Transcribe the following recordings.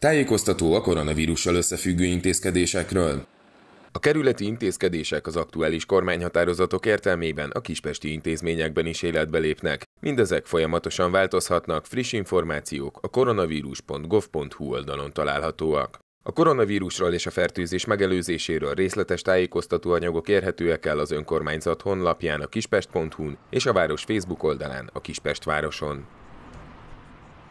Tájékoztató a koronavírussal összefüggő intézkedésekről. A kerületi intézkedések az aktuális kormányhatározatok értelmében a kispesti intézményekben is életbe lépnek. Mindezek folyamatosan változhatnak, friss információk a koronavírus.gov.hu oldalon találhatóak. A koronavírusról és a fertőzés megelőzéséről részletes tájékoztató anyagok érhetőek el az önkormányzat honlapján a kispest.hu-n és a város Facebook oldalán a Kispest városon.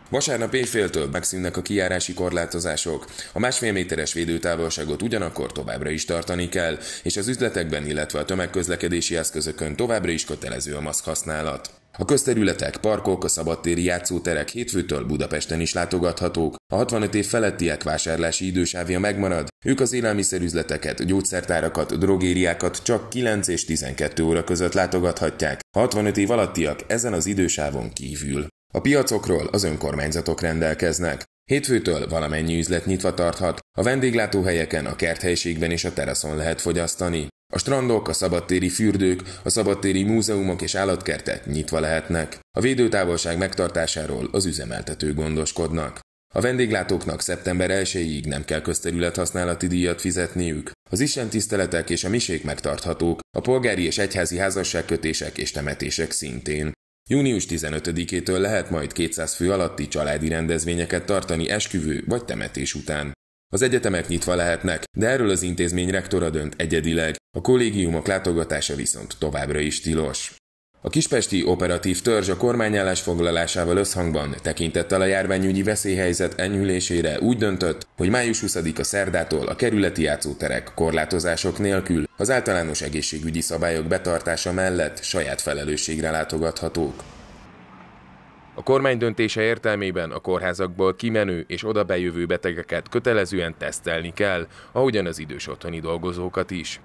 Vasárnap éjféltől megszűnnek a kijárási korlátozások. A másfél méteres védőtávolságot ugyanakkor továbbra is tartani kell, és az üzletekben, illetve a tömegközlekedési eszközökön továbbra is kötelező a maszk használat. A közterületek, parkok, a szabadtéri játszóterek hétfőtől Budapesten is látogathatók. A 65 év felettiek vásárlási idősávja megmarad. Ők az élelmiszerüzleteket, gyógyszertárakat, drogériákat csak 9 és 12 óra között látogathatják. A 65 év alattiak ezen az idősávon kívül. A piacokról az önkormányzatok rendelkeznek. Hétfőtől valamennyi üzlet nyitva tarthat, a vendéglátóhelyeken, a kerthelyiségben és a teraszon lehet fogyasztani. A strandok, a szabadtéri fürdők, a szabadtéri múzeumok és állatkertek nyitva lehetnek. A védőtávolság megtartásáról az üzemeltetők gondoskodnak. A vendéglátóknak szeptember 1-ig nem kell közterület használati díjat fizetniük. Az istentiszteletek és a misék megtarthatók, a polgári és egyházi házasságkötések és temetések szintén. Június 15-től lehet majd 200 fő alatti családi rendezvényeket tartani esküvő vagy temetés után. Az egyetemek nyitva lehetnek, de erről az intézmény rektora dönt egyedileg, a kollégiumok látogatása viszont továbbra is tilos. A kispesti operatív törzs a kormányállás foglalásával összhangban tekintettel a járványügyi veszélyhelyzet enyhülésére úgy döntött, hogy május 20-a szerdától a kerületi játszóterek korlátozások nélkül az általános egészségügyi szabályok betartása mellett saját felelősségre látogathatók. A kormány döntése értelmében a kórházakból kimenő és oda bejövő betegeket kötelezően tesztelni kell, ahogyan az idős otthoni dolgozókat is.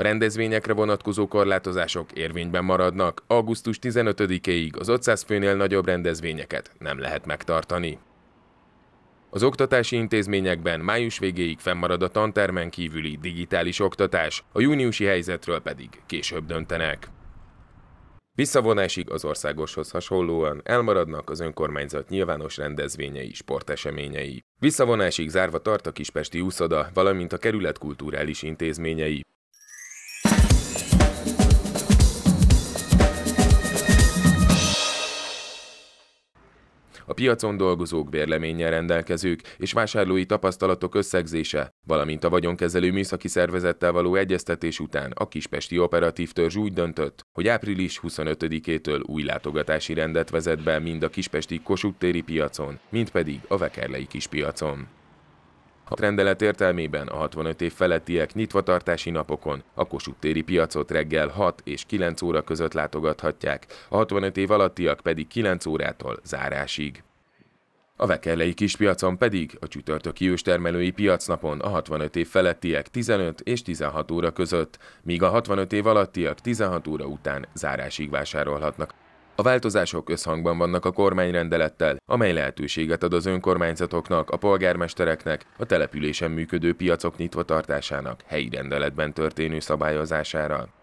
A rendezvényekre vonatkozó korlátozások érvényben maradnak, augusztus 15-ig az 500 főnél nagyobb rendezvényeket nem lehet megtartani. Az oktatási intézményekben május végéig fennmarad a tantermen kívüli digitális oktatás, a júniusi helyzetről pedig később döntenek. Visszavonásig az országoshoz hasonlóan elmaradnak az önkormányzat nyilvános rendezvényei, sporteseményei. Visszavonásig zárva tart a Kispesti úszoda, valamint a kerület kulturális intézményei. A piacon dolgozók bérleménnyel rendelkezők és vásárlói tapasztalatok összegzése, valamint a vagyonkezelő műszaki szervezettel való egyeztetés után a Kispesti Operatív Törzs úgy döntött, hogy április 25-től új látogatási rendet vezet be mind a Kispesti Kossuth téri piacon, mind pedig a Vekerlei kispiacon. A rendelet értelmében a 65 év felettiek nyitvatartási napokon a Kossuth téri piacot reggel 6 és 9 óra között látogathatják, a 65 év alattiak pedig 9 órától zárásig. A Vekerlei kispiacon pedig a csütörtöki őstermelői piacnapon a 65 év felettiek 15 és 16 óra között, míg a 65 év alattiak 16 óra után zárásig vásárolhatnak. A változások összhangban vannak a kormányrendelettel, amely lehetőséget ad az önkormányzatoknak, a polgármestereknek, a településen működő piacok nyitva tartásának helyi rendeletben történő szabályozására.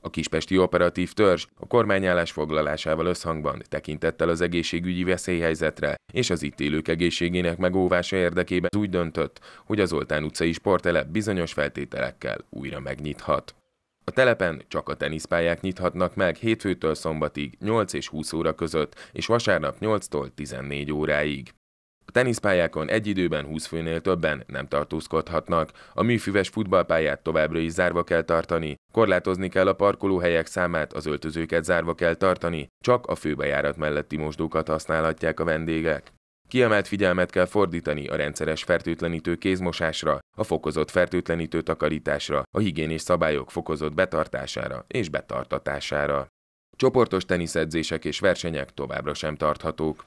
A Kispesti Operatív Törzs a kormányállás foglalásával összhangban tekintettel az egészségügyi veszélyhelyzetre és az itt élők egészségének megóvása érdekében úgy döntött, hogy az Oltán utcai sporttelep bizonyos feltételekkel újra megnyithat. A telepen csak a teniszpályák nyithatnak meg hétfőtől szombatig 8 és 20 óra között, és vasárnap 8-tól 14 óráig. A teniszpályákon egy időben 20 főnél többen nem tartózkodhatnak, a műfüves futballpályát továbbra is zárva kell tartani, korlátozni kell a parkolóhelyek számát, az öltözőket zárva kell tartani, csak a főbejárat melletti mosdókat használhatják a vendégek. Kiemelt figyelmet kell fordítani a rendszeres fertőtlenítő kézmosásra, a fokozott fertőtlenítő takarításra, a higiénés szabályok fokozott betartására és betartatására. Csoportos teniszedzések és versenyek továbbra sem tarthatók.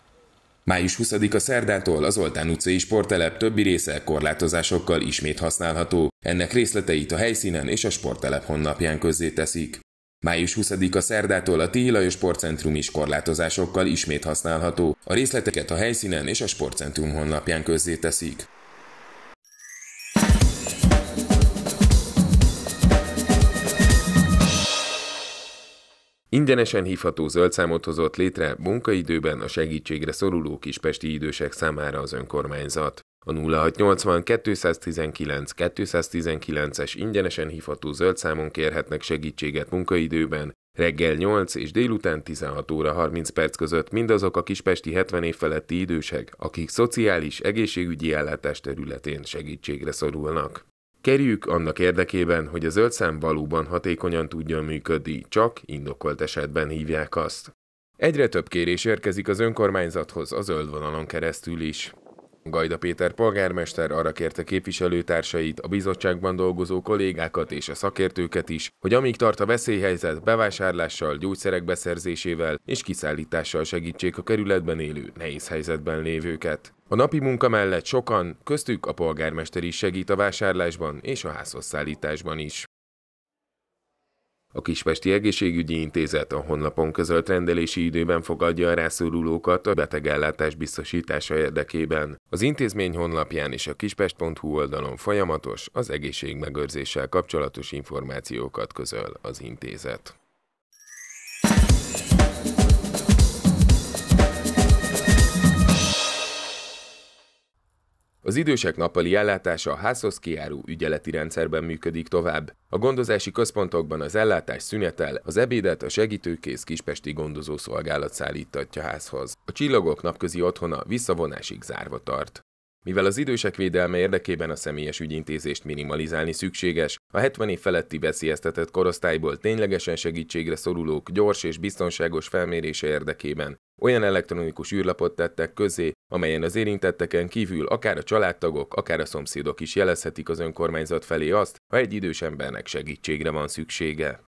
Május 20-a szerdától az Oltán utcai sporttelep többi része korlátozásokkal ismét használható. Ennek részleteit a helyszínen és a sporttelep honlapján teszik. Május 20-a szerdától a Tihilajos Sportcentrum is korlátozásokkal ismét használható. A részleteket a helyszínen és a sportcentrum honlapján teszik. Ingyenesen hívható zöldszámot hozott létre munkaidőben a segítségre szoruló kispesti idősek számára az önkormányzat. A 0680 219 219-es ingyenesen hívható zöldszámon kérhetnek segítséget munkaidőben, reggel 8 és délután 16 óra 30 perc között mindazok a kispesti 70 év feletti idősek, akik szociális egészségügyi ellátás területén segítségre szorulnak. Kerüljük annak érdekében, hogy a zöldszám valóban hatékonyan tudjon működni, csak indokolt esetben hívják azt. Egyre több kérés érkezik az önkormányzathoz a zöld vonalon keresztül is. Gajda Péter polgármester arra kérte képviselőtársait, a bizottságban dolgozó kollégákat és a szakértőket is, hogy amíg tart a veszélyhelyzet, bevásárlással, gyógyszerek beszerzésével és kiszállítással segítsék a kerületben élő, nehéz helyzetben lévőket. A napi munka mellett sokan, köztük a polgármester is segít a vásárlásban és a házhoz szállításban is. A Kispesti Egészségügyi Intézet a honlapon közölt rendelési időben fogadja a rászorulókat a betegellátás biztosítása érdekében. Az intézmény honlapján és a kispest.hu oldalon folyamatos az egészségmegőrzéssel kapcsolatos információkat közöl az intézet. Az idősek nappali ellátása a házhoz kiáró ügyeleti rendszerben működik tovább. A gondozási központokban az ellátás szünetel, az ebédet a segítőkész kispesti gondozószolgálat szállítatja házhoz. A csillagok napközi otthona visszavonásig zárva tart. Mivel az idősek védelme érdekében a személyes ügyintézést minimalizálni szükséges, a 70 év feletti veszélyeztetett korosztályból ténylegesen segítségre szorulók gyors és biztonságos felmérése érdekében olyan elektronikus űrlapot tettek közé, amelyen az érintetteken kívül akár a családtagok, akár a szomszédok is jelezhetik az önkormányzat felé azt, ha egy idős embernek segítségre van szüksége.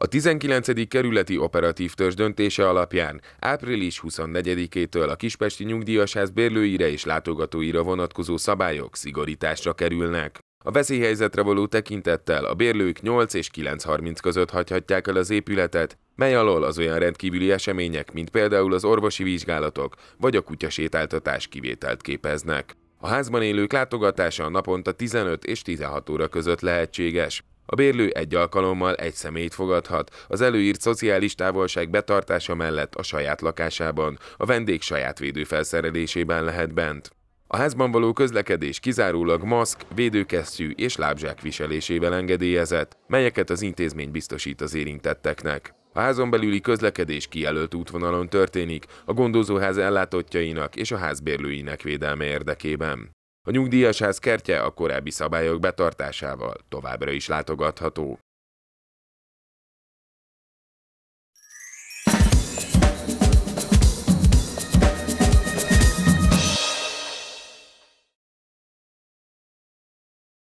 A 19. kerületi operatív törzs döntése alapján április 24-től a Kispesti Nyugdíjasház bérlőire és látogatóira vonatkozó szabályok szigorításra kerülnek. A veszélyhelyzetre való tekintettel a bérlők 8 és 9.30 között hagyhatják el az épületet, mely alól az olyan rendkívüli események, mint például az orvosi vizsgálatok vagy a kutyasétáltatás kivételt képeznek. A házban élők látogatása naponta 15 és 16 óra között lehetséges. A bérlő egy alkalommal egy személyt fogadhat, az előírt szociális távolság betartása mellett a saját lakásában, a vendég saját védőfelszerelésében lehet bent. A házban való közlekedés kizárólag maszk, védőkesztyű és lábzsák viselésével engedélyezett, melyeket az intézmény biztosít az érintetteknek. A házon belüli közlekedés kijelölt útvonalon történik, a gondozóház ellátottjainak és a házbérlőinek védelme érdekében. A nyugdíjas ház kertje a korábbi szabályok betartásával továbbra is látogatható.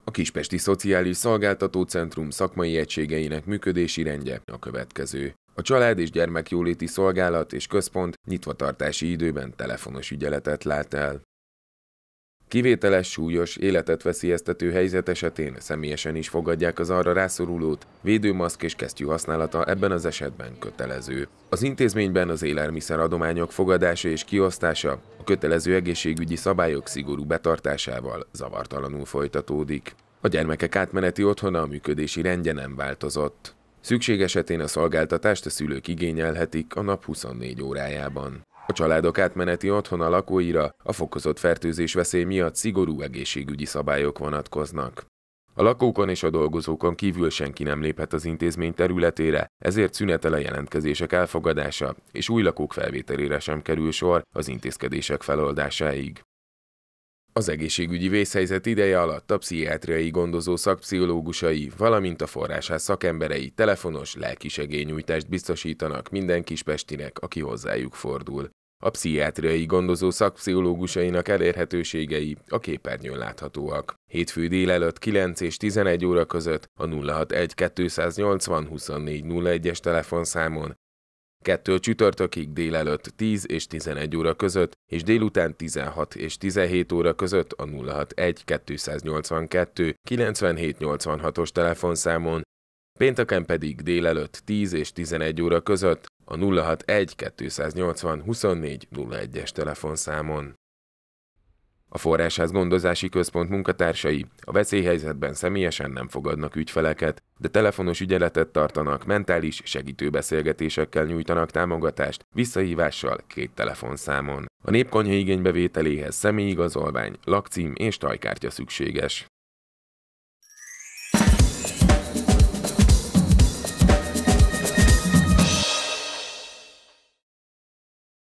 A Kispesti Szociális Szolgáltató Centrum szakmai egységeinek működési rendje a következő. A Család és Gyermekjóléti Szolgálat és Központ nyitvatartási időben telefonos ügyeletet lát el. Kivételes, súlyos, életet veszélyeztető helyzet esetén személyesen is fogadják az arra rászorulót, védőmaszk és kesztyű használata ebben az esetben kötelező. Az intézményben az élelmiszer adományok fogadása és kiosztása a kötelező egészségügyi szabályok szigorú betartásával zavartalanul folytatódik. A gyermekek átmeneti otthona a működési rendje nem változott. Szükség esetén a szolgáltatást a szülők igényelhetik a nap 24 órájában. A családok átmeneti otthona lakóira a fokozott fertőzés veszély miatt szigorú egészségügyi szabályok vonatkoznak. A lakókon és a dolgozókon kívül senki nem léphet az intézmény területére, ezért szünetel a jelentkezések elfogadása, és új lakók felvételére sem kerül sor az intézkedések feloldásáig. Az egészségügyi vészhelyzet ideje alatt a pszichiátriai gondozó szakpszichológusai, valamint a forrásház szakemberei telefonos lelkisegélynyújtást biztosítanak minden kispestinek, aki hozzájuk fordul. A pszichiátriai gondozó szakpszichológusainak elérhetőségei a képernyőn láthatóak. Hétfő délelőtt 9 és 11 óra között a 061 280 24 01-es telefonszámon, Kettő csütörtökig délelőtt 10 és 11 óra között, és délután 16 és 17 óra között a 061 282 9786-os telefonszámon, pénteken pedig délelőtt 10 és 11 óra között a 061 280 24 01-es telefonszámon. A forrásház gondozási központ munkatársai a veszélyhelyzetben személyesen nem fogadnak ügyfeleket, de telefonos ügyeletet tartanak, mentális segítőbeszélgetésekkel nyújtanak támogatást, visszahívással két telefonszámon. A népkonyha igénybevételéhez személyigazolvány, lakcím és tajkártya szükséges.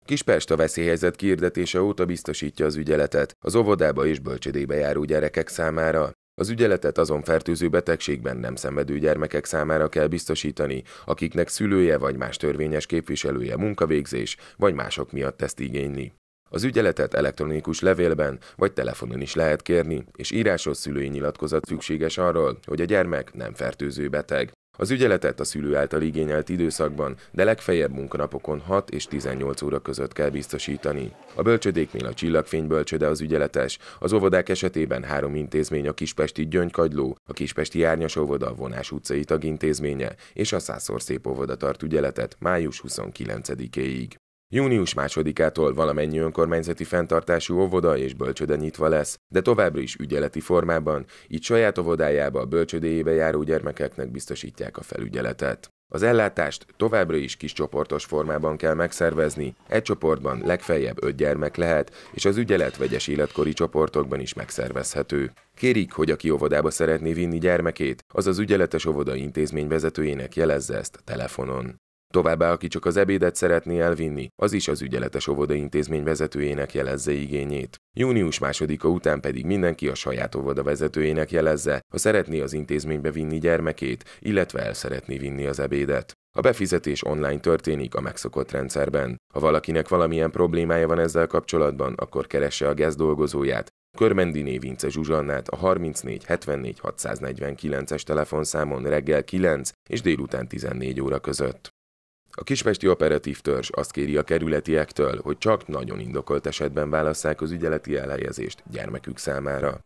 Kispest a veszélyhelyzet kiirdetése óta biztosítja az ügyeletet az óvodába és bölcsödébe járó gyerekek számára. Az ügyeletet azon fertőző betegségben nem szenvedő gyermekek számára kell biztosítani, akiknek szülője vagy más törvényes képviselője munkavégzés vagy mások miatt ezt igényli. Az ügyeletet elektronikus levélben vagy telefonon is lehet kérni, és írásos szülői nyilatkozat szükséges arról, hogy a gyermek nem fertőző beteg. Az ügyeletet a szülő által igényelt időszakban, de legfeljebb munkanapokon 6 és 18 óra között kell biztosítani. A bölcsödéknél a Csillagfény bölcsöde az ügyeletes, az óvodák esetében három intézmény a Kispesti Gyöngykagyló, a Kispesti Árnyas óvoda a Vonás utcai tagintézménye és a Szászor Szép óvoda tart ügyeletet május 29-éig. Június másodikától valamennyi önkormányzati fenntartású óvoda és bölcsöde nyitva lesz, de továbbra is ügyeleti formában, így saját óvodájába bölcsödéjébe járó gyermekeknek biztosítják a felügyeletet. Az ellátást továbbra is kis csoportos formában kell megszervezni, egy csoportban legfeljebb öt gyermek lehet, és az ügyelet vegyes életkori csoportokban is megszervezhető. Kérik, hogy aki óvodába szeretné vinni gyermekét, az az ügyeletes óvoda intézmény vezetőjének jelezze ezt telefonon. Továbbá, aki csak az ebédet szeretné elvinni, az is az ügyeletes óvoda intézmény vezetőjének jelezze igényét. Június másodika után pedig mindenki a saját óvoda vezetőjének jelezze, ha szeretné az intézménybe vinni gyermekét, illetve el szeretné vinni az ebédet. A befizetés online történik a megszokott rendszerben. Ha valakinek valamilyen problémája van ezzel kapcsolatban, akkor keresse a GESZ dolgozóját, Körmendiné Vince Zsuzsannát a 34 74 649-es telefonszámon reggel 9 és délután 14 óra között. A Kispesti Operatív Törzs azt kéri a kerületiektől, hogy csak nagyon indokolt esetben válasszák az ügyeleti elhelyezést gyermekük számára.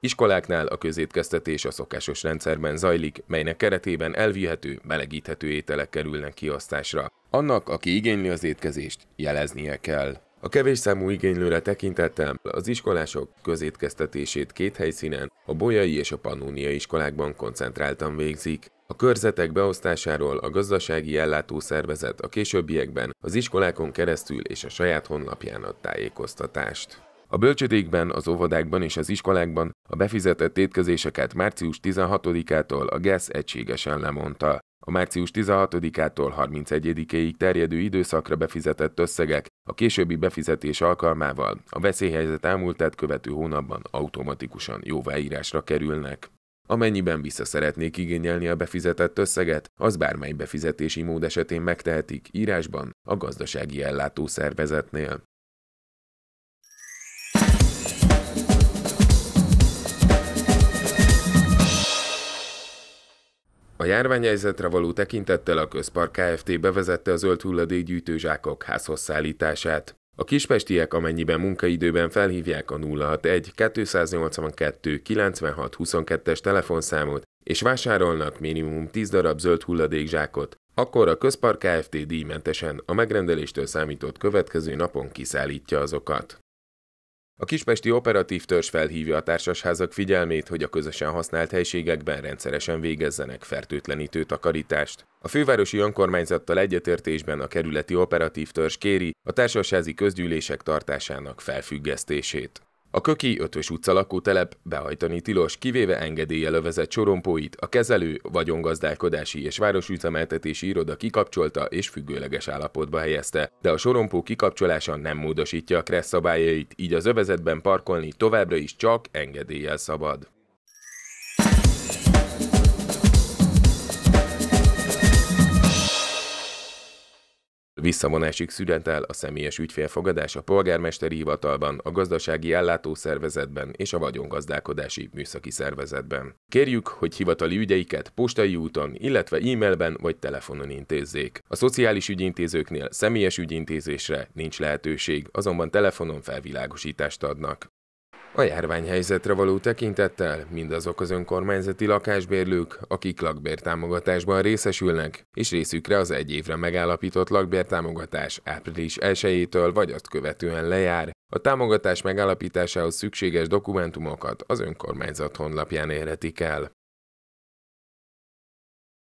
Iskoláknál a közétkeztetés a szokásos rendszerben zajlik, melynek keretében elvihető, melegíthető ételek kerülnek kiosztásra. Annak, aki igényli az étkezést, jeleznie kell. A kevés számú igénylőre tekintettel az iskolások közétkeztetését két helyszínen, a bolyai és a pannónia iskolákban koncentráltan végzik. A körzetek beosztásáról a gazdasági ellátó szervezet a későbbiekben az iskolákon keresztül és a saját honlapján ad tájékoztatást. A bölcsödékben, az óvodákban és az iskolákban a befizetett étkezéseket március 16-ától a GESZ egységesen lemondta. A március 16-ától 31-ig terjedő időszakra befizetett összegek a későbbi befizetés alkalmával a veszélyhelyzet elmúltát követő hónapban automatikusan jóváírásra kerülnek. Amennyiben vissza szeretnék igényelni a befizetett összeget, az bármely befizetési mód esetén megtehetik írásban a gazdasági ellátó szervezetnél. A járványhelyzetre való tekintettel a Közpark Kft. bevezette a zöld hulladékgyűjtőzsákok házhoz szállítását. A kispestiek amennyiben munkaidőben felhívják a 061 282 96 22-es telefonszámot és vásárolnak minimum 10 darab zöld hulladékzsákot, akkor a Közpark Kft. díjmentesen a megrendeléstől számított következő napon kiszállítja azokat. A Kispesti Operatív Törzs felhívja a társasházak figyelmét, hogy a közösen használt helységekben rendszeresen végezzenek fertőtlenítő takarítást. A fővárosi önkormányzattal egyetértésben a kerületi operatív törzs kéri a társasházi közgyűlések tartásának felfüggesztését. A Köki 5 utca lakótelep behajtani tilos, kivéve engedélye lövezett sorompóit, a kezelő, vagyongazdálkodási és városüzemeltetési iroda kikapcsolta és függőleges állapotba helyezte, de a sorompó kikapcsolása nem módosítja a kressz szabályait, így az övezetben parkolni továbbra is csak engedéllyel szabad. Visszavonásig születel a személyes ügyfélfogadás a polgármesteri hivatalban, a gazdasági ellátószervezetben és a vagyongazdálkodási műszaki szervezetben. Kérjük, hogy hivatali ügyeiket postai úton, illetve e-mailben vagy telefonon intézzék. A szociális ügyintézőknél személyes ügyintézésre nincs lehetőség, azonban telefonon felvilágosítást adnak. A járványhelyzetre való tekintettel mindazok az önkormányzati lakásbérlők, akik lakbértámogatásban részesülnek, és részükre az egy évre megállapított lakbértámogatás április 1-től vagy azt követően lejár, a támogatás megállapításához szükséges dokumentumokat az önkormányzat honlapján érhetik el.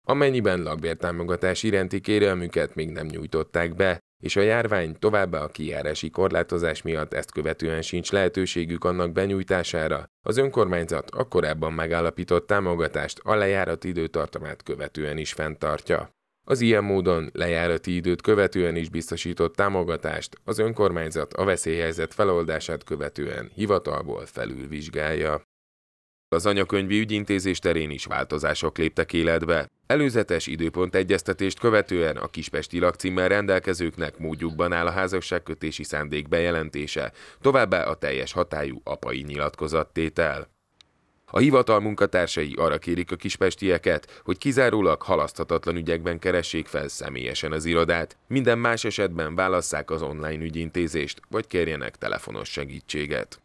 Amennyiben lakbértámogatás iránti kérelmüket még nem nyújtották be, és a járvány továbbá a kijárási korlátozás miatt ezt követően sincs lehetőségük annak benyújtására, az önkormányzat a korábban megállapított támogatást a lejárati időtartamát követően is fenntartja. Az ilyen módon lejárati időt követően is biztosított támogatást az önkormányzat a veszélyhelyzet feloldását követően hivatalból felülvizsgálja. Az anyakönyvi ügyintézés terén is változások léptek életbe. Előzetes időpont egyeztetést követően a kispesti lakcímmel rendelkezőknek módjukban áll a házasságkötési szándék bejelentése, továbbá a teljes hatályú apai nyilatkozattétel. A hivatal munkatársai arra kérik a kispestieket, hogy kizárólag halaszthatatlan ügyekben keressék fel személyesen az irodát, minden más esetben válasszák az online ügyintézést, vagy kérjenek telefonos segítséget.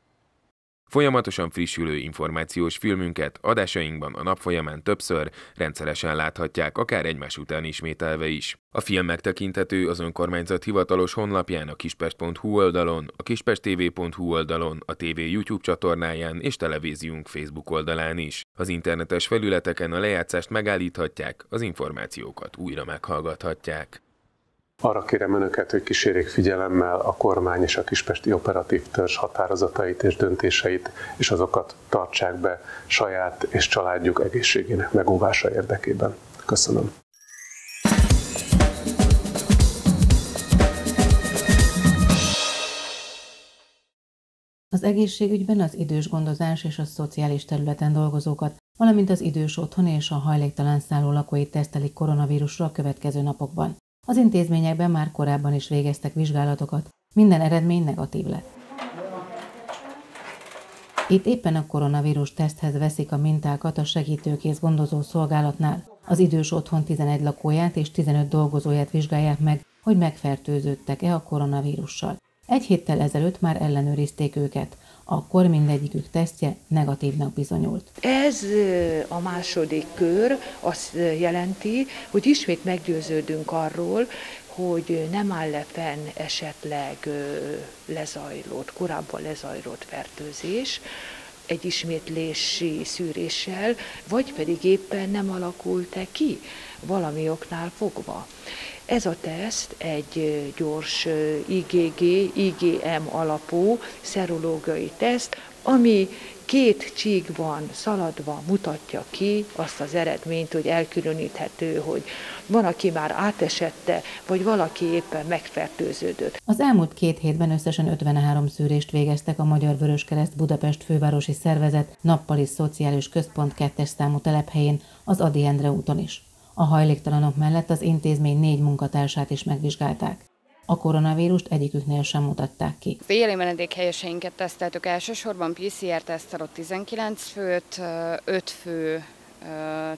Folyamatosan frissülő információs filmünket adásainkban a nap folyamán többször rendszeresen láthatják, akár egymás után ismételve is. A film megtekinthető az önkormányzat hivatalos honlapján, a kispest.hu oldalon, a kispesttv.hu oldalon, a TV YouTube csatornáján és televíziunk Facebook oldalán is. Az internetes felületeken a lejátszást megállíthatják, az információkat újra meghallgathatják. Arra kérem önöket, hogy kísérjék figyelemmel a kormány és a kispesti operatív törzs határozatait és döntéseit, és azokat tartsák be saját és családjuk egészségének megóvása érdekében. Köszönöm. Az egészségügyben az idős gondozás és a szociális területen dolgozókat, valamint az idős otthon és a hajléktalan szálló lakóit tesztelik koronavírusra a következő napokban. Az intézményekben már korábban is végeztek vizsgálatokat, minden eredmény negatív lett. Itt éppen a koronavírus teszthez veszik a mintákat a segítőkész gondozó szolgálatnál. Az idős otthon 11 lakóját és 15 dolgozóját vizsgálják meg, hogy megfertőződtek-e a koronavírussal. Egy héttel ezelőtt már ellenőrizték őket akkor mindegyikük tesztje negatívnak bizonyult. Ez a második kör azt jelenti, hogy ismét meggyőződünk arról, hogy nem áll le fenn esetleg lezajlott, korábban lezajlott fertőzés, egy ismétlési szűréssel, vagy pedig éppen nem alakult-e ki valami oknál fogva. Ez a teszt egy gyors IgG, IgM alapú szerológiai teszt, ami két csíkban szaladva mutatja ki azt az eredményt, hogy elkülöníthető, hogy van, aki már átesette, vagy valaki éppen megfertőződött. Az elmúlt két hétben összesen 53 szűrést végeztek a Magyar Vöröskereszt Budapest fővárosi szervezet nappali szociális központ kettes számú telephelyén, az Adi Endre úton is. A hajléktalanok mellett az intézmény négy munkatársát is megvizsgálták. A koronavírust egyiküknél sem mutatták ki. A éli menedékhelyeseinket teszteltük elsősorban PCR-tesztel ott 19 főt, 5 fő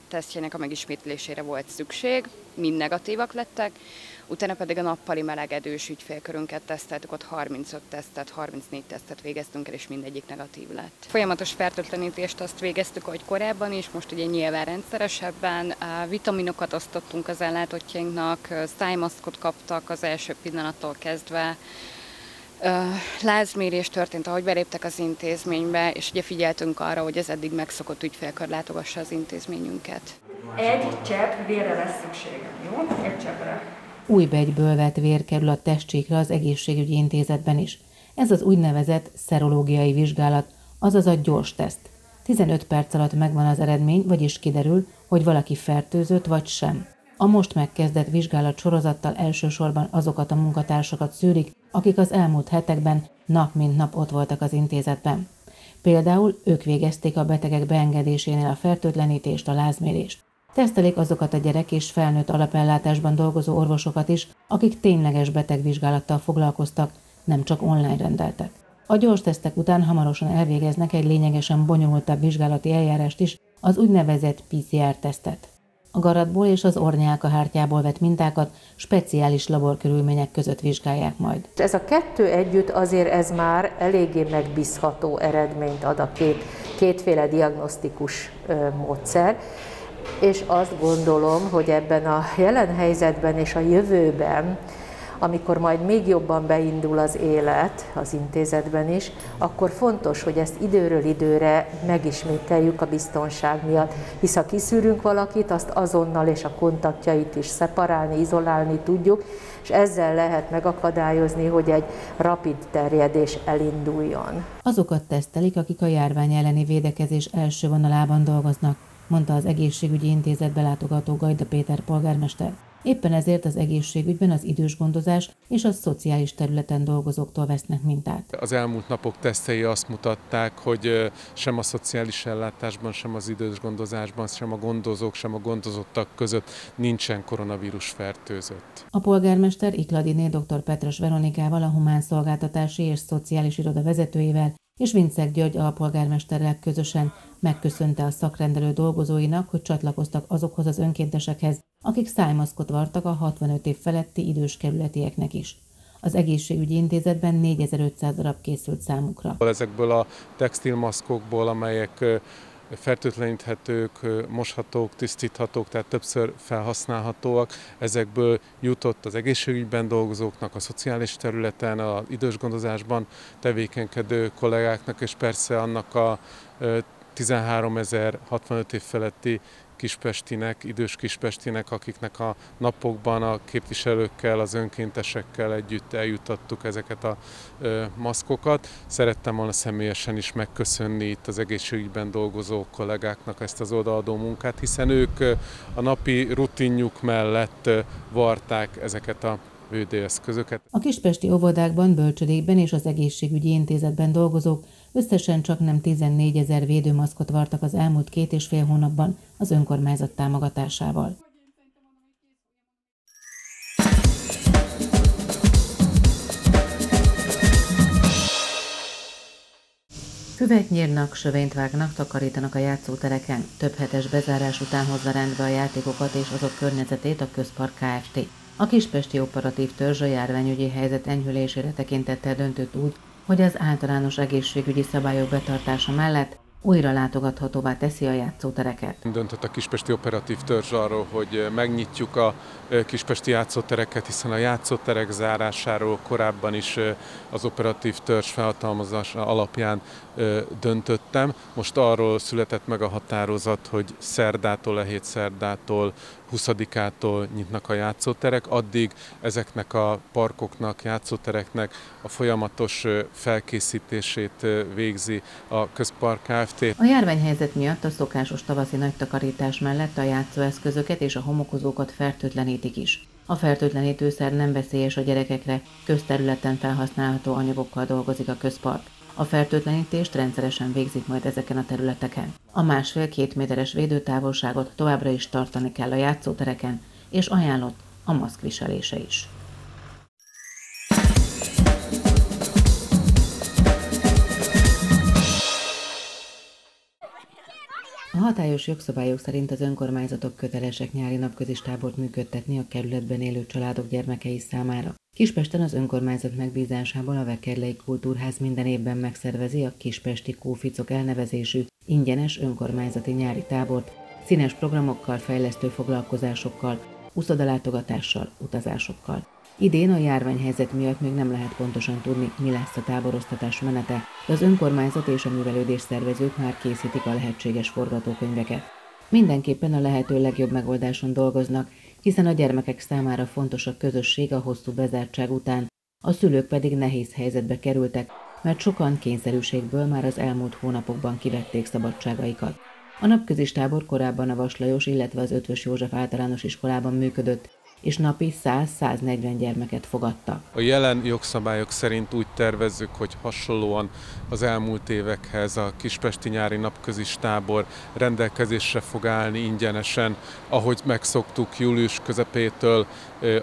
tesztjének a megismétlésére volt szükség, mind negatívak lettek, utána pedig a nappali melegedős ügyfélkörünket teszteltük, ott 35 tesztet, 34 tesztet végeztünk el, és mindegyik negatív lett. Folyamatos fertőtlenítést azt végeztük, ahogy korábban is, most ugye nyilván rendszeresebben, vitaminokat osztottunk az ellátottjainknak, szájmaszkot kaptak az első pillanattól kezdve, lázmérés történt, ahogy beléptek az intézménybe, és ugye figyeltünk arra, hogy az eddig megszokott ügyfélkör látogassa az intézményünket. Egy csepp vérre lesz szükségem, jó? Egy cseppre. Új begyből vett vér kerül a testcsíkra az egészségügyi intézetben is. Ez az úgynevezett szerológiai vizsgálat, azaz a gyors teszt. 15 perc alatt megvan az eredmény, vagyis kiderül, hogy valaki fertőzött vagy sem. A most megkezdett vizsgálat sorozattal elsősorban azokat a munkatársakat szűrik, akik az elmúlt hetekben nap mint nap ott voltak az intézetben. Például ők végezték a betegek beengedésénél a fertőtlenítést, a lázmérést. Tesztelik azokat a gyerek és felnőtt alapellátásban dolgozó orvosokat is, akik tényleges betegvizsgálattal foglalkoztak, nem csak online rendeltek. A gyors tesztek után hamarosan elvégeznek egy lényegesen bonyolultabb vizsgálati eljárást is, az úgynevezett PCR-tesztet. A garatból és az ornyálka hártyából vett mintákat speciális laborkörülmények között vizsgálják majd. Ez a kettő együtt azért ez már eléggé megbízható eredményt ad a két, kétféle diagnosztikus módszer, és azt gondolom, hogy ebben a jelen helyzetben és a jövőben amikor majd még jobban beindul az élet az intézetben is, akkor fontos, hogy ezt időről időre megismételjük a biztonság miatt, hisz ha kiszűrünk valakit, azt azonnal és a kontaktjait is szeparálni, izolálni tudjuk, és ezzel lehet megakadályozni, hogy egy rapid terjedés elinduljon. Azokat tesztelik, akik a járvány elleni védekezés első vonalában dolgoznak, mondta az egészségügyi intézet belátogató Gajda Péter polgármester. Éppen ezért az egészségügyben az idős gondozás és a szociális területen dolgozóktól vesznek mintát. Az elmúlt napok tesztei azt mutatták, hogy sem a szociális ellátásban, sem az idős gondozásban, sem a gondozók, sem a gondozottak között nincsen koronavírus fertőzött. A polgármester Ikladiné dr. Petras Veronikával, a Humán Szolgáltatási és Szociális Iroda vezetőjével és Vincek György alpolgármesterrel közösen megköszönte a szakrendelő dolgozóinak, hogy csatlakoztak azokhoz az önkéntesekhez, akik szájmaszkot vartak a 65 év feletti idős kerületieknek is. Az egészségügyi intézetben 4500 darab készült számukra. Ezekből a textilmaszkokból, amelyek fertőtleníthetők, moshatók, tisztíthatók, tehát többször felhasználhatóak. Ezekből jutott az egészségügyben dolgozóknak, a szociális területen, az idős gondozásban tevékenykedő kollégáknak, és persze annak a 13 ezer 65 év feletti kispestinek, idős kispestinek, akiknek a napokban a képviselőkkel, az önkéntesekkel együtt eljutattuk ezeket a maszkokat. Szerettem volna személyesen is megköszönni itt az egészségügyben dolgozó kollégáknak ezt az odaadó munkát, hiszen ők a napi rutinjuk mellett varták ezeket a védőeszközöket. A kispesti óvodákban, bölcsödékben és az egészségügyi intézetben dolgozók Összesen csak nem 14 ezer védőmaszkot vartak az elmúlt két és fél hónapban az önkormányzat támogatásával. Füvet nyírnak, sövényt vágnak, takarítanak a játszótereken. Több hetes bezárás után hozza rendbe a játékokat és azok környezetét a Közpark Kft. A Kispesti Operatív Törzs a járványügyi helyzet enyhülésére tekintettel döntött úgy, hogy az általános egészségügyi szabályok betartása mellett újra látogathatóvá teszi a játszótereket. Döntött a Kispesti Operatív Törzs arról, hogy megnyitjuk a kispesti játszótereket, hiszen a játszóterek zárásáról korábban is az Operatív Törzs felhatalmazása alapján döntöttem. Most arról született meg a határozat, hogy szerdától, a hét szerdától 20-ától nyitnak a játszóterek, addig ezeknek a parkoknak, játszótereknek a folyamatos felkészítését végzi a Közpark Kft. A járványhelyzet miatt a szokásos tavaszi nagy takarítás mellett a játszóeszközöket és a homokozókat fertőtlenítik is. A fertőtlenítőszer nem veszélyes a gyerekekre, közterületen felhasználható anyagokkal dolgozik a közpark. A fertőtlenítést rendszeresen végzik majd ezeken a területeken. A másfél-két méteres védőtávolságot továbbra is tartani kell a játszótereken, és ajánlott a maszkviselése is. A hatályos jogszabályok szerint az önkormányzatok kötelesek nyári napközistábort működtetni a kerületben élő családok gyermekei számára. Kispesten az önkormányzat megbízásából a Vekerlei Kultúrház minden évben megszervezi a Kispesti Kóficok elnevezésű ingyenes önkormányzati nyári tábort, színes programokkal, fejlesztő foglalkozásokkal, uszodalátogatással, utazásokkal. Idén a járványhelyzet miatt még nem lehet pontosan tudni, mi lesz a táborosztatás menete, az önkormányzat és a művelődés szervezők már készítik a lehetséges forgatókönyveket. Mindenképpen a lehető legjobb megoldáson dolgoznak, hiszen a gyermekek számára fontos a közösség a hosszú bezártság után, a szülők pedig nehéz helyzetbe kerültek, mert sokan kényszerűségből már az elmúlt hónapokban kivették szabadságaikat. A napközis tábor korábban a Vaslajos, illetve az Ötvös József általános iskolában működött, és napi 100-140 gyermeket fogadtak. A jelen jogszabályok szerint úgy tervezzük, hogy hasonlóan az elmúlt évekhez a Kispesti nyári napközis tábor rendelkezésre fog állni ingyenesen, ahogy megszoktuk július közepétől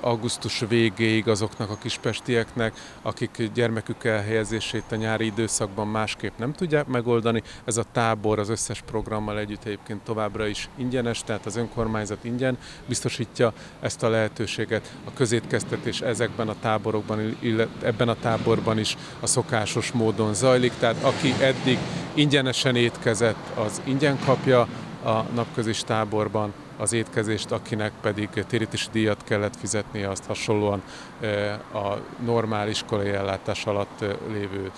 augusztus végéig azoknak a kispestieknek, akik gyermekük elhelyezését a nyári időszakban másképp nem tudják megoldani. Ez a tábor az összes programmal együtt egyébként továbbra is ingyenes, tehát az önkormányzat ingyen biztosítja ezt a lehetőséget. A közétkeztetés ezekben a táborokban, illetve ebben a táborban is a szokásos módon zajlik, tehát aki eddig ingyenesen étkezett, az ingyen kapja a napközis táborban, az étkezést, akinek pedig térítési díjat kellett fizetnie, azt hasonlóan a normál iskolai ellátás alatt lévő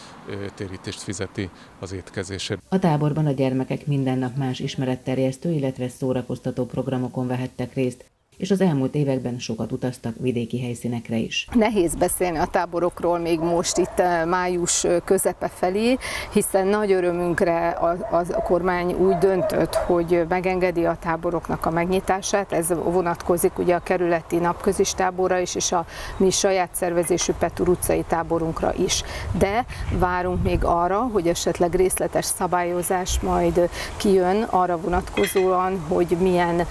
térítést fizeti az étkezésért. A táborban a gyermekek minden nap más ismeretterjesztő, illetve szórakoztató programokon vehettek részt, és az elmúlt években sokat utaztak vidéki helyszínekre is. Nehéz beszélni a táborokról még most itt eh, május eh, közepe felé, hiszen nagy örömünkre a, a kormány úgy döntött, hogy megengedi a táboroknak a megnyitását, ez vonatkozik ugye a kerületi napközis táborra is, és a mi saját szervezésű Petur utcai táborunkra is. De várunk még arra, hogy esetleg részletes szabályozás majd kijön arra vonatkozóan, hogy milyen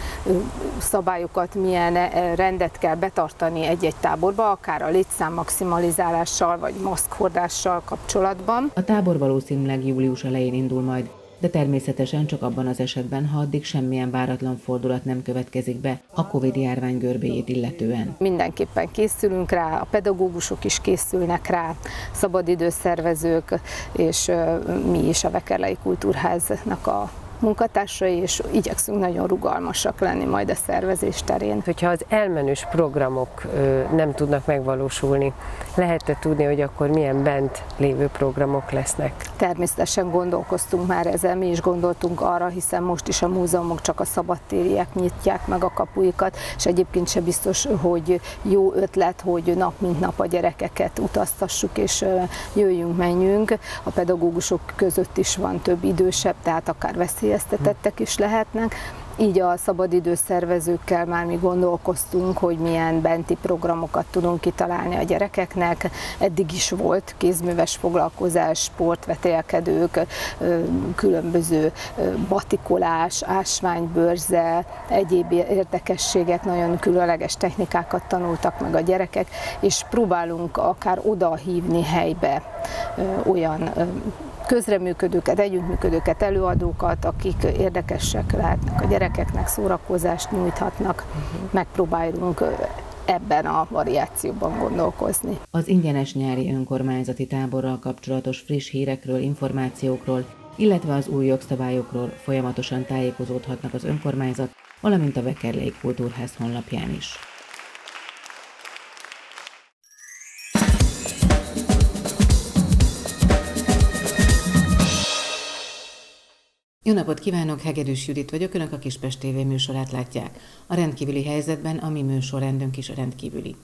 szabályokat milyen eh, rendet kell betartani egy-egy táborba, akár a létszám maximalizálással vagy maszkhordással kapcsolatban. A tábor valószínűleg július elején indul majd, de természetesen csak abban az esetben, ha addig semmilyen váratlan fordulat nem következik be a Covid járvány görbéjét illetően. Mindenképpen készülünk rá, a pedagógusok is készülnek rá, szabadidőszervezők, és mi is a Vekerlei Kultúrháznak a munkatársai, és igyekszünk nagyon rugalmasak lenni majd a szervezés terén. Hogyha az elmenős programok nem tudnak megvalósulni, lehet-e tudni, hogy akkor milyen bent lévő programok lesznek? Természetesen gondolkoztunk már ezzel, mi is gondoltunk arra, hiszen most is a múzeumok csak a szabadtériek nyitják meg a kapuikat, és egyébként se biztos, hogy jó ötlet, hogy nap mint nap a gyerekeket utaztassuk, és jöjjünk, menjünk. A pedagógusok között is van több idősebb, tehát akár veszély veszélyeztetettek is lehetnek, így a szabadidő szervezőkkel már mi gondolkoztunk, hogy milyen benti programokat tudunk kitalálni a gyerekeknek. Eddig is volt kézműves foglalkozás, sportvetélkedők, különböző batikolás, ásványbőrze, egyéb érdekességek, nagyon különleges technikákat tanultak meg a gyerekek, és próbálunk akár oda hívni helybe olyan közreműködőket, együttműködőket, előadókat, akik érdekesek lehetnek a gyerekeknek, szórakozást nyújthatnak, uh-huh. megpróbálunk ebben a variációban gondolkozni. Az ingyenes nyári önkormányzati táborral kapcsolatos friss hírekről, információkról, illetve az új jogszabályokról folyamatosan tájékozódhatnak az önkormányzat, valamint a Vekerlei Kultúrház honlapján is. Jó napot kívánok, Hegedűs Judit vagyok, Önök a Kispest TV műsorát látják. A rendkívüli helyzetben a mi műsorrendünk is rendkívüli.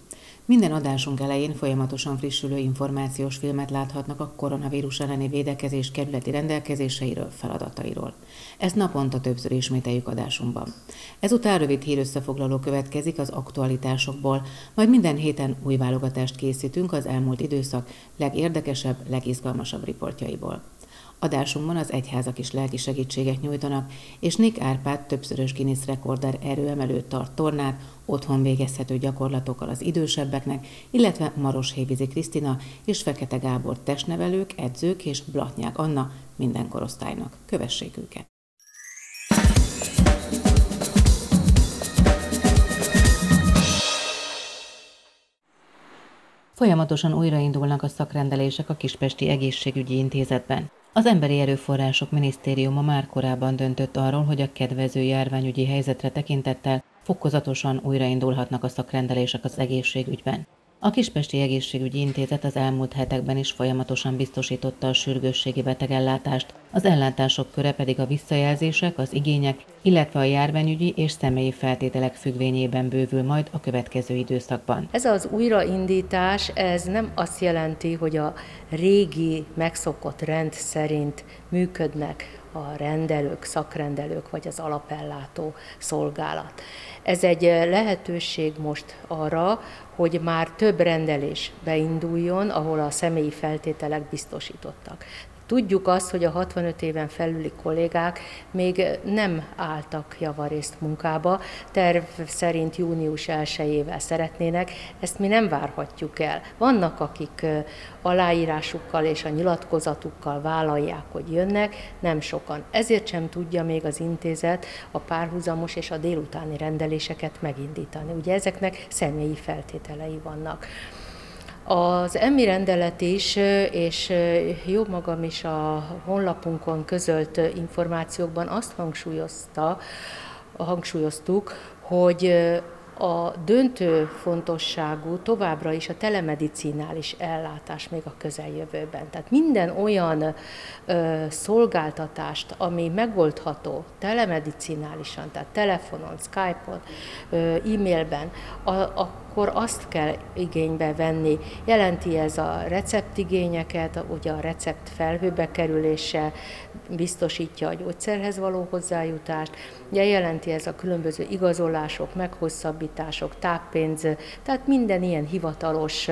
Minden adásunk elején folyamatosan frissülő információs filmet láthatnak a koronavírus elleni védekezés kerületi rendelkezéseiről, feladatairól. Ezt naponta többször ismételjük adásunkban. Ezután rövid hírösszefoglaló következik az aktualitásokból, majd minden héten új válogatást készítünk az elmúlt időszak legérdekesebb, legizgalmasabb riportjaiból. Adásunkban az egyházak is lelki segítséget nyújtanak, és Nick Árpád többszörös Guinness rekorder erőemelő tart tornát, otthon végezhető gyakorlatokkal az idősebbeknek, illetve Maros Hévizi Krisztina és Fekete Gábor testnevelők, edzők és Blatnyák Anna minden korosztálynak. Kövessék őket! Folyamatosan újraindulnak a szakrendelések a Kispesti Egészségügyi Intézetben. Az Emberi Erőforrások Minisztériuma már korábban döntött arról, hogy a kedvező járványügyi helyzetre tekintettel fokozatosan újraindulhatnak a szakrendelések az egészségügyben. A Kispesti Egészségügyi Intézet az elmúlt hetekben is folyamatosan biztosította a sürgősségi betegellátást, az ellátások köre pedig a visszajelzések, az igények illetve a járványügyi és személyi feltételek függvényében bővül majd a következő időszakban. Ez az újraindítás, ez nem azt jelenti, hogy a régi megszokott rend szerint működnek a rendelők, szakrendelők vagy az alapellátó szolgálat. Ez egy lehetőség most arra, hogy már több rendelés beinduljon, ahol a személyi feltételek biztosítottak. Tudjuk azt, hogy a 65 éven felüli kollégák még nem álltak javarészt munkába, terv szerint június 1-ével szeretnének, ezt mi nem várhatjuk el. Vannak, akik aláírásukkal és a nyilatkozatukkal vállalják, hogy jönnek, nem sokan. Ezért sem tudja még az intézet a párhuzamos és a délutáni rendeléseket megindítani. Ugye ezeknek személyi feltételei vannak. Az EMI rendelet is, és jó magam is a honlapunkon közölt információkban azt hangsúlyozta, hangsúlyoztuk, hogy a döntő fontosságú továbbra is a telemedicinális ellátás még a közeljövőben. Tehát minden olyan ö, szolgáltatást, ami megoldható telemedicinálisan, tehát telefonon, Skype-on, e-mailben, a, a akkor azt kell igénybe venni. Jelenti ez a receptigényeket, ugye a recept felhőbe kerülése biztosítja a gyógyszerhez való hozzájutást, ugye jelenti ez a különböző igazolások, meghosszabbítások, táppénz, tehát minden ilyen hivatalos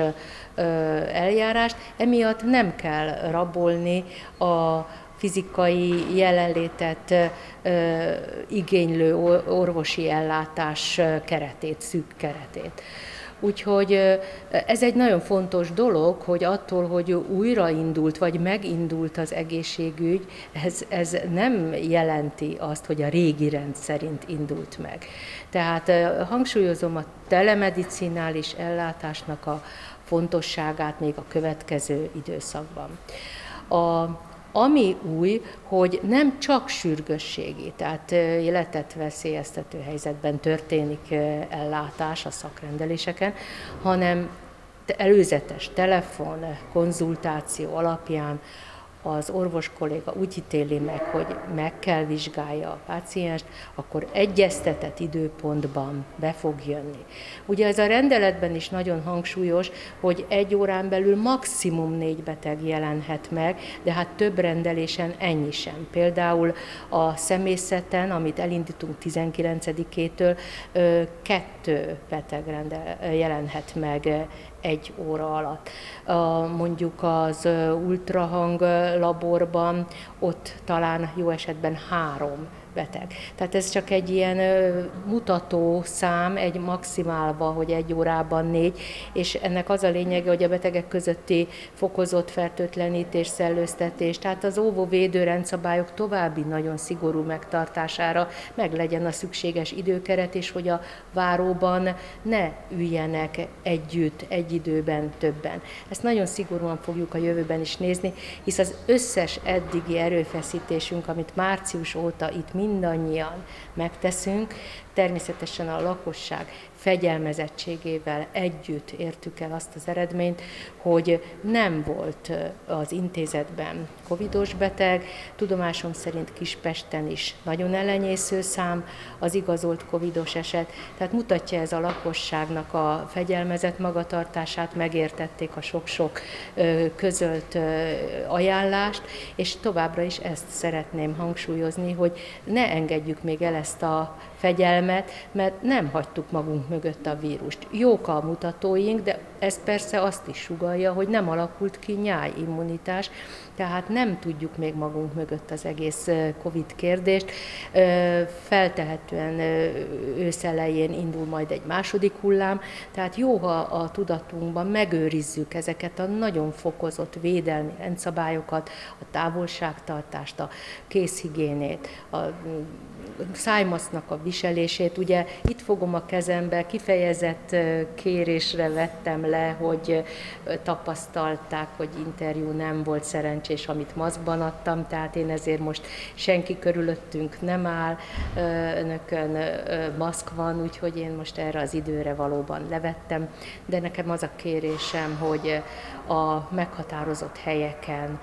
eljárást, emiatt nem kell rabolni a fizikai jelenlétet igénylő orvosi ellátás keretét, szűk keretét. Úgyhogy ez egy nagyon fontos dolog, hogy attól, hogy újraindult, vagy megindult az egészségügy, ez, ez nem jelenti azt, hogy a régi rend szerint indult meg. Tehát hangsúlyozom a telemedicinális ellátásnak a fontosságát még a következő időszakban. A ami új, hogy nem csak sürgősségi, tehát életet veszélyeztető helyzetben történik ellátás a szakrendeléseken, hanem előzetes telefon, konzultáció alapján az orvos kolléga úgy ítéli meg, hogy meg kell vizsgálja a pácienst, akkor egyeztetett időpontban be fog jönni. Ugye ez a rendeletben is nagyon hangsúlyos, hogy egy órán belül maximum négy beteg jelenhet meg, de hát több rendelésen ennyi sem. Például a személyzeten, amit elindítunk 19-től, kettő beteg jelenhet meg egy óra alatt. Mondjuk az ultrahang laborban ott talán jó esetben három beteg. Tehát ez csak egy ilyen mutató szám, egy maximálva, hogy egy órában négy, és ennek az a lényege, hogy a betegek közötti fokozott fertőtlenítés, szellőztetés, tehát az óvóvédő rendszabályok további nagyon szigorú megtartására meg legyen a szükséges időkeret, és hogy a váróban ne üljenek együtt, egy időben többen. Ezt nagyon szigorúan fogjuk a jövőben is nézni, hisz az összes eddigi erőfeszítésünk, amit március óta itt mindannyian megteszünk, természetesen a lakosság fegyelmezettségével együtt értük el azt az eredményt, hogy nem volt az intézetben covidos beteg, tudomásom szerint Kispesten is nagyon elenyésző szám az igazolt covidos eset, tehát mutatja ez a lakosságnak a fegyelmezett magatartását, megértették a sok-sok közölt ajánlást, és továbbra is ezt szeretném hangsúlyozni, hogy ne engedjük még el ezt a fegyelmet, mert nem hagytuk magunk mögött a vírust. Jók a mutatóink, de ez persze azt is sugalja, hogy nem alakult ki nyájimmunitás, tehát nem tudjuk még magunk mögött az egész COVID kérdést. Feltehetően őszelején indul majd egy második hullám, tehát jó, ha a tudatunkban megőrizzük ezeket a nagyon fokozott védelmi rendszabályokat, a távolságtartást, a készhigiénét, a szájmasznak a viselését. Ugye itt fogom a kezembe, kifejezett kérésre vettem le, hogy tapasztalták, hogy interjú nem volt szerencsés, amit maszkban adtam, tehát én ezért most senki körülöttünk nem áll, önökön maszk van, úgyhogy én most erre az időre valóban levettem, de nekem az a kérésem, hogy a meghatározott helyeken,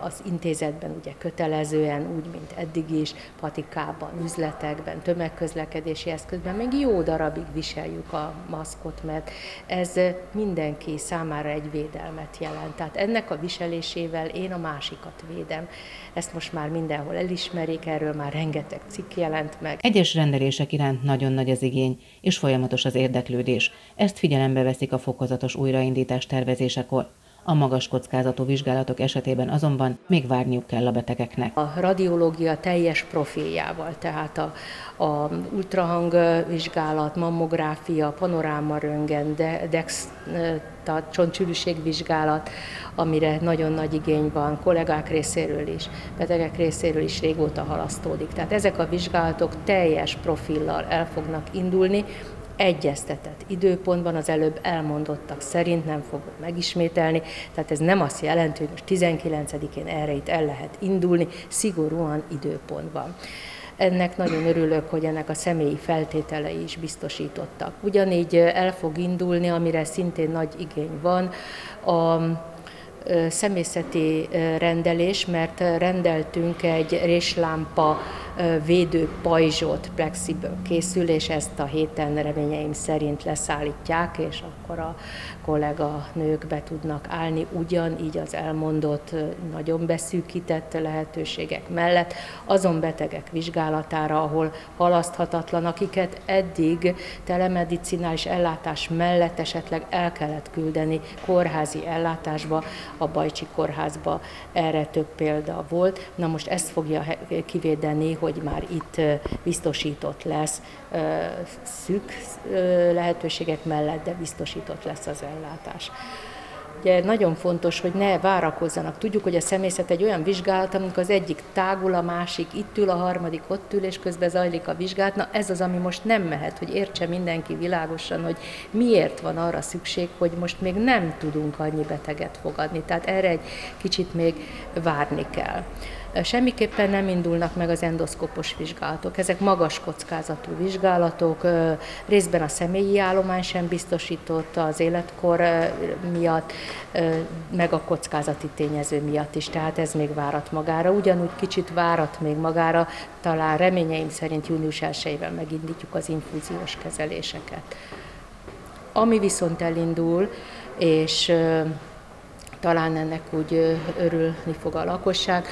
az intézetben ugye kötelezően, úgy, mint eddig is, patikában, üzletekben, tömegközlekedési eszközben még jó darabig viseljük a maszkot, mert ez mindenki számára egy védelmet jelent. Tehát ennek a viselésével én a másikat védem. Ezt most már mindenhol elismerik, erről már rengeteg cikk jelent meg. Egyes rendelések iránt nagyon nagy az igény, és folyamatos az érdeklődés. Ezt figyelembe veszik a fokozatos újraindítás tervezésekor. A magas kockázatú vizsgálatok esetében azonban még várniuk kell a betegeknek. A radiológia teljes profiljával, tehát a, a ultrahangvizsgálat, mammográfia, panoráma röntgen, dex, a csontcsűrűségvizsgálat, amire nagyon nagy igény van kollégák részéről is, betegek részéről is régóta halasztódik. Tehát ezek a vizsgálatok teljes profillal el fognak indulni, egyeztetett időpontban az előbb elmondottak szerint nem fogok megismételni, tehát ez nem azt jelenti, hogy most 19-én erre itt el lehet indulni, szigorúan időpontban. Ennek nagyon örülök, hogy ennek a személyi feltételei is biztosítottak. Ugyanígy el fog indulni, amire szintén nagy igény van, a személyzeti rendelés, mert rendeltünk egy réslámpa védő pajzsot plexiből készül, és ezt a héten reményeim szerint leszállítják, és akkor a kollega nők be tudnak állni ugyanígy az elmondott nagyon beszűkített lehetőségek mellett azon betegek vizsgálatára, ahol halaszthatatlan, akiket eddig telemedicinális ellátás mellett esetleg el kellett küldeni kórházi ellátásba, a Bajcsi kórházba erre több példa volt. Na most ezt fogja kivédeni, hogy már itt biztosított lesz szűk lehetőségek mellett, de biztosított lesz az ellátás. Ugye nagyon fontos, hogy ne várakozzanak. Tudjuk, hogy a személyzet egy olyan vizsgálat, amikor az egyik tágul, a másik itt ül, a harmadik ott ül, és közben zajlik a vizsgálat. Na ez az, ami most nem mehet, hogy értse mindenki világosan, hogy miért van arra szükség, hogy most még nem tudunk annyi beteget fogadni. Tehát erre egy kicsit még várni kell. Semmiképpen nem indulnak meg az endoszkopos vizsgálatok. Ezek magas kockázatú vizsgálatok, részben a személyi állomány sem biztosított az életkor miatt, meg a kockázati tényező miatt is, tehát ez még várat magára. Ugyanúgy kicsit várat még magára, talán reményeim szerint június 1 megindítjuk az infúziós kezeléseket. Ami viszont elindul, és talán ennek úgy örülni fog a lakosság,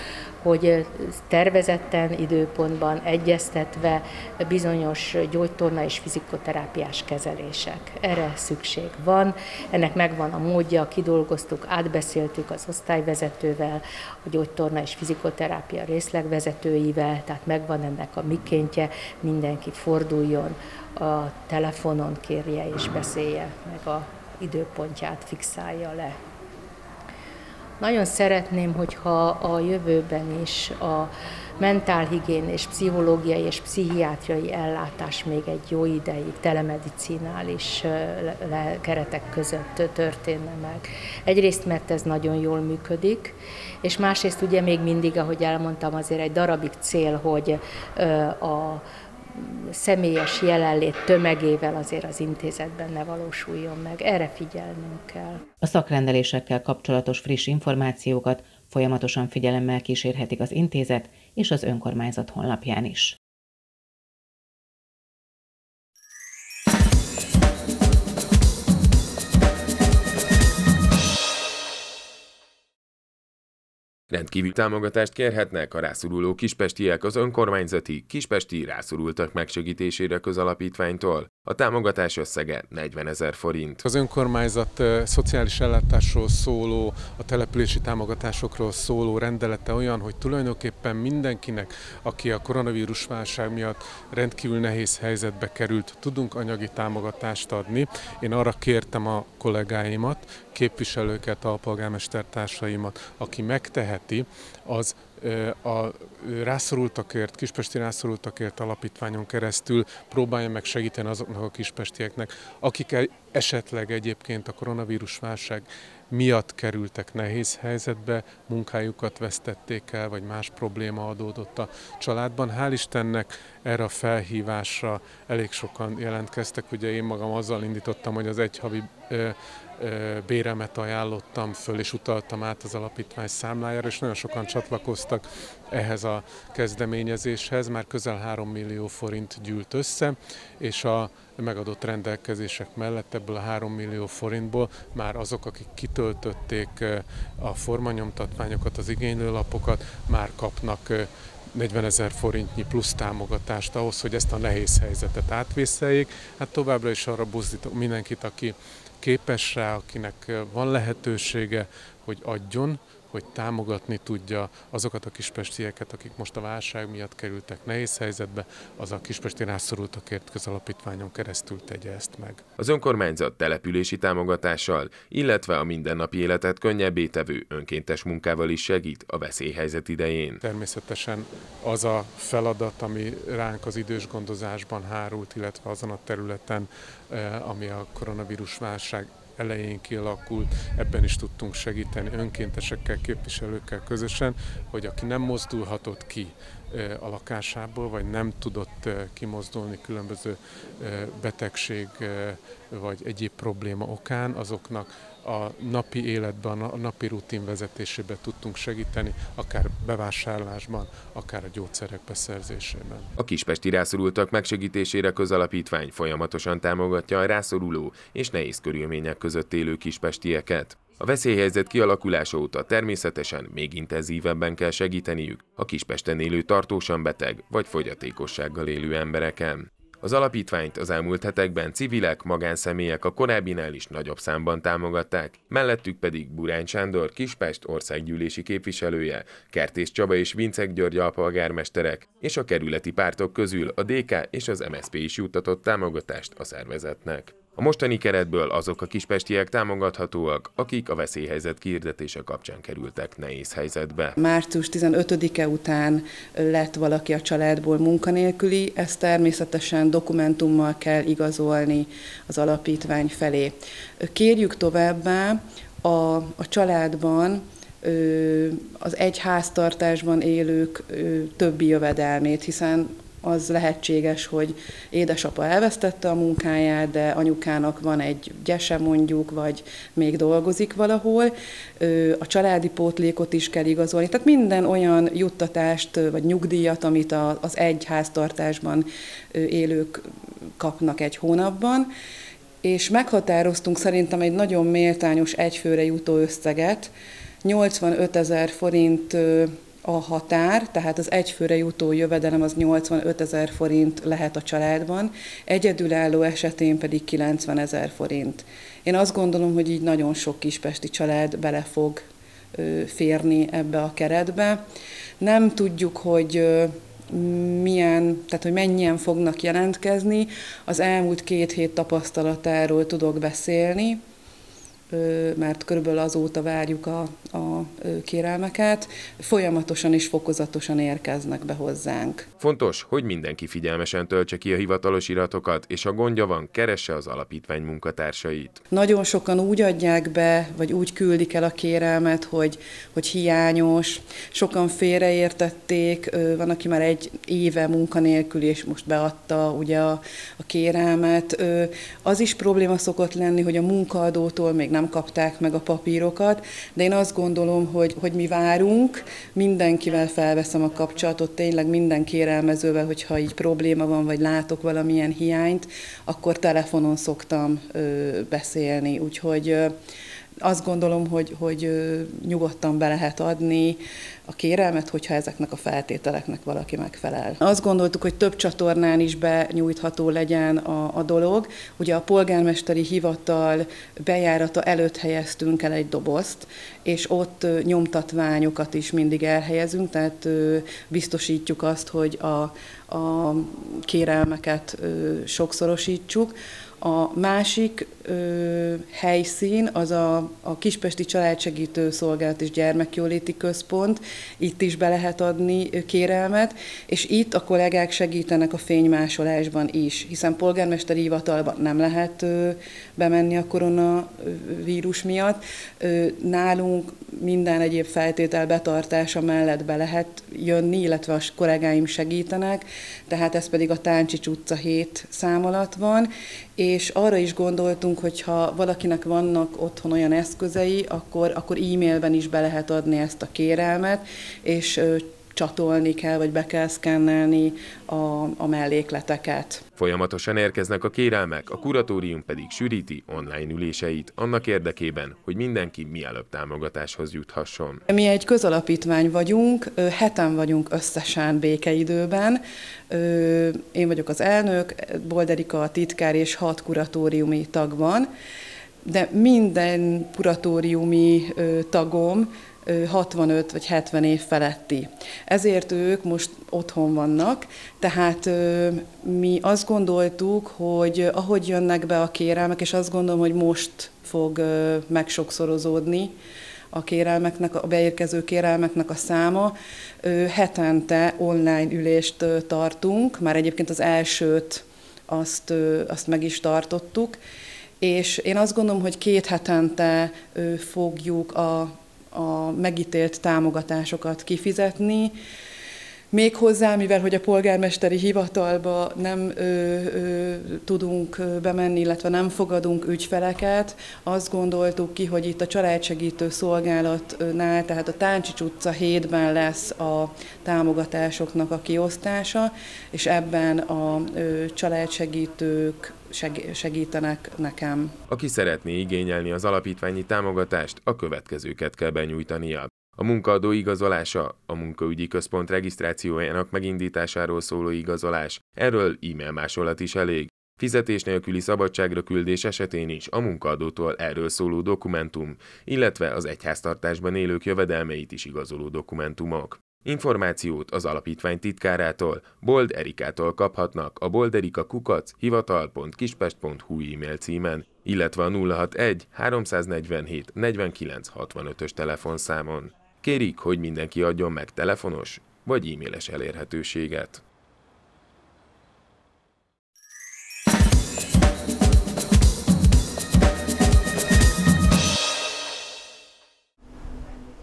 hogy tervezetten, időpontban egyeztetve bizonyos gyógytorna és fizikoterápiás kezelések. Erre szükség van, ennek megvan a módja, kidolgoztuk, átbeszéltük az osztályvezetővel, a gyógytorna és fizikoterápia részlegvezetőivel, tehát megvan ennek a mikéntje, mindenki forduljon a telefonon, kérje és beszélje meg a időpontját, fixálja le. Nagyon szeretném, hogyha a jövőben is a mentálhigién és pszichológiai és pszichiátriai ellátás még egy jó ideig telemedicinális keretek között történne meg. Egyrészt, mert ez nagyon jól működik, és másrészt ugye még mindig, ahogy elmondtam, azért egy darabig cél, hogy a személyes jelenlét tömegével azért az intézetben ne valósuljon meg. Erre figyelnünk kell. A szakrendelésekkel kapcsolatos friss információkat folyamatosan figyelemmel kísérhetik az intézet és az önkormányzat honlapján is. Rendkívül támogatást kérhetnek a rászoruló kispestiek az önkormányzati Kispesti Rászorultak Megsegítésére közalapítványtól. A támogatás összege 40 ezer forint. Az önkormányzat szociális ellátásról szóló, a települési támogatásokról szóló rendelete olyan, hogy tulajdonképpen mindenkinek, aki a koronavírus válság miatt rendkívül nehéz helyzetbe került, tudunk anyagi támogatást adni. Én arra kértem a kollégáimat, képviselőket, a polgármestertársaimat, aki megteheti, az a rászorultakért, kispesti rászorultakért alapítványon keresztül próbálja meg segíteni azoknak a kispestieknek, akik esetleg egyébként a koronavírus válság miatt kerültek nehéz helyzetbe, munkájukat vesztették el, vagy más probléma adódott a családban. Hál' Istennek erre a felhívásra elég sokan jelentkeztek. Ugye én magam azzal indítottam, hogy az egy havi béremet ajánlottam föl, és utaltam át az alapítvány számlájára, és nagyon sokan csatlakoztak ehhez a kezdeményezéshez, már közel 3 millió forint gyűlt össze, és a megadott rendelkezések mellett ebből a 3 millió forintból már azok, akik kitöltötték a formanyomtatványokat, az igénylőlapokat, már kapnak 40 ezer forintnyi plusz támogatást ahhoz, hogy ezt a nehéz helyzetet átvészeljék. Hát továbbra is arra buzdítok mindenkit, aki képes rá, akinek van lehetősége, hogy adjon, hogy támogatni tudja azokat a kispestieket, akik most a válság miatt kerültek nehéz helyzetbe, az a kispesti rászorultakért közalapítványon keresztül tegye ezt meg. Az önkormányzat települési támogatással, illetve a mindennapi életet könnyebbé tevő önkéntes munkával is segít a veszélyhelyzet idején. Természetesen az a feladat, ami ránk az idős gondozásban hárult, illetve azon a területen, eh, ami a koronavírus válság elején kialakult, ebben is tudtunk segíteni önkéntesekkel, képviselőkkel közösen, hogy aki nem mozdulhatott ki a lakásából, vagy nem tudott kimozdulni különböző betegség vagy egyéb probléma okán, azoknak a napi életben, a napi rutin vezetésébe tudtunk segíteni, akár bevásárlásban, akár a gyógyszerek beszerzésében. A kispesti rászorultak megsegítésére közalapítvány folyamatosan támogatja a rászoruló és nehéz körülmények között élő kispestieket. A veszélyhelyzet kialakulása óta természetesen még intenzívebben kell segíteniük a Kispesten élő tartósan beteg vagy fogyatékossággal élő embereken. Az alapítványt az elmúlt hetekben civilek, magánszemélyek a korábbinál is nagyobb számban támogatták, mellettük pedig Burány Sándor, Kispest országgyűlési képviselője, Kertész Csaba és Vincek György alpolgármesterek, és a kerületi pártok közül a DK és az MSZP is juttatott támogatást a szervezetnek. A mostani keretből azok a kispestiek támogathatóak, akik a veszélyhelyzet kiirdetése kapcsán kerültek nehéz helyzetbe. Március 15-e után lett valaki a családból munkanélküli, ezt természetesen dokumentummal kell igazolni az alapítvány felé. Kérjük továbbá a, a családban az egy háztartásban élők többi jövedelmét, hiszen az lehetséges, hogy édesapa elvesztette a munkáját, de anyukának van egy gyese mondjuk, vagy még dolgozik valahol. A családi pótlékot is kell igazolni. Tehát minden olyan juttatást vagy nyugdíjat, amit az egy háztartásban élők kapnak egy hónapban, és meghatároztunk szerintem egy nagyon méltányos egyfőre jutó összeget, 85 ezer forint a határ, tehát az egyfőre jutó jövedelem az 85 ezer forint lehet a családban, egyedülálló esetén pedig 90 ezer forint. Én azt gondolom, hogy így nagyon sok kispesti család bele fog férni ebbe a keretbe. Nem tudjuk, hogy milyen, tehát hogy mennyien fognak jelentkezni. Az elmúlt két hét tapasztalatáról tudok beszélni mert körülbelül azóta várjuk a, a kérelmeket, folyamatosan és fokozatosan érkeznek be hozzánk. Fontos, hogy mindenki figyelmesen töltse ki a hivatalos iratokat, és ha gondja van, keresse az alapítvány munkatársait. Nagyon sokan úgy adják be, vagy úgy küldik el a kérelmet, hogy, hogy hiányos, sokan félreértették, van, aki már egy éve munkanélkül, és most beadta ugye a, a kérelmet. Az is probléma szokott lenni, hogy a munkaadótól még nem kapták meg a papírokat, de én azt gondolom, hogy, hogy mi várunk, mindenkivel felveszem a kapcsolatot, tényleg minden kérelmezővel, hogyha így probléma van, vagy látok valamilyen hiányt, akkor telefonon szoktam ö, beszélni, úgyhogy ö, azt gondolom, hogy, hogy nyugodtan be lehet adni a kérelmet, hogyha ezeknek a feltételeknek valaki megfelel. Azt gondoltuk, hogy több csatornán is benyújtható legyen a, a dolog. Ugye a polgármesteri hivatal bejárata előtt helyeztünk el egy dobozt, és ott nyomtatványokat is mindig elhelyezünk, tehát biztosítjuk azt, hogy a, a kérelmeket sokszorosítsuk. A másik ö, helyszín az a, a Kispesti Családsegítő Szolgálat és Gyermekjóléti Központ, itt is be lehet adni kérelmet, és itt a kollégák segítenek a fénymásolásban is, hiszen polgármesteri hivatalban nem lehet bemenni a koronavírus miatt. Nálunk minden egyéb feltétel betartása mellett be lehet jönni, illetve a kollégáim segítenek, tehát ez pedig a Táncsics utca 7 szám alatt van, és arra is gondoltunk, hogy ha valakinek vannak otthon olyan eszközei, akkor, akkor e-mailben is be lehet adni ezt a kérelmet, és csatolni kell, vagy be kell szkennelni a, a mellékleteket. Folyamatosan érkeznek a kérelmek, a kuratórium pedig sűríti online üléseit annak érdekében, hogy mindenki mielőbb támogatáshoz juthasson. Mi egy közalapítvány vagyunk, heten vagyunk összesen békeidőben. Én vagyok az elnök, Bolderika a titkár és hat kuratóriumi tag van, de minden kuratóriumi tagom 65 vagy 70 év feletti. Ezért ők most otthon vannak, tehát mi azt gondoltuk, hogy ahogy jönnek be a kérelmek, és azt gondolom, hogy most fog megsokszorozódni, a kérelmeknek, a beérkező kérelmeknek a száma. Hetente online ülést tartunk, már egyébként az elsőt azt, azt meg is tartottuk, és én azt gondolom, hogy két hetente fogjuk a a megítélt támogatásokat kifizetni, még hozzá, mivel hogy a polgármesteri hivatalba nem ö, ö, tudunk bemenni, illetve nem fogadunk ügyfeleket, azt gondoltuk ki, hogy itt a családsegítő szolgálatnál, tehát a Táncsics utca 7-ben lesz a támogatásoknak a kiosztása, és ebben a ö, családsegítők segítenek nekem. Aki szeretné igényelni az alapítványi támogatást, a következőket kell benyújtania. A munkaadó igazolása, a munkaügyi központ regisztrációjának megindításáról szóló igazolás, erről e-mail másolat is elég. Fizetés nélküli szabadságra küldés esetén is a munkaadótól erről szóló dokumentum, illetve az egyháztartásban élők jövedelmeit is igazoló dokumentumok. Információt az alapítvány titkárától, Bold Erikától kaphatnak a bolderika kukac hivatal.kispest.hu e-mail címen, illetve a 061 347 49 65-ös telefonszámon. Kérik, hogy mindenki adjon meg telefonos vagy e-mailes elérhetőséget.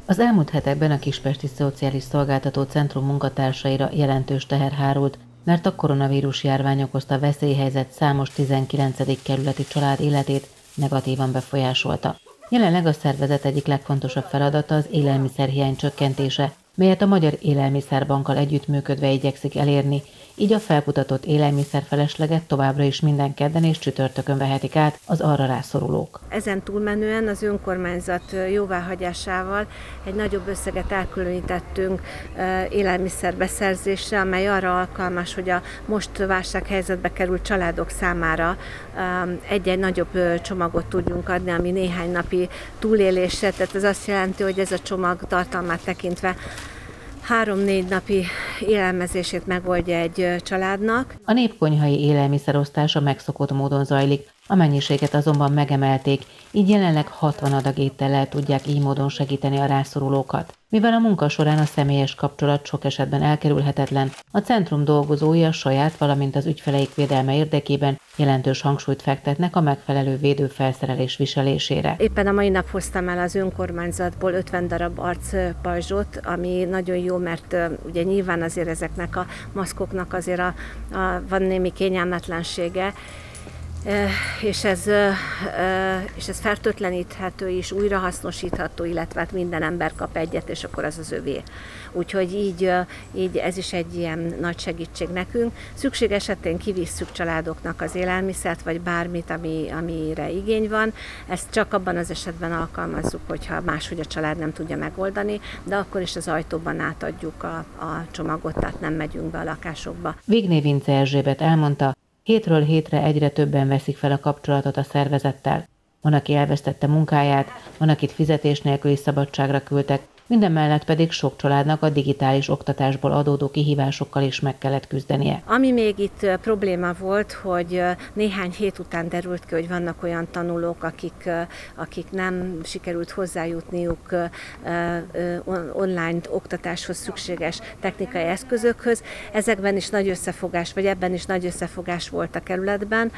Az elmúlt hetekben a Kispesti Szociális Szolgáltató Centrum munkatársaira jelentős teher hárult, mert a koronavírus járvány okozta veszélyhelyzet számos 19. kerületi család életét negatívan befolyásolta. Jelenleg a szervezet egyik legfontosabb feladata az élelmiszerhiány csökkentése, melyet a Magyar Élelmiszerbankkal együttműködve igyekszik elérni, így a felkutatott élelmiszerfelesleget továbbra is minden kedden és csütörtökön vehetik át az arra rászorulók. Ezen túlmenően az önkormányzat jóváhagyásával egy nagyobb összeget elkülönítettünk élelmiszerbeszerzésre, amely arra alkalmas, hogy a most válsághelyzetbe került családok számára egy-egy nagyobb csomagot tudjunk adni, ami néhány napi túlélésre, tehát ez azt jelenti, hogy ez a csomag tartalmát tekintve három-négy napi élelmezését megoldja egy családnak. A népkonyhai élelmiszerosztása megszokott módon zajlik, a mennyiséget azonban megemelték, így jelenleg 60 adag étellel tudják így módon segíteni a rászorulókat. Mivel a munka során a személyes kapcsolat sok esetben elkerülhetetlen, a centrum dolgozói a saját, valamint az ügyfeleik védelme érdekében jelentős hangsúlyt fektetnek a megfelelő védőfelszerelés viselésére. Éppen a mai nap hoztam el az önkormányzatból 50 darab arcpajzsot, ami nagyon jó, mert ugye nyilván azért ezeknek a maszkoknak azért a, a, van némi kényelmetlensége, és ez, és ez fertőtleníthető is, újrahasznosítható, illetve hát minden ember kap egyet, és akkor az az övé. Úgyhogy így, így ez is egy ilyen nagy segítség nekünk. Szükség esetén kivisszük családoknak az élelmiszert, vagy bármit, ami, amire igény van. Ezt csak abban az esetben alkalmazzuk, hogyha máshogy a család nem tudja megoldani, de akkor is az ajtóban átadjuk a, a csomagot, tehát nem megyünk be a lakásokba. Vigné Vince Erzsébet elmondta, Hétről hétre egyre többen veszik fel a kapcsolatot a szervezettel. Van, aki elvesztette munkáját, van, akit fizetés nélküli szabadságra küldtek, minden mellett pedig sok családnak a digitális oktatásból adódó kihívásokkal is meg kellett küzdenie. Ami még itt probléma volt, hogy néhány hét után derült ki, hogy vannak olyan tanulók, akik, akik nem sikerült hozzájutniuk online oktatáshoz szükséges technikai eszközökhöz. Ezekben is nagy összefogás, vagy ebben is nagy összefogás volt a kerületben.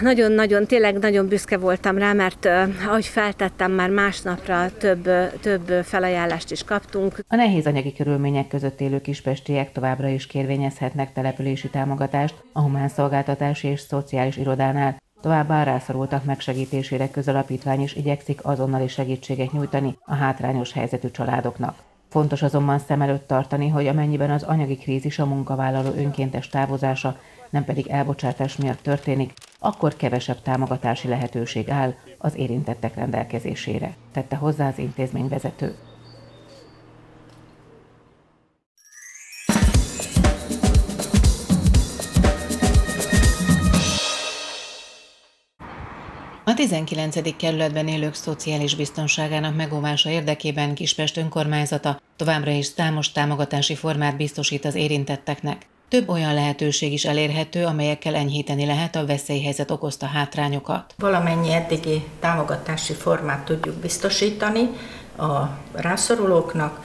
Nagyon-nagyon, tényleg nagyon büszke voltam rá, mert ahogy feltettem, már másnapra több, több felajánlást is kaptunk. A nehéz anyagi körülmények között élő kispestiek továbbra is kérvényezhetnek települési támogatást a humán szolgáltatási és szociális irodánál. Továbbá rászorultak megsegítésére közalapítvány is igyekszik azonnali segítséget nyújtani a hátrányos helyzetű családoknak. Fontos azonban szem előtt tartani, hogy amennyiben az anyagi krízis a munkavállaló önkéntes távozása, nem pedig elbocsátás miatt történik, akkor kevesebb támogatási lehetőség áll az érintettek rendelkezésére, tette hozzá az intézmény vezető. A 19. kerületben élők szociális biztonságának megóvása érdekében Kispest önkormányzata továbbra is számos támogatási formát biztosít az érintetteknek. Több olyan lehetőség is elérhető, amelyekkel enyhíteni lehet a veszélyhelyzet okozta hátrányokat. Valamennyi eddigi támogatási formát tudjuk biztosítani a rászorulóknak,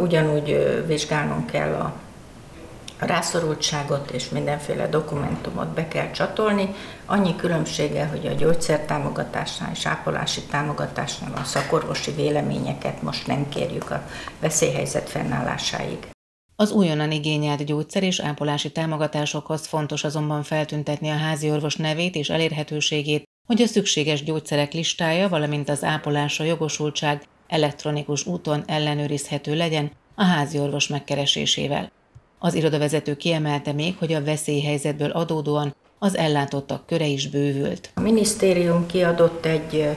ugyanúgy vizsgálnunk kell a rászorultságot és mindenféle dokumentumot be kell csatolni. Annyi különbsége, hogy a gyógyszertámogatásnál és ápolási támogatásnál a szakorvosi véleményeket most nem kérjük a veszélyhelyzet fennállásáig. Az újonnan igényelt gyógyszer és ápolási támogatásokhoz fontos azonban feltüntetni a házi orvos nevét és elérhetőségét, hogy a szükséges gyógyszerek listája, valamint az ápolásra jogosultság elektronikus úton ellenőrizhető legyen a házi orvos megkeresésével. Az irodavezető kiemelte még, hogy a veszélyhelyzetből adódóan az ellátottak köre is bővült. A minisztérium kiadott egy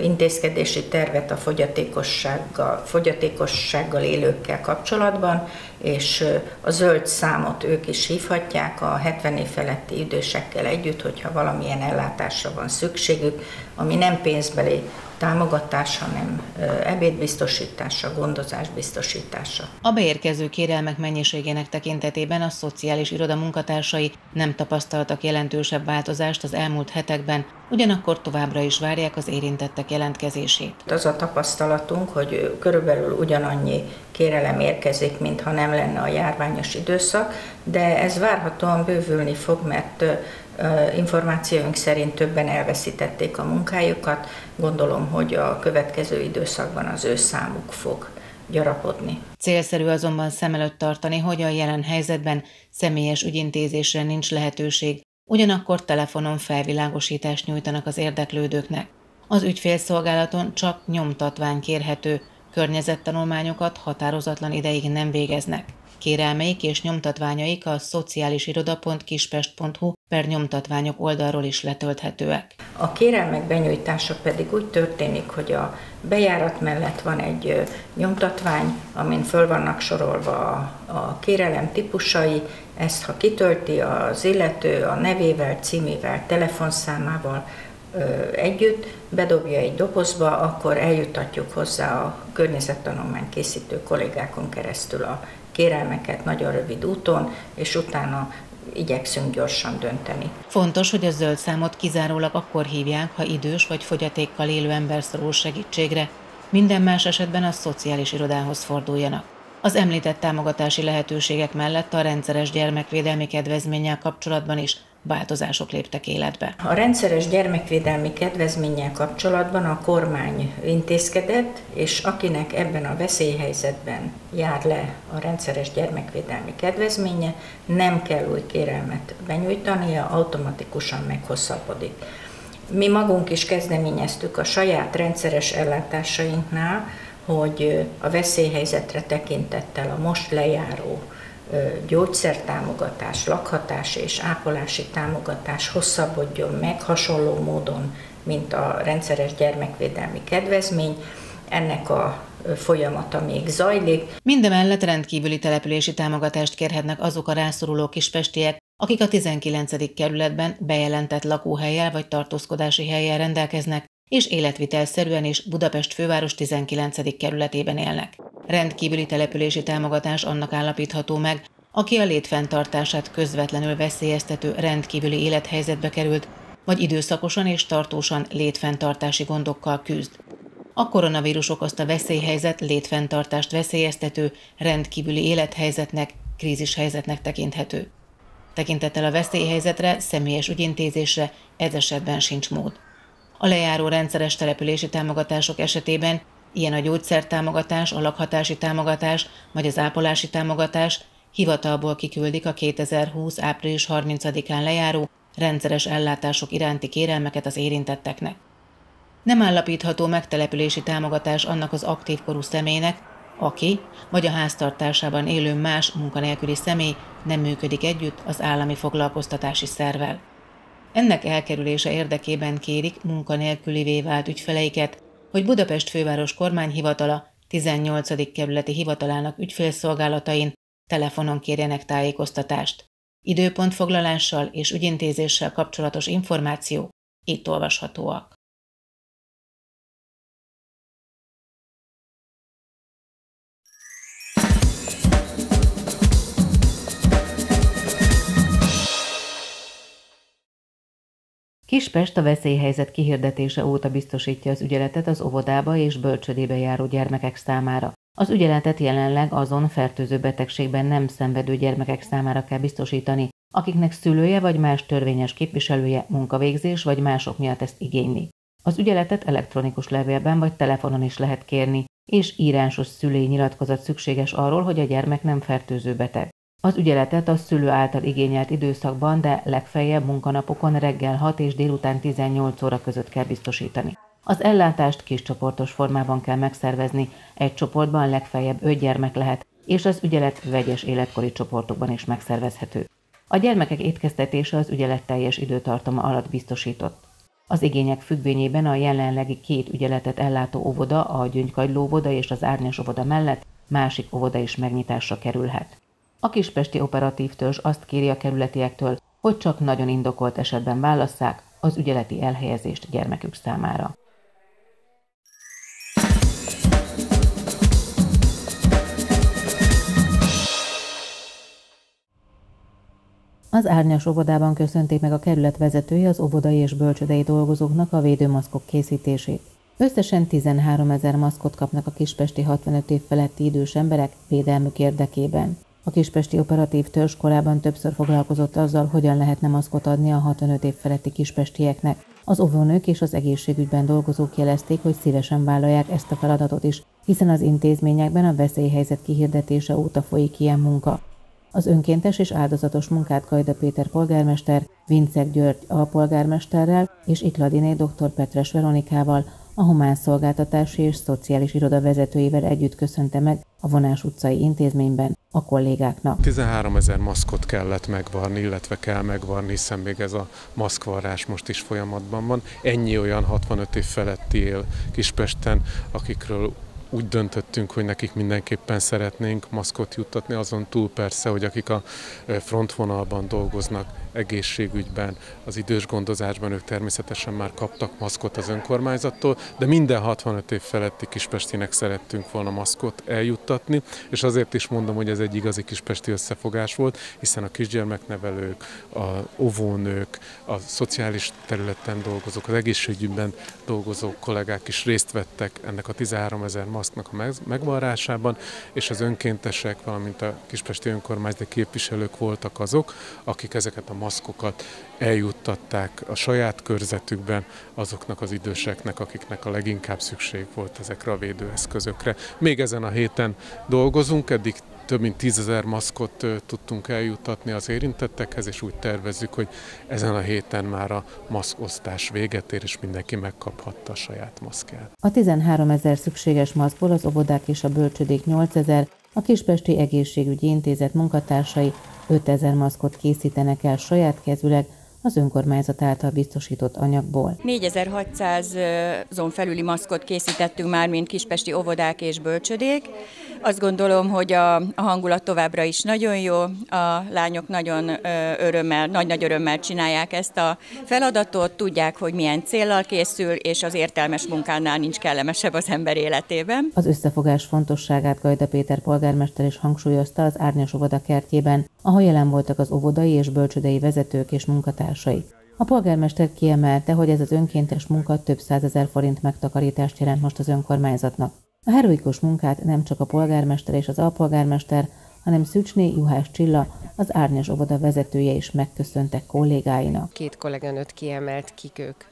intézkedési tervet a fogyatékossággal, fogyatékossággal élőkkel kapcsolatban, és a zöld számot ők is hívhatják a 70 év feletti idősekkel együtt, hogyha valamilyen ellátásra van szükségük, ami nem pénzbeli támogatás, hanem ebédbiztosítása, gondozás biztosítása. A beérkező kérelmek mennyiségének tekintetében a szociális iroda munkatársai nem tapasztaltak jelentősebb változást az elmúlt hetekben, ugyanakkor továbbra is várják az érintettek jelentkezését. Az a tapasztalatunk, hogy körülbelül ugyanannyi kérelem érkezik, mintha nem lenne a járványos időszak, de ez várhatóan bővülni fog, mert információink szerint többen elveszítették a munkájukat. Gondolom, hogy a következő időszakban az ő számuk fog gyarapodni. Célszerű azonban szem előtt tartani, hogy a jelen helyzetben személyes ügyintézésre nincs lehetőség, ugyanakkor telefonon felvilágosítást nyújtanak az érdeklődőknek. Az ügyfélszolgálaton csak nyomtatvány kérhető, környezettanulmányokat határozatlan ideig nem végeznek. Kérelmeik és nyomtatványaik a szociálisiroda.kispest.hu per nyomtatványok oldalról is letölthetőek. A kérelmek benyújtása pedig úgy történik, hogy a bejárat mellett van egy nyomtatvány, amin föl vannak sorolva a, kérelem típusai, ezt ha kitölti az illető a nevével, címével, telefonszámával, együtt, bedobja egy dobozba, akkor eljutatjuk hozzá a környezettanulmány készítő kollégákon keresztül a kérelmeket nagyon rövid úton, és utána igyekszünk gyorsan dönteni. Fontos, hogy a zöld számot kizárólag akkor hívják, ha idős vagy fogyatékkal élő ember szorul segítségre. Minden más esetben a szociális irodához forduljanak. Az említett támogatási lehetőségek mellett a rendszeres gyermekvédelmi kedvezménnyel kapcsolatban is változások léptek életbe. A rendszeres gyermekvédelmi kedvezménnyel kapcsolatban a kormány intézkedett, és akinek ebben a veszélyhelyzetben jár le a rendszeres gyermekvédelmi kedvezménye, nem kell új kérelmet benyújtania, automatikusan meghosszabbodik. Mi magunk is kezdeményeztük a saját rendszeres ellátásainknál, hogy a veszélyhelyzetre tekintettel a most lejáró gyógyszertámogatás, lakhatás és ápolási támogatás hosszabbodjon meg hasonló módon, mint a rendszeres gyermekvédelmi kedvezmény. Ennek a folyamata még zajlik. Mindemellett rendkívüli települési támogatást kérhetnek azok a rászoruló kispestiek, akik a 19. kerületben bejelentett lakóhelyjel vagy tartózkodási helyjel rendelkeznek, és életvitelszerűen is Budapest főváros 19. kerületében élnek. Rendkívüli települési támogatás annak állapítható meg, aki a létfenntartását közvetlenül veszélyeztető rendkívüli élethelyzetbe került, vagy időszakosan és tartósan létfenntartási gondokkal küzd. A koronavírus okozta veszélyhelyzet létfenntartást veszélyeztető rendkívüli élethelyzetnek, krízishelyzetnek tekinthető. Tekintettel a veszélyhelyzetre, személyes ügyintézésre ez esetben sincs mód. A lejáró rendszeres települési támogatások esetében ilyen a gyógyszertámogatás, a lakhatási támogatás vagy az ápolási támogatás hivatalból kiküldik a 2020. április 30-án lejáró rendszeres ellátások iránti kérelmeket az érintetteknek. Nem állapítható megtelepülési támogatás annak az aktív korú személynek, aki vagy a háztartásában élő más munkanélküli személy nem működik együtt az állami foglalkoztatási szervel. Ennek elkerülése érdekében kérik munkanélkülivé vált ügyfeleiket, hogy Budapest főváros kormányhivatala 18. kerületi hivatalának ügyfélszolgálatain telefonon kérjenek tájékoztatást. Időpontfoglalással és ügyintézéssel kapcsolatos információ itt olvashatóak. Kispest a veszélyhelyzet kihirdetése óta biztosítja az ügyeletet az óvodába és bölcsödébe járó gyermekek számára. Az ügyeletet jelenleg azon fertőző betegségben nem szenvedő gyermekek számára kell biztosítani, akiknek szülője vagy más törvényes képviselője munkavégzés vagy mások miatt ezt igényli. Az ügyeletet elektronikus levélben vagy telefonon is lehet kérni, és írásos szülői nyilatkozat szükséges arról, hogy a gyermek nem fertőző beteg. Az ügyeletet a szülő által igényelt időszakban, de legfeljebb munkanapokon reggel 6 és délután 18 óra között kell biztosítani. Az ellátást kis csoportos formában kell megszervezni, egy csoportban legfeljebb 5 gyermek lehet, és az ügyelet vegyes életkori csoportokban is megszervezhető. A gyermekek étkeztetése az ügyelet teljes időtartama alatt biztosított. Az igények függvényében a jelenlegi két ügyeletet ellátó óvoda, a Gyöngykagyló óvoda és az Árnyas óvoda mellett másik óvoda is megnyitásra kerülhet. A Kispesti Operatív Törzs azt kéri a kerületiektől, hogy csak nagyon indokolt esetben válasszák az ügyeleti elhelyezést gyermekük számára. Az árnyas óvodában köszönték meg a kerület vezetője az óvodai és bölcsödei dolgozóknak a védőmaszkok készítését. Összesen 13 ezer maszkot kapnak a kispesti 65 év feletti idős emberek védelmük érdekében. A Kispesti Operatív Törzskolában többször foglalkozott azzal, hogyan lehetne maszkot adni a 65 év feletti kispestieknek. Az óvónők és az egészségügyben dolgozók jelezték, hogy szívesen vállalják ezt a feladatot is, hiszen az intézményekben a veszélyhelyzet kihirdetése óta folyik ilyen munka. Az önkéntes és áldozatos munkát Kajda Péter polgármester, Vincek György alpolgármesterrel és Ikladiné dr. Petres Veronikával, a Humán Szolgáltatási és Szociális Iroda vezetőivel együtt köszönte meg a Vonás utcai intézményben a kollégáknak. 13 ezer maszkot kellett megvarni, illetve kell megvarni, hiszen még ez a maszkvarrás most is folyamatban van. Ennyi olyan 65 év feletti él Kispesten, akikről úgy döntöttünk, hogy nekik mindenképpen szeretnénk maszkot juttatni, azon túl persze, hogy akik a frontvonalban dolgoznak, egészségügyben, az idős gondozásban ők természetesen már kaptak maszkot az önkormányzattól, de minden 65 év feletti kispestinek szerettünk volna maszkot eljuttatni, és azért is mondom, hogy ez egy igazi kispesti összefogás volt, hiszen a kisgyermeknevelők, a óvónők, a szociális területen dolgozók, az egészségügyben dolgozó kollégák is részt vettek ennek a 13 ezer maszknak a megvarrásában, és az önkéntesek, valamint a kispesti önkormányzati képviselők voltak azok, akik ezeket a maszkokat eljuttatták a saját körzetükben azoknak az időseknek, akiknek a leginkább szükség volt ezekre a védőeszközökre. Még ezen a héten dolgozunk, eddig több mint tízezer maszkot tudtunk eljuttatni az érintettekhez, és úgy tervezzük, hogy ezen a héten már a maszkosztás véget ér, és mindenki megkaphatta a saját maszkját. A 13 ezer szükséges maszkból az óvodák és a bölcsödék 8 ezer, a Kispesti Egészségügyi Intézet munkatársai 5000 maszkot készítenek el saját kezüleg az önkormányzat által biztosított anyagból. 4600-on felüli maszkot készítettünk már, mint kispesti óvodák és bölcsödék. Azt gondolom, hogy a, a hangulat továbbra is nagyon jó, a lányok nagyon örömmel, nagy-nagy örömmel csinálják ezt a feladatot, tudják, hogy milyen céllal készül, és az értelmes munkánál nincs kellemesebb az ember életében. Az összefogás fontosságát Gajda Péter polgármester is hangsúlyozta az Árnyas óvoda kertjében, ahol jelen voltak az óvodai és bölcsödei vezetők és munkatársai. A polgármester kiemelte, hogy ez az önkéntes munka több százezer forint megtakarítást jelent most az önkormányzatnak. A heroikus munkát nem csak a polgármester és az alpolgármester, hanem Szücsné Juhás Csilla, az Árnyas óvoda vezetője is megköszönte kollégáinak. Két kolléganőt kiemelt, kik ők?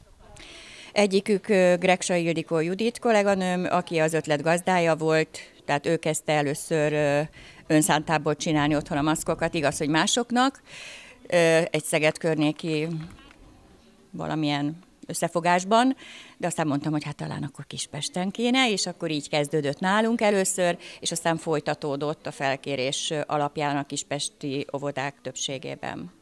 Egyikük Greksa Ildikó Judit kolléganőm, aki az ötlet gazdája volt, tehát ő kezdte először önszántából csinálni otthon a maszkokat, igaz, hogy másoknak. Egy Szeged környéki valamilyen összefogásban, de aztán mondtam, hogy hát talán akkor Kispesten kéne, és akkor így kezdődött nálunk először, és aztán folytatódott a felkérés alapján a kispesti óvodák többségében.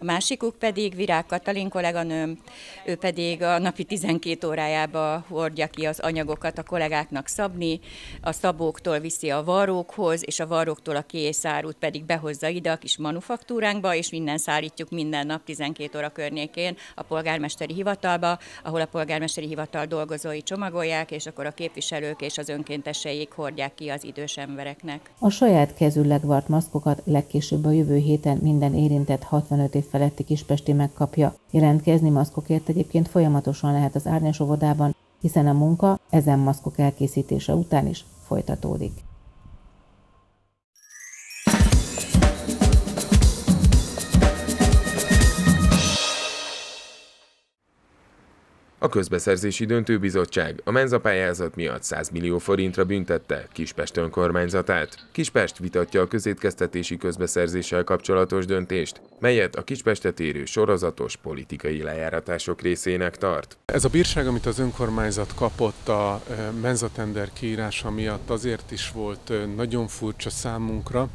A másikuk pedig Virág Katalin kolléganőm, ő pedig a napi 12 órájába hordja ki az anyagokat a kollégáknak szabni, a szabóktól viszi a varrókhoz, és a varróktól a készárút pedig behozza ide a kis manufaktúránkba, és minden szállítjuk minden nap 12 óra környékén a polgármesteri hivatalba, ahol a polgármesteri hivatal dolgozói csomagolják, és akkor a képviselők és az önkénteseik hordják ki az idős embereknek. A saját kezűleg vart maszkokat legkésőbb a jövő héten minden érintett 65 év feletti kispesti megkapja. Jelentkezni maszkokért egyébként folyamatosan lehet az árnyas óvodában, hiszen a munka ezen maszkok elkészítése után is folytatódik. A közbeszerzési döntőbizottság a menzapályázat miatt 100 millió forintra büntette Kispest önkormányzatát. Kispest vitatja a közétkeztetési közbeszerzéssel kapcsolatos döntést, melyet a Kispestet érő sorozatos politikai lejáratások részének tart. Ez a bírság, amit az önkormányzat kapott a e, menzatender kiírása miatt azért is volt e, nagyon furcsa számunkra,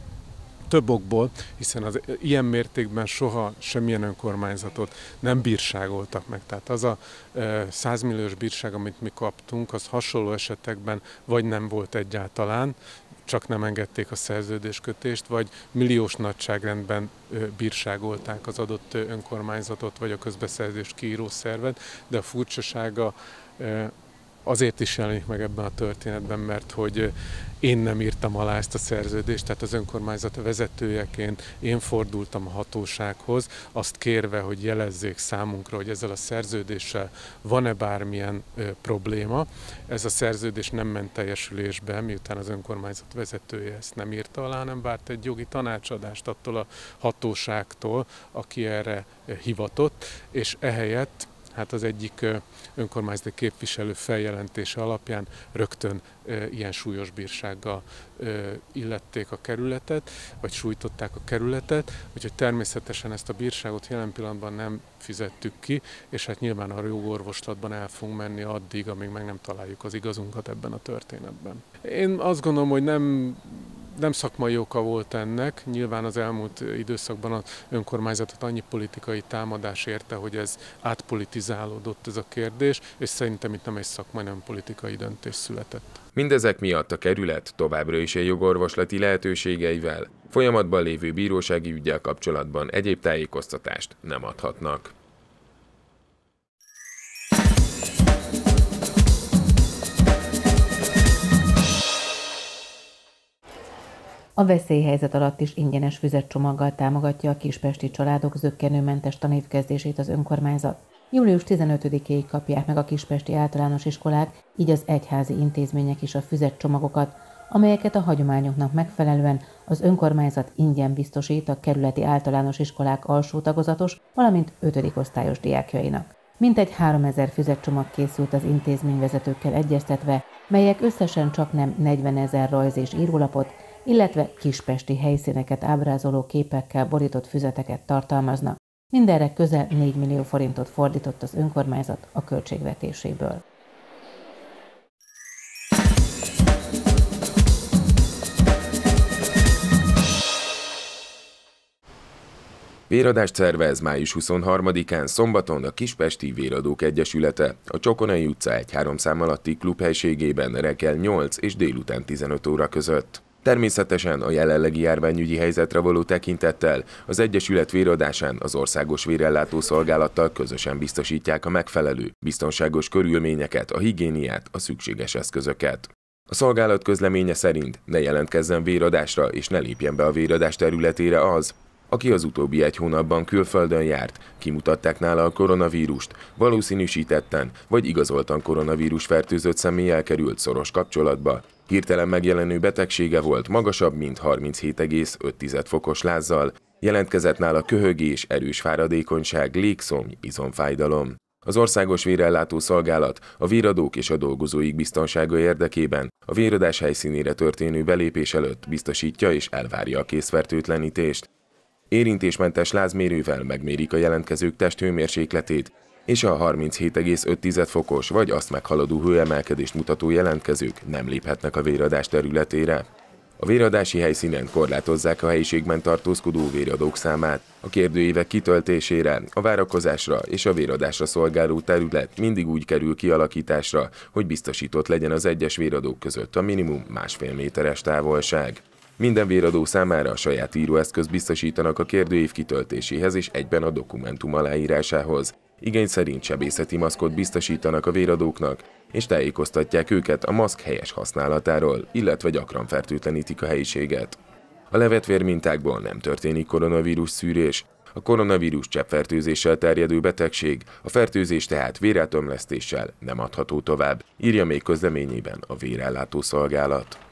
több okból, hiszen az ilyen mértékben soha semmilyen önkormányzatot nem bírságoltak meg. Tehát az a 100 milliós bírság, amit mi kaptunk, az hasonló esetekben vagy nem volt egyáltalán, csak nem engedték a szerződéskötést, vagy milliós nagyságrendben bírságolták az adott önkormányzatot, vagy a közbeszerzés kiíró szervet, de a furcsasága azért is jelenik meg ebben a történetben, mert hogy én nem írtam alá ezt a szerződést, tehát az önkormányzat vezetőjeként én fordultam a hatósághoz, azt kérve, hogy jelezzék számunkra, hogy ezzel a szerződéssel van-e bármilyen ö, probléma. Ez a szerződés nem ment teljesülésbe, miután az önkormányzat vezetője ezt nem írta alá, nem várt egy jogi tanácsadást attól a hatóságtól, aki erre hivatott, és ehelyett hát az egyik önkormányzati képviselő feljelentése alapján rögtön ilyen súlyos bírsággal illették a kerületet, vagy sújtották a kerületet, úgyhogy természetesen ezt a bírságot jelen pillanatban nem fizettük ki, és hát nyilván a jogorvoslatban el fogunk menni addig, amíg meg nem találjuk az igazunkat ebben a történetben. Én azt gondolom, hogy nem nem szakmai oka volt ennek, nyilván az elmúlt időszakban az önkormányzatot annyi politikai támadás érte, hogy ez átpolitizálódott ez a kérdés, és szerintem itt nem egy szakmai, nem politikai döntés született. Mindezek miatt a kerület továbbra is egy jogorvoslati lehetőségeivel, folyamatban lévő bírósági ügyel kapcsolatban egyéb tájékoztatást nem adhatnak. A veszélyhelyzet alatt is ingyenes füzetcsomaggal támogatja a kispesti családok zöggenőmentes tanévkezdését az önkormányzat. Július 15-éig kapják meg a kispesti általános iskolák, így az egyházi intézmények is a füzetcsomagokat, amelyeket a hagyományoknak megfelelően az önkormányzat ingyen biztosít a kerületi általános iskolák alsó tagozatos, valamint 5. osztályos diákjainak. Mintegy 3000 füzetcsomag készült az intézményvezetőkkel egyeztetve, melyek összesen csak nem 40 ezer rajz és írólapot, illetve kispesti helyszíneket ábrázoló képekkel borított füzeteket tartalmaznak. Mindenre közel 4 millió forintot fordított az önkormányzat a költségvetéséből. Véradást szervez május 23-án szombaton a Kispesti Véradók Egyesülete, a Csokonai utca egy három szám alatti klubhelységében reggel 8 és délután 15 óra között. Természetesen a jelenlegi járványügyi helyzetre való tekintettel az Egyesület véradásán az Országos Vérellátó Szolgálattal közösen biztosítják a megfelelő, biztonságos körülményeket, a higiéniát, a szükséges eszközöket. A szolgálat közleménye szerint ne jelentkezzen véradásra és ne lépjen be a véradás területére az, aki az utóbbi egy hónapban külföldön járt, kimutatták nála a koronavírust, valószínűsítetten vagy igazoltan koronavírus fertőzött személlyel került szoros kapcsolatba, hirtelen megjelenő betegsége volt magasabb, mint 37,5 fokos lázzal, jelentkezett nála köhögés, erős fáradékonyság, légszomj, izomfájdalom. Az Országos Vérellátó Szolgálat a véradók és a dolgozóik biztonsága érdekében a véradás helyszínére történő belépés előtt biztosítja és elvárja a készfertőtlenítést. Érintésmentes lázmérővel megmérik a jelentkezők testhőmérsékletét, és a 37,5 fokos vagy azt meghaladó hőemelkedést mutató jelentkezők nem léphetnek a véradás területére. A véradási helyszínen korlátozzák a helyiségben tartózkodó véradók számát. A kérdőívek kitöltésére, a várakozásra és a véradásra szolgáló terület mindig úgy kerül kialakításra, hogy biztosított legyen az egyes véradók között a minimum másfél méteres távolság. Minden véradó számára a saját íróeszköz biztosítanak a kérdőív kitöltéséhez és egyben a dokumentum aláírásához. Igény szerint sebészeti maszkot biztosítanak a véradóknak, és tájékoztatják őket a maszk helyes használatáról, illetve gyakran fertőtlenítik a helyiséget. A levett vérmintákból nem történik koronavírus szűrés, a koronavírus cseppfertőzéssel terjedő betegség, a fertőzés tehát vérátömlesztéssel nem adható tovább, írja még közleményében a vérellátó szolgálat.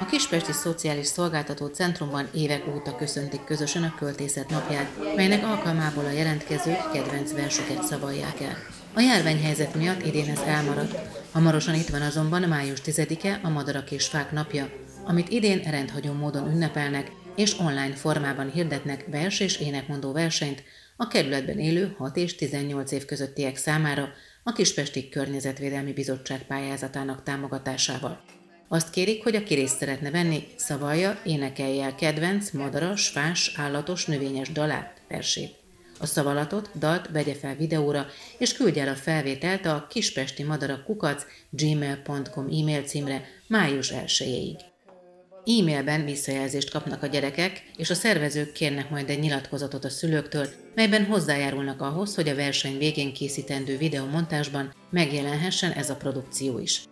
A Kispesti Szociális Szolgáltató Centrumban évek óta köszöntik közösen a költészet napját, melynek alkalmából a jelentkezők kedvenc versüket szavalják el. A járványhelyzet miatt idén ez elmaradt. Hamarosan itt van azonban május 10-e a Madarak és Fák napja, amit idén rendhagyó módon ünnepelnek, és online formában hirdetnek vers és énekmondó versenyt a kerületben élő 6 és 18 év közöttiek számára a Kispesti Környezetvédelmi Bizottság pályázatának támogatásával. Azt kérik, hogy aki részt szeretne venni, szavalja, énekelje el kedvenc, madaras, fás, állatos, növényes dalát, versét. A szavalatot, dalt vegye fel videóra, és küldje el a felvételt a kispesti madarak kukac gmail.com e-mail címre május 1-ig. E-mailben visszajelzést kapnak a gyerekek, és a szervezők kérnek majd egy nyilatkozatot a szülőktől, melyben hozzájárulnak ahhoz, hogy a verseny végén készítendő videomontásban megjelenhessen ez a produkció is.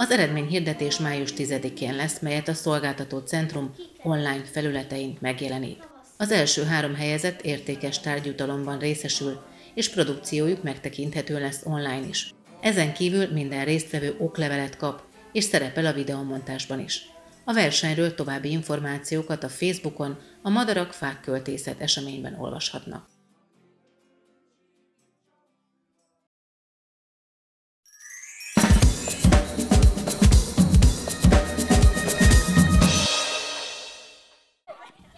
Az eredményhirdetés május 10-én lesz, melyet a szolgáltató centrum online felületein megjelenít. Az első három helyezett értékes tárgyutalomban részesül, és produkciójuk megtekinthető lesz online is. Ezen kívül minden résztvevő oklevelet kap, és szerepel a videomontásban is. A versenyről további információkat a Facebookon, a Madarak Fák Költészet eseményben olvashatnak.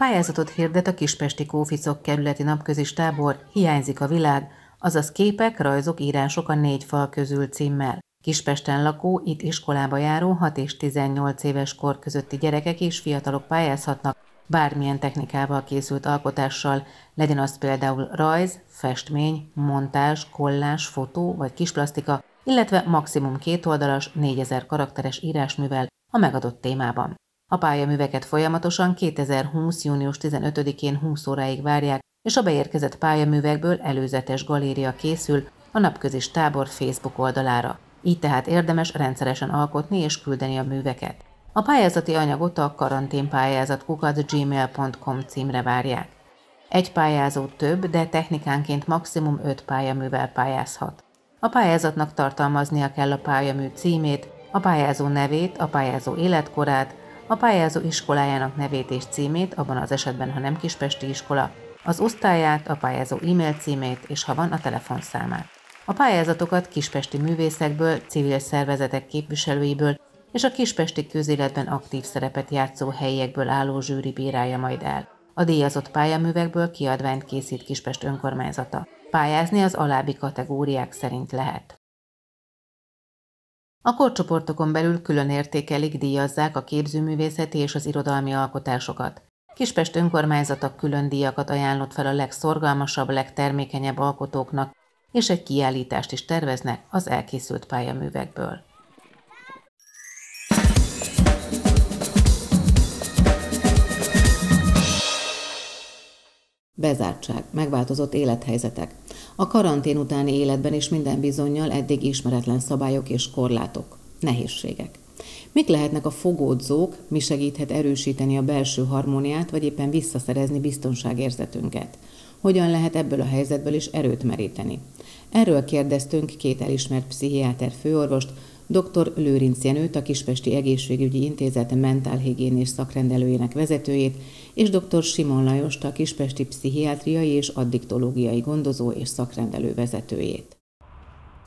Pályázatot hirdet a Kispesti Kóficok kerületi napközis tábor Hiányzik a világ, azaz képek, rajzok, írások a négy fal közül címmel. Kispesten lakó, itt iskolába járó 6 és 18 éves kor közötti gyerekek és fiatalok pályázhatnak bármilyen technikával készült alkotással, legyen az például rajz, festmény, montázs, kollás, fotó vagy kisplasztika, illetve maximum kétoldalas, 4000 karakteres írásművel a megadott témában. A pályaműveket folyamatosan 2020. június 15-én 20 óráig várják, és a beérkezett pályaművekből előzetes galéria készül a Napközis Tábor Facebook oldalára. Így tehát érdemes rendszeresen alkotni és küldeni a műveket. A pályázati anyagot a karanténpályázatkukat gmail.com címre várják. Egy pályázó több, de technikánként maximum 5 pályaművel pályázhat. A pályázatnak tartalmaznia kell a pályamű címét, a pályázó nevét, a pályázó életkorát, a pályázó iskolájának nevét és címét, abban az esetben, ha nem kispesti iskola, az osztályát, a pályázó e-mail címét és ha van a telefonszámát. A pályázatokat kispesti művészekből, civil szervezetek képviselőiből és a kispesti közéletben aktív szerepet játszó helyiekből álló zsűri bírálja majd el. A díjazott pályaművekből kiadványt készít Kispest önkormányzata. Pályázni az alábbi kategóriák szerint lehet. A korcsoportokon belül külön értékelik, díjazzák a képzőművészeti és az irodalmi alkotásokat. Kispest önkormányzata külön díjakat ajánlott fel a legszorgalmasabb, legtermékenyebb alkotóknak, és egy kiállítást is terveznek az elkészült pályaművekből. Bezártság, megváltozott élethelyzetek. A karantén utáni életben is minden bizonyal eddig ismeretlen szabályok és korlátok, nehézségek. Mik lehetnek a fogódzók, mi segíthet erősíteni a belső harmóniát, vagy éppen visszaszerezni biztonságérzetünket? Hogyan lehet ebből a helyzetből is erőt meríteni? Erről kérdeztünk két elismert pszichiáter főorvost, dr. Lőrinc Jenőt, a Kispesti Egészségügyi Intézet mentálhigiénés szakrendelőjének vezetőjét, és dr. Simon Lajost, a Kispesti Pszichiátriai és Addiktológiai Gondozó és szakrendelő vezetőjét.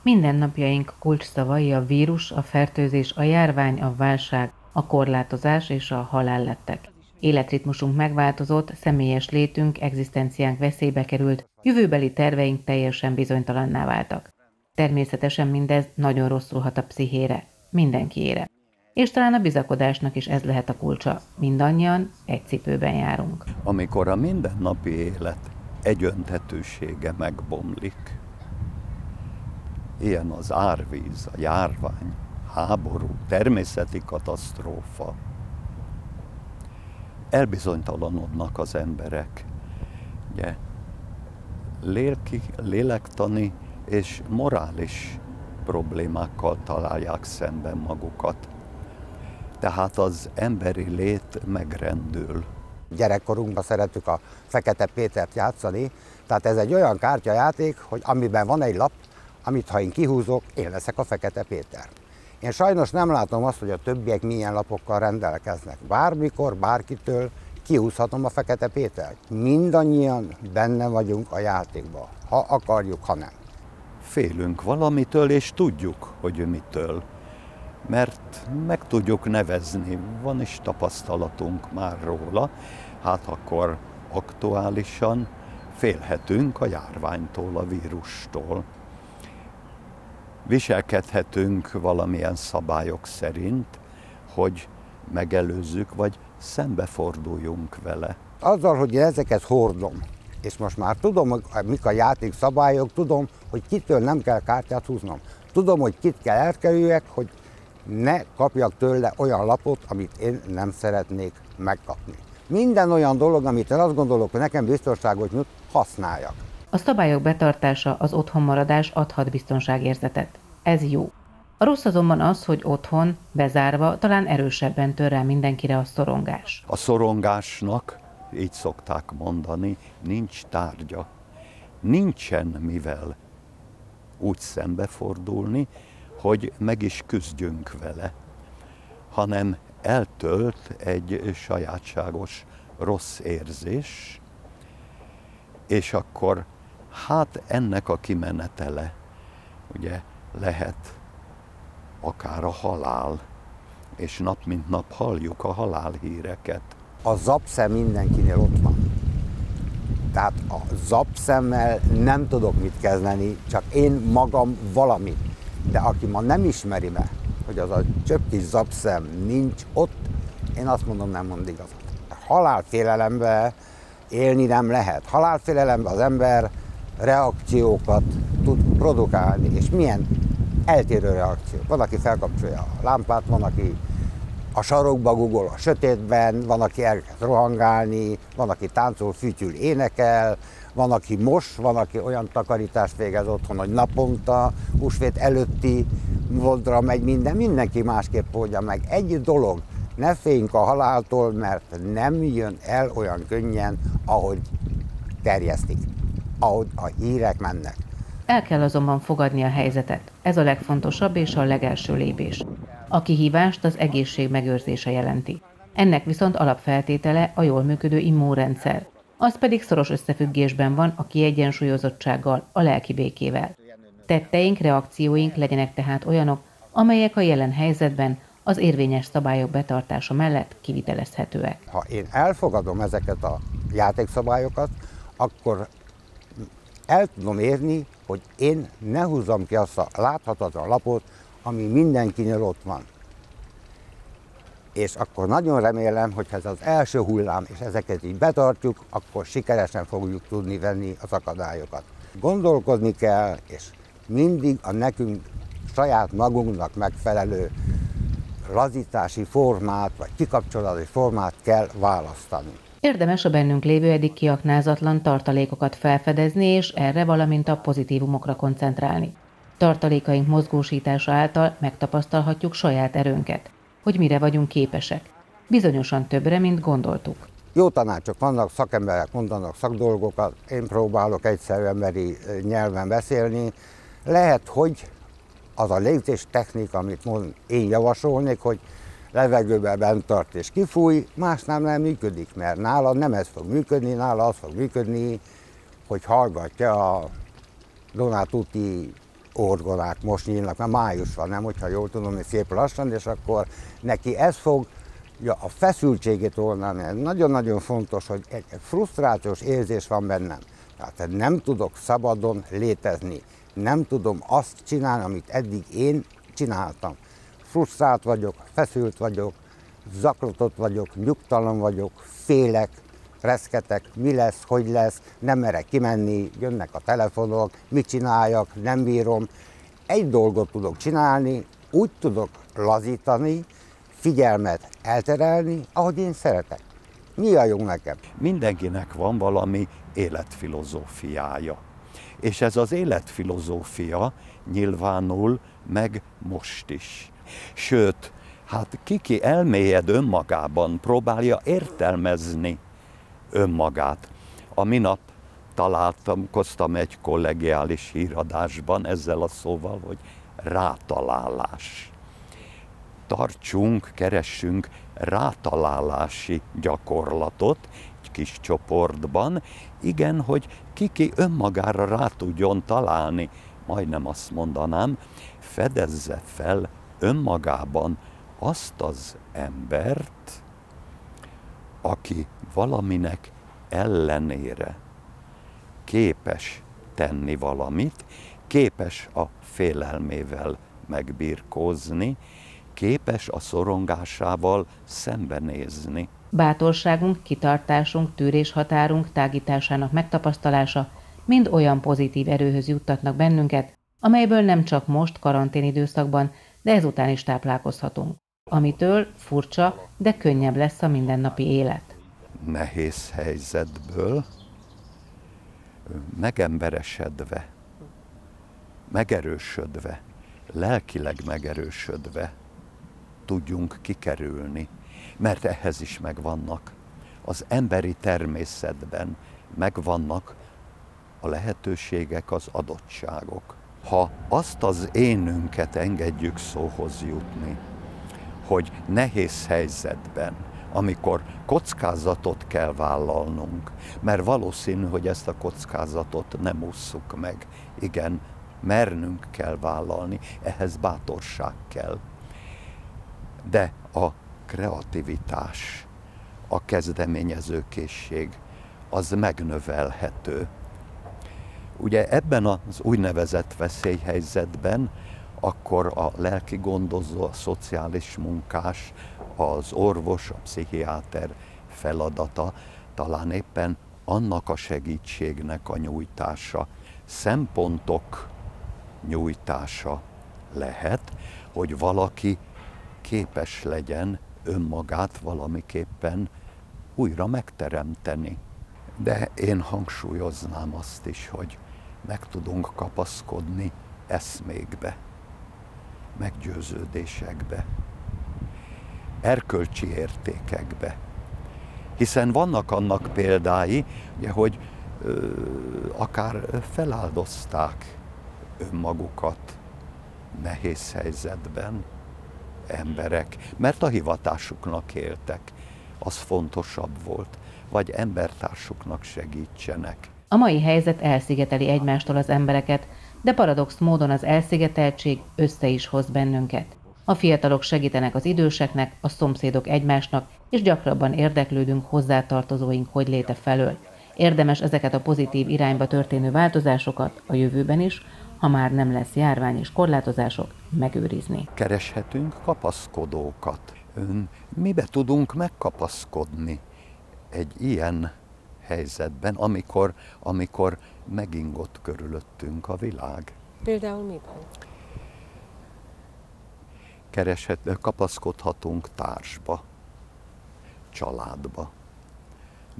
Mindennapjaink kulcsszavai a vírus, a fertőzés, a járvány, a válság, a korlátozás és a halál lettek. Életritmusunk megváltozott, személyes létünk, egzisztenciánk veszélybe került, jövőbeli terveink teljesen bizonytalanná váltak. Természetesen mindez nagyon rosszul hat a pszichére, mindenkiére. És talán a bizakodásnak is ez lehet a kulcsa. Mindannyian egy cipőben járunk. Amikor a mindennapi élet egyöntetősége megbomlik, ilyen az árvíz, a járvány, háború, természeti katasztrófa, elbizonytalanodnak az emberek. Ugye, lélki, lélektani és morális problémákkal találják szemben magukat. Tehát az emberi lét megrendül. Gyerekkorunkban szeretük a Fekete Pétert játszani, tehát ez egy olyan kártyajáték, hogy amiben van egy lap, amit ha én kihúzok, én leszek a Fekete Péter. Én sajnos nem látom azt, hogy a többiek milyen lapokkal rendelkeznek. Bármikor, bárkitől kihúzhatom a Fekete Pétert. Mindannyian benne vagyunk a játékban, ha akarjuk, ha nem. Félünk valamitől, és tudjuk, hogy mitől. Mert meg tudjuk nevezni, van is tapasztalatunk már róla, hát akkor aktuálisan félhetünk a járványtól, a vírustól viselkedhetünk valamilyen szabályok szerint, hogy megelőzzük, vagy szembeforduljunk vele. Azzal, hogy én ezeket hordom, és most már tudom, hogy mik a játék szabályok, tudom, hogy kitől nem kell kártyát húznom. Tudom, hogy kit kell elkerüljek, hogy ne kapjak tőle olyan lapot, amit én nem szeretnék megkapni. Minden olyan dolog, amit én azt gondolok, hogy nekem biztonságot nyújt, használjak. A szabályok betartása, az otthonmaradás adhat biztonságérzetet. Ez jó. A rossz azonban az, hogy otthon, bezárva, talán erősebben tör rá mindenkire a szorongás. A szorongásnak, így szokták mondani, nincs tárgya. Nincsen mivel úgy szembefordulni, hogy meg is küzdjünk vele, hanem eltölt egy sajátságos rossz érzés, és akkor Hát ennek a kimenetele ugye lehet akár a halál, és nap mint nap halljuk a halálhíreket. A zapszem mindenkinél ott van. Tehát a zapszemmel nem tudok mit kezdeni, csak én magam valami. De aki ma nem ismeri meg, hogy az a csöpp kis zapszem nincs ott, én azt mondom, nem mond igazat. Halálfélelembe élni nem lehet. Halálfélelembe az ember reakciókat tud produkálni, és milyen eltérő reakció. Van, aki felkapcsolja a lámpát, van, aki a sarokba gugol a sötétben, van, aki elkezd rohangálni, van, aki táncol, fütyül, énekel, van, aki mos, van, aki olyan takarítást végez otthon, hogy naponta, húsvét előtti voldra megy minden, mindenki másképp oldja meg. Egy dolog, ne féljünk a haláltól, mert nem jön el olyan könnyen, ahogy terjesztik ahogy a hírek mennek. El kell azonban fogadni a helyzetet. Ez a legfontosabb és a legelső lépés. A kihívást az egészség megőrzése jelenti. Ennek viszont alapfeltétele a jól működő immunrendszer. Az pedig szoros összefüggésben van a kiegyensúlyozottsággal, a lelki békével. Tetteink, reakcióink legyenek tehát olyanok, amelyek a jelen helyzetben az érvényes szabályok betartása mellett kivitelezhetőek. Ha én elfogadom ezeket a játékszabályokat, akkor el tudom érni, hogy én ne húzzam ki azt a láthatatlan lapot, ami mindenkinél ott van. És akkor nagyon remélem, hogy ez az első hullám, és ezeket így betartjuk, akkor sikeresen fogjuk tudni venni az akadályokat. Gondolkozni kell, és mindig a nekünk saját magunknak megfelelő lazítási formát, vagy kikapcsolási formát kell választani. Érdemes a bennünk lévő eddig kiaknázatlan tartalékokat felfedezni, és erre, valamint a pozitívumokra koncentrálni. Tartalékaink mozgósítása által megtapasztalhatjuk saját erőnket, hogy mire vagyunk képesek. Bizonyosan többre, mint gondoltuk. Jó tanácsok vannak, szakemberek mondanak szakdolgokat, én próbálok egyszerű emberi nyelven beszélni. Lehet, hogy az a légzés technika, amit mond, én javasolnék, hogy levegőbe bent tart és kifúj, másnál nem működik, mert nála nem ez fog működni, nála az fog működni, hogy hallgatja a Donatuti orgonák most nyílnak, mert május van, nem, hogyha jól tudom, hogy szép lassan, és akkor neki ez fog ja, a feszültségét oldani. Nagyon-nagyon fontos, hogy egy frusztrációs érzés van bennem. Tehát nem tudok szabadon létezni. Nem tudom azt csinálni, amit eddig én csináltam. Frusztrált vagyok, feszült vagyok, zaklatott vagyok, nyugtalan vagyok, félek, reszketek, mi lesz, hogy lesz, nem merek kimenni, jönnek a telefonok, mit csináljak, nem bírom. Egy dolgot tudok csinálni, úgy tudok lazítani, figyelmet elterelni, ahogy én szeretek. Mi a jó nekem? Mindenkinek van valami életfilozófiája. És ez az életfilozófia nyilvánul meg most is. Sőt, hát kiki elmélyed önmagában, próbálja értelmezni önmagát. A minap találkoztam egy kollegiális híradásban ezzel a szóval, hogy rátalálás. Tartsunk, keressünk rátalálási gyakorlatot egy kis csoportban, igen, hogy kiki önmagára rá tudjon találni, majdnem azt mondanám, fedezze fel önmagában azt az embert, aki valaminek ellenére képes tenni valamit, képes a félelmével megbirkózni, képes a szorongásával szembenézni. Bátorságunk, kitartásunk, tűréshatárunk tágításának megtapasztalása mind olyan pozitív erőhöz juttatnak bennünket, amelyből nem csak most, karantén időszakban, de ezután is táplálkozhatunk. Amitől furcsa, de könnyebb lesz a mindennapi élet. Nehéz helyzetből megemberesedve, megerősödve, lelkileg megerősödve tudjunk kikerülni, mert ehhez is megvannak. Az emberi természetben megvannak a lehetőségek, az adottságok. Ha azt az énünket engedjük szóhoz jutni, hogy nehéz helyzetben, amikor kockázatot kell vállalnunk, mert valószínű, hogy ezt a kockázatot nem ússzuk meg. Igen, mernünk kell vállalni, ehhez bátorság kell. De a kreativitás, a kezdeményezőkészség, az megnövelhető. Ugye ebben az úgynevezett veszélyhelyzetben akkor a lelki gondozó, a szociális munkás, az orvos, a pszichiáter feladata talán éppen annak a segítségnek a nyújtása, szempontok nyújtása lehet, hogy valaki képes legyen önmagát valamiképpen újra megteremteni. De én hangsúlyoznám azt is, hogy meg tudunk kapaszkodni eszmékbe, meggyőződésekbe, erkölcsi értékekbe. Hiszen vannak annak példái, hogy akár feláldozták önmagukat nehéz helyzetben emberek, mert a hivatásuknak éltek. Az fontosabb volt, vagy embertársuknak segítsenek. A mai helyzet elszigeteli egymástól az embereket, de paradox módon az elszigeteltség össze is hoz bennünket. A fiatalok segítenek az időseknek, a szomszédok egymásnak, és gyakrabban érdeklődünk hozzátartozóink hogy léte felől. Érdemes ezeket a pozitív irányba történő változásokat a jövőben is, ha már nem lesz járvány és korlátozások, megőrizni. Kereshetünk kapaszkodókat. Ön, mibe tudunk megkapaszkodni egy ilyen helyzetben, amikor, amikor megingott körülöttünk a világ? Például miben? Kereshet, kapaszkodhatunk társba, családba,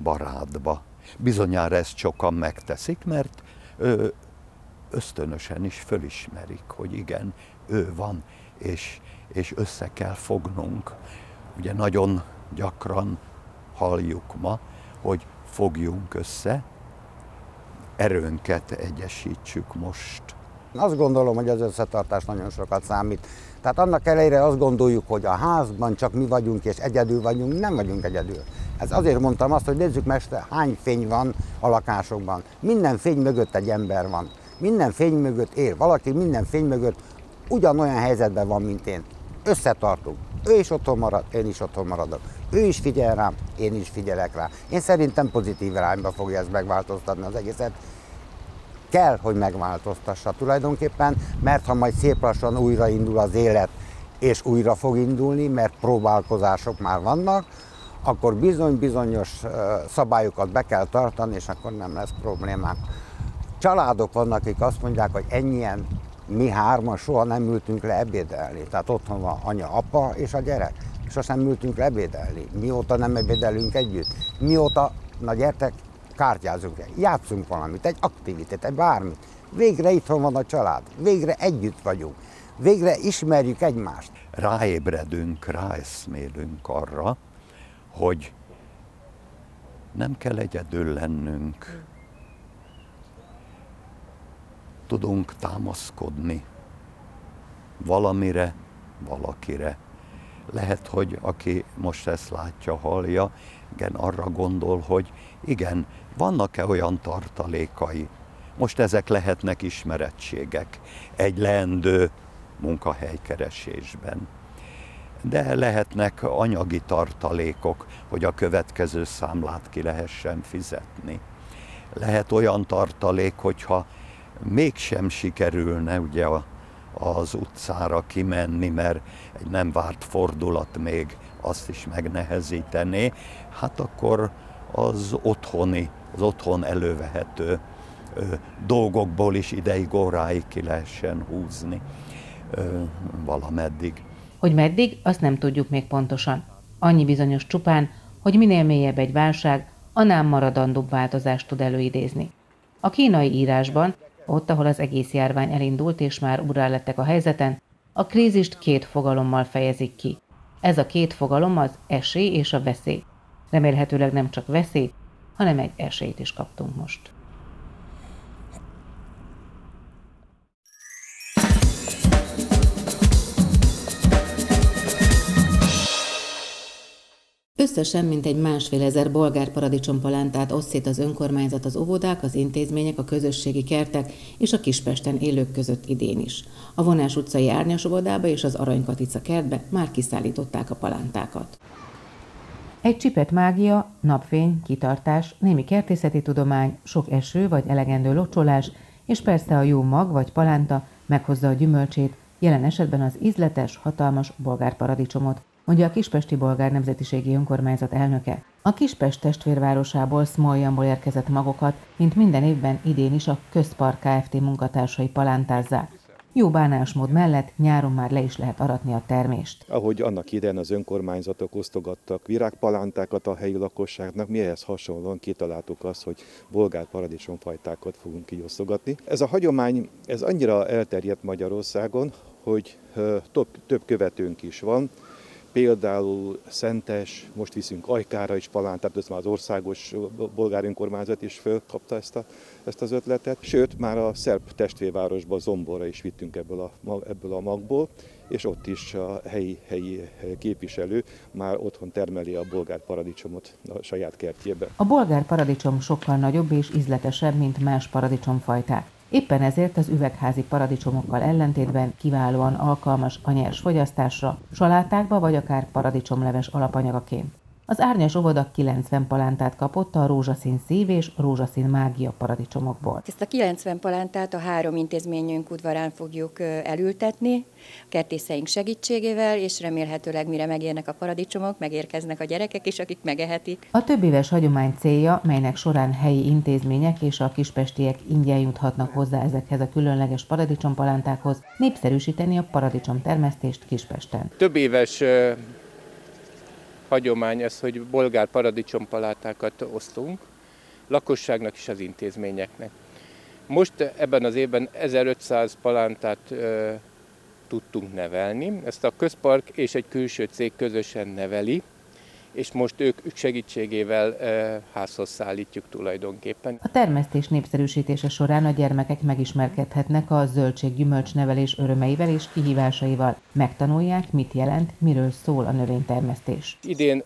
barátba. Bizonyára ezt sokan megteszik, mert ö, ösztönösen is fölismerik, hogy igen, ő van, és, és össze kell fognunk. Ugye nagyon gyakran halljuk ma, hogy fogjunk össze, erőnket egyesítsük most. Azt gondolom, hogy az összetartás nagyon sokat számít. Tehát annak elejére azt gondoljuk, hogy a házban csak mi vagyunk és egyedül vagyunk, nem vagyunk egyedül. Ez azért mondtam azt, hogy nézzük mester, hány fény van a lakásokban. Minden fény mögött egy ember van. Minden fény mögött él valaki, minden fény mögött ugyanolyan helyzetben van, mint én. Összetartunk. Ő is otthon marad, én is otthon maradok. Ő is figyel rám, én is figyelek rá. Én szerintem pozitív irányba fogja ezt megváltoztatni az egészet. Kell, hogy megváltoztassa tulajdonképpen, mert ha majd szép lassan újraindul az élet, és újra fog indulni, mert próbálkozások már vannak, akkor bizony-bizonyos szabályokat be kell tartani, és akkor nem lesz problémák. Családok vannak, akik azt mondják, hogy ennyien mi hárman soha nem ültünk le ebédelni. Tehát otthon van anya, apa és a gyerek. Sosem ültünk le ebédelni. Mióta nem ebédelünk együtt? Mióta, na gyertek, kártyázunk el, játszunk valamit, egy aktivitét, egy bármit. Végre itthon van a család, végre együtt vagyunk, végre ismerjük egymást. Ráébredünk, ráeszmélünk arra, hogy nem kell egyedül lennünk. Tudunk támaszkodni valamire, valakire. Lehet, hogy aki most ezt látja, hallja, igen, arra gondol, hogy igen, vannak-e olyan tartalékai? Most ezek lehetnek ismerettségek egy leendő munkahelykeresésben. De lehetnek anyagi tartalékok, hogy a következő számlát ki lehessen fizetni. Lehet olyan tartalék, hogyha mégsem sikerülne ugye a, az utcára kimenni, mert egy nem várt fordulat még azt is megnehezítené, hát akkor az otthoni, az otthon elővehető dolgokból is ideig óráig ki lehessen húzni valameddig. Hogy meddig, azt nem tudjuk még pontosan. Annyi bizonyos csupán, hogy minél mélyebb egy válság, annál maradandóbb változást tud előidézni. A kínai írásban, ott, ahol az egész járvány elindult és már urá lettek a helyzeten, a krízist két fogalommal fejezik ki. Ez a két fogalom az esély és a veszély. Remélhetőleg nem csak veszélyt, hanem egy esélyt is kaptunk most. Összesen mintegy másfél ezer bolgár paradicsompalántát oszt szét az önkormányzat az óvodák, az intézmények, a közösségi kertek és a Kispesten élők között idén is. A Vonás utcai Árnyas óvodába és az Aranykatica kertbe már kiszállították a palántákat. Egy csipet mágia, napfény, kitartás, némi kertészeti tudomány, sok eső vagy elegendő locsolás, és persze a jó mag vagy palánta meghozza a gyümölcsét, jelen esetben az ízletes, hatalmas bolgár paradicsomot, mondja a Kispesti Bolgár Nemzetiségi Önkormányzat elnöke. A Kispest testvérvárosából Smoljanból érkezett magokat, mint minden évben idén is a Közpark Kft. munkatársai palántázzák. Jó bánásmód mellett nyáron már le is lehet aratni a termést. Ahogy annak idején az önkormányzatok osztogattak virágpalántákat a helyi lakosságnak, mi ehhez hasonlóan kitaláltuk azt, hogy bolgár paradicsomfajtákat fogunk kiosztogatni. Ez a hagyomány, ez annyira elterjedt Magyarországon, hogy több, több követőnk is van, Például Szentes, most viszünk Ajkára is palántát, ez már az országos bolgár önkormányzat is fölkapta ezt, a, ezt az ötletet. Sőt, már a szerb testvérvárosba, Zomborra is vittünk ebből a, ebből a magból, és ott is a helyi, helyi képviselő már otthon termeli a bolgár paradicsomot a saját kertjébe. A bolgár paradicsom sokkal nagyobb és ízletesebb, mint más paradicsomfajták. Éppen ezért az üvegházi paradicsomokkal ellentétben kiválóan alkalmas a nyers fogyasztásra, salátákba vagy akár paradicsomleves alapanyagaként. Az árnyas óvoda 90 palántát kapott a rózsaszín szív és rózsaszín mágia paradicsomokból. Ezt a 90 palántát a három intézményünk udvarán fogjuk elültetni, a kertészeink segítségével, és remélhetőleg mire megérnek a paradicsomok, megérkeznek a gyerekek is, akik megehetik. A több éves hagyomány célja, melynek során helyi intézmények és a kispestiek ingyen juthatnak hozzá ezekhez a különleges paradicsompalántákhoz, népszerűsíteni a paradicsom termesztést Kispesten. Több éves hagyomány ez, hogy bolgár paradicsompalátákat osztunk, lakosságnak és az intézményeknek. Most ebben az évben 1500 palántát ö, tudtunk nevelni. Ezt a közpark és egy külső cég közösen neveli, és most ők segítségével házhoz szállítjuk tulajdonképpen. A termesztés népszerűsítése során a gyermekek megismerkedhetnek a zöldség-gyümölcs nevelés örömeivel és kihívásaival. Megtanulják, mit jelent, miről szól a növénytermesztés. Idén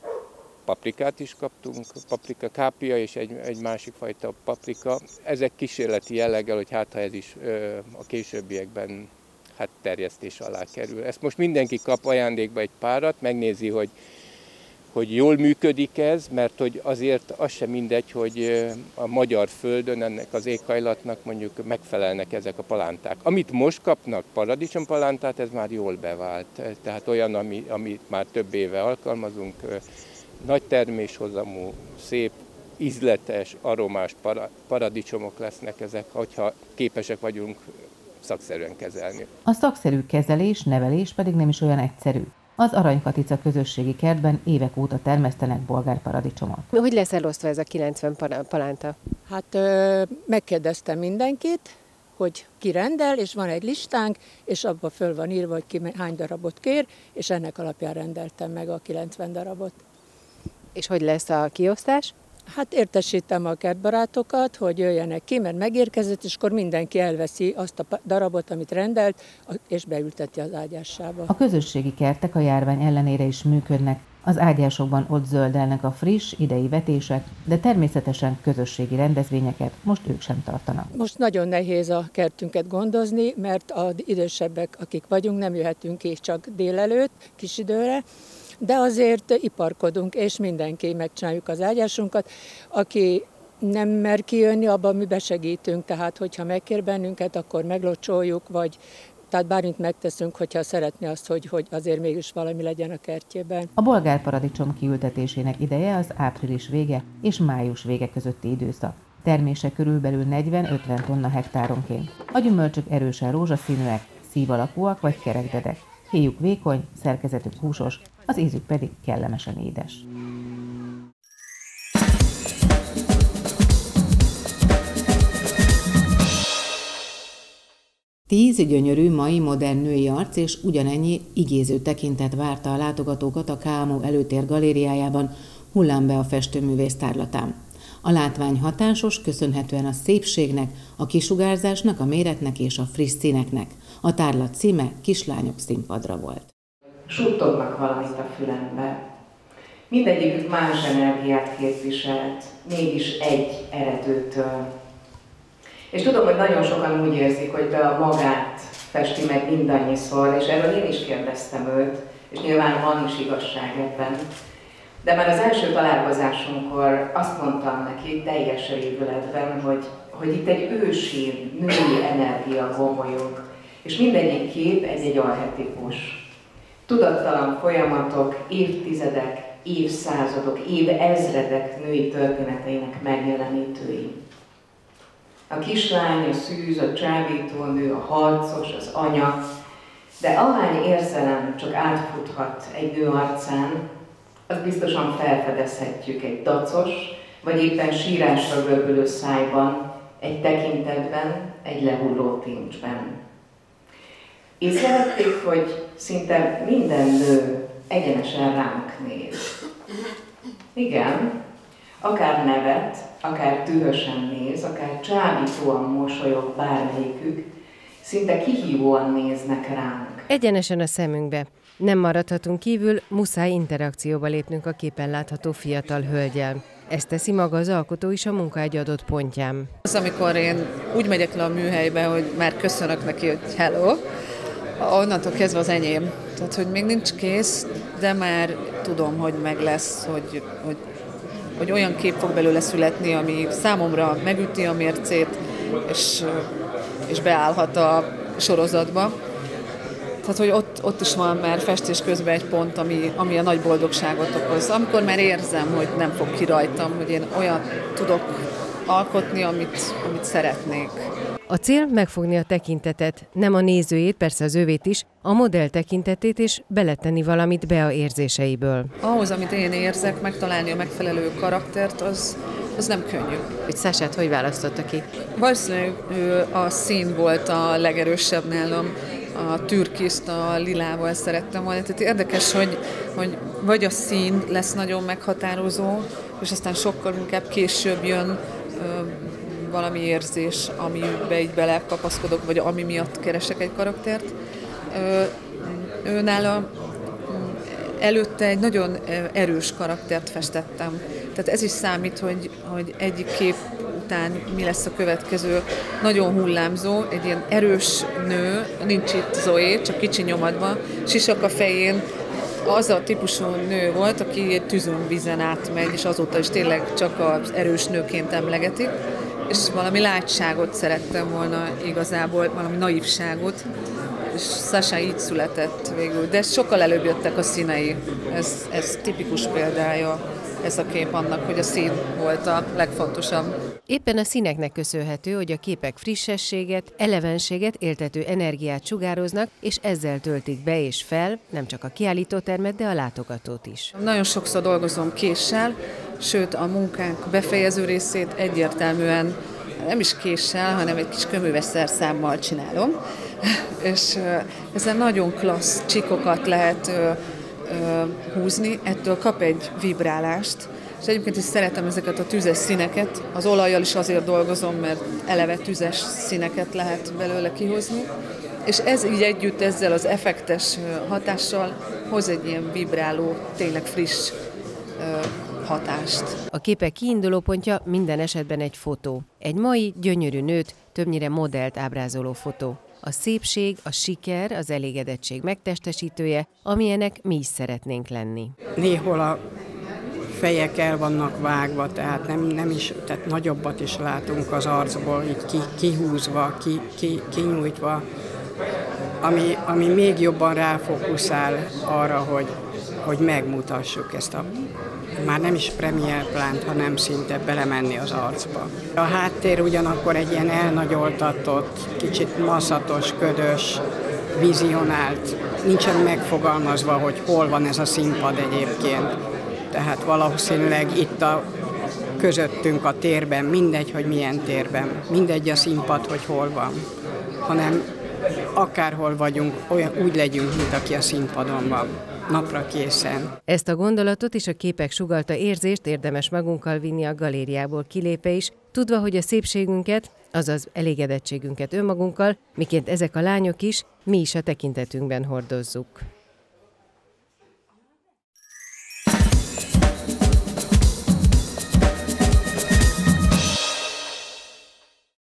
paprikát is kaptunk, paprika kápia és egy, egy másik fajta paprika. Ezek kísérleti jelleggel, hogy hát ha ez is ö, a későbbiekben hát terjesztés alá kerül. Ezt most mindenki kap ajándékba egy párat, megnézi, hogy hogy jól működik ez, mert hogy azért az sem mindegy, hogy a magyar földön ennek az éghajlatnak mondjuk megfelelnek ezek a palánták. Amit most kapnak, paradicsompalántát, ez már jól bevált. Tehát olyan, ami, amit már több éve alkalmazunk, nagy terméshozamú, szép, ízletes, aromás paradicsomok lesznek ezek, hogyha képesek vagyunk szakszerűen kezelni. A szakszerű kezelés, nevelés pedig nem is olyan egyszerű. Az Aranykatica közösségi kertben évek óta termesztenek bolgár paradicsomot. Hogy lesz elosztva ez a 90 palánta? Hát megkérdeztem mindenkit, hogy ki rendel, és van egy listánk, és abban föl van írva, hogy ki hány darabot kér, és ennek alapján rendeltem meg a 90 darabot. És hogy lesz a kiosztás? Hát értesítem a kertbarátokat, hogy jöjjenek ki, mert megérkezett, és akkor mindenki elveszi azt a darabot, amit rendelt, és beülteti az ágyásába. A közösségi kertek a járvány ellenére is működnek. Az ágyásokban ott zöldelnek a friss, idei vetések, de természetesen közösségi rendezvényeket most ők sem tartanak. Most nagyon nehéz a kertünket gondozni, mert az idősebbek, akik vagyunk, nem jöhetünk ki csak délelőtt, kis időre, de azért iparkodunk, és mindenki megcsináljuk az ágyásunkat. Aki nem mer kijönni, abban mi besegítünk, tehát hogyha megkér bennünket, akkor meglocsoljuk, vagy tehát bármit megteszünk, hogyha szeretné azt, hogy, hogy azért mégis valami legyen a kertjében. A bolgár paradicsom kiültetésének ideje az április vége és május vége közötti időszak. Termése körülbelül 40-50 tonna hektáronként. A gyümölcsök erősen rózsaszínűek, szív alakúak vagy kerekdedek. Héjuk vékony, szerkezetük húsos, az ízük pedig kellemesen édes. Tíz gyönyörű mai modern női arc és ugyanennyi igéző tekintet várta a látogatókat a Kámó előtér galériájában hullám be a festőművész tárlatán. A látvány hatásos, köszönhetően a szépségnek, a kisugárzásnak, a méretnek és a friss színeknek. A tárlat címe Kislányok színpadra volt suttognak valamit a fülembe. Mindegyikük más energiát képviselt, mégis egy eredőtől. És tudom, hogy nagyon sokan úgy érzik, hogy be a magát festi meg mindannyiszor, és erről én is kérdeztem őt, és nyilván van is igazság ebben. De már az első találkozásunkkor azt mondtam neki teljes révületben, hogy, hogy itt egy ősi, női energia gomolyog, és mindegyik kép egy-egy arhetipus tudattalan folyamatok, évtizedek, évszázadok, évezredek női történeteinek megjelenítői. A kislány, a szűz, a csábítónő, a harcos, az anya, de ahány érzelem csak átfuthat egy nő arcán, az biztosan felfedezhetjük egy dacos, vagy éppen sírásra görbülő szájban, egy tekintetben, egy lehulló tincsben. Észrevették, hogy szinte minden nő egyenesen ránk néz. Igen, akár nevet, akár dühösen néz, akár csábítóan mosolyog bármelyikük, szinte kihívóan néznek ránk. Egyenesen a szemünkbe. Nem maradhatunk kívül, muszáj interakcióba lépnünk a képen látható fiatal hölgyel. Ezt teszi maga az alkotó is a munka egy adott pontján. Az, amikor én úgy megyek le a műhelybe, hogy már köszönök neki, hogy hello, onnantól kezdve az enyém. Tehát, hogy még nincs kész, de már tudom, hogy meg lesz, hogy, hogy, hogy olyan kép fog belőle születni, ami számomra megüti a mércét, és, és beállhat a sorozatba. Tehát, hogy ott, ott is van már festés közben egy pont, ami, ami a nagy boldogságot okoz. Amikor már érzem, hogy nem fog ki rajtam, hogy én olyan tudok alkotni, amit, amit szeretnék. A cél megfogni a tekintetet, nem a nézőjét, persze az ővét is, a modell tekintetét és beletenni valamit be a érzéseiből. Ahhoz, amit én érzek, megtalálni a megfelelő karaktert, az, az nem könnyű. Hogy Szását hogy választotta ki? Valószínűleg a szín volt a legerősebb nálam a türkiszt a lilával szerettem volna. Tehát érdekes, hogy, hogy vagy a szín lesz nagyon meghatározó, és aztán sokkal inkább később jön valami érzés, amibe így belekapaszkodok, vagy ami miatt keresek egy karaktert. Őnála előtte egy nagyon erős karaktert festettem. Tehát ez is számít, hogy, hogy egyik kép után mi lesz a következő. Nagyon hullámzó, egy ilyen erős nő, nincs itt Zoé, csak kicsi nyomadva, sisak a fején, az a típusú nő volt, aki tűzön vízen átmegy, és azóta is tényleg csak az erős nőként emlegetik és valami látságot szerettem volna igazából, valami naivságot, és Sasha így született végül, de sokkal előbb jöttek a színei. Ez, ez tipikus példája ez a kép annak, hogy a szín volt a legfontosabb. Éppen a színeknek köszönhető, hogy a képek frissességet, elevenséget, éltető energiát sugároznak, és ezzel töltik be és fel nem csak a kiállítótermet, de a látogatót is. Nagyon sokszor dolgozom késsel, sőt a munkánk befejező részét egyértelműen nem is késsel, hanem egy kis köműves szerszámmal csinálom, és ezen nagyon klassz csikokat lehet húzni, ettől kap egy vibrálást, és egyébként is szeretem ezeket a tüzes színeket. Az olajjal is azért dolgozom, mert eleve tüzes színeket lehet belőle kihozni. És ez így együtt ezzel az effektes hatással hoz egy ilyen vibráló, tényleg friss hatást. A képek kiinduló pontja minden esetben egy fotó. Egy mai gyönyörű nőt, többnyire modellt ábrázoló fotó. A szépség, a siker, az elégedettség megtestesítője, amilyenek mi is szeretnénk lenni. Néhol a fejek el vannak vágva, tehát nem, nem is, tehát nagyobbat is látunk az arcból, így ki, kihúzva, ki, ki, kinyújtva, ami, ami még jobban ráfókuszál arra, hogy, hogy megmutassuk ezt a már nem is premier plánt, hanem szinte belemenni az arcba. A háttér ugyanakkor egy ilyen elnagyoltatott, kicsit maszatos, ködös, vizionált, nincsen megfogalmazva, hogy hol van ez a színpad egyébként. Tehát valószínűleg itt a közöttünk a térben, mindegy, hogy milyen térben, mindegy a színpad, hogy hol van, hanem akárhol vagyunk, olyan úgy legyünk, mint aki a színpadon van napra készen. Ezt a gondolatot és a képek sugalta érzést érdemes magunkkal vinni a galériából kilépe is, tudva, hogy a szépségünket, azaz elégedettségünket önmagunkkal, miként ezek a lányok is, mi is a tekintetünkben hordozzuk.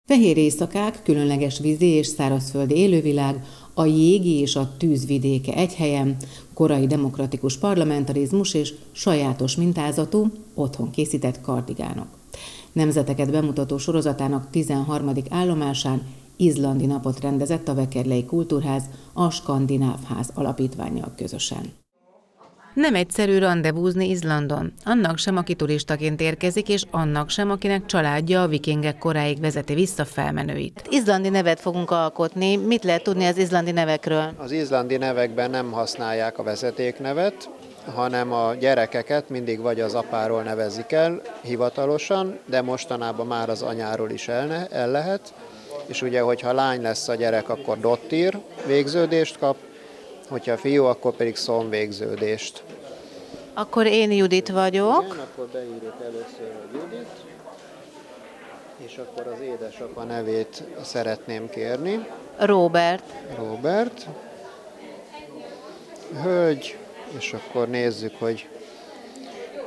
Fehér éjszakák, különleges vízi és szárazföldi élővilág, a jégi és a tűzvidéke egy helyen, korai demokratikus parlamentarizmus és sajátos mintázatú, otthon készített kardigánok. Nemzeteket bemutató sorozatának 13. állomásán izlandi napot rendezett a Vekerlei Kultúrház a Skandináv Ház alapítványjal közösen. Nem egyszerű rendezvúzni Izlandon. Annak sem, aki turistaként érkezik, és annak sem, akinek családja a vikingek koráig vezeti vissza felmenőit. Izlandi nevet fogunk alkotni. Mit lehet tudni az izlandi nevekről? Az izlandi nevekben nem használják a vezetéknevet, hanem a gyerekeket mindig vagy az apáról nevezik el hivatalosan, de mostanában már az anyáról is el, el lehet. És ugye, hogyha lány lesz a gyerek, akkor dottír végződést kap, hogyha fiú, akkor pedig szomvégződést. Akkor én Judit vagyok. Igen, akkor beírjuk először, hogy Judit, és akkor az édesapa nevét szeretném kérni. Robert. Robert. Hölgy, és akkor nézzük, hogy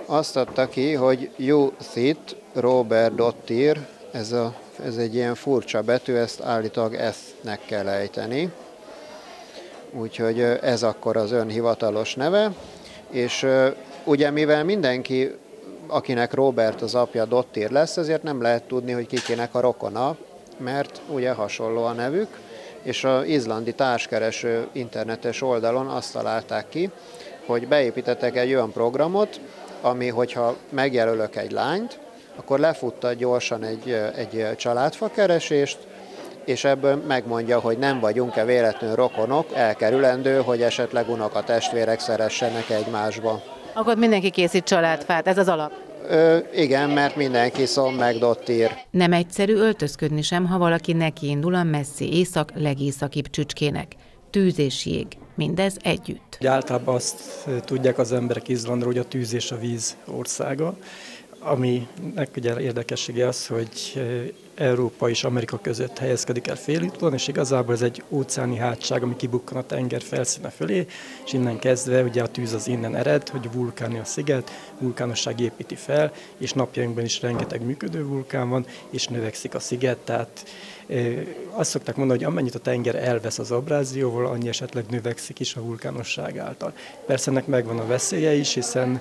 azt adta ki, hogy Judith Robert Dottir, ez, a, ez egy ilyen furcsa betű, ezt állítólag ezt kell ejteni úgyhogy ez akkor az ön hivatalos neve. És ugye mivel mindenki, akinek Robert az apja Dottir lesz, ezért nem lehet tudni, hogy kikinek a rokona, mert ugye hasonló a nevük, és az izlandi társkereső internetes oldalon azt találták ki, hogy beépítettek egy olyan programot, ami, hogyha megjelölök egy lányt, akkor lefutta gyorsan egy, egy családfakeresést, és ebből megmondja, hogy nem vagyunk-e véletlenül rokonok, elkerülendő, hogy esetleg unoka testvérek szeressenek egymásba. Akkor mindenki készít családfát, ez az alap. Ö, igen, mert mindenki szom meg ír. Nem egyszerű öltözködni sem, ha valaki neki indul a messzi észak legészakibb csücskének. Tűz és jég, mindez együtt. Általában azt tudják az emberek Izlandról, hogy a tűz és a víz országa, aminek ugye érdekessége az, hogy Európa és Amerika között helyezkedik el félúton, és igazából ez egy óceáni hátság, ami kibukkan a tenger felszíne fölé, és innen kezdve ugye a tűz az innen ered, hogy vulkáni a sziget, vulkánosság építi fel, és napjainkban is rengeteg működő vulkán van, és növekszik a sziget, tehát azt szokták mondani, hogy amennyit a tenger elvesz az abrázióval, annyi esetleg növekszik is a vulkánosság által. Persze ennek megvan a veszélye is, hiszen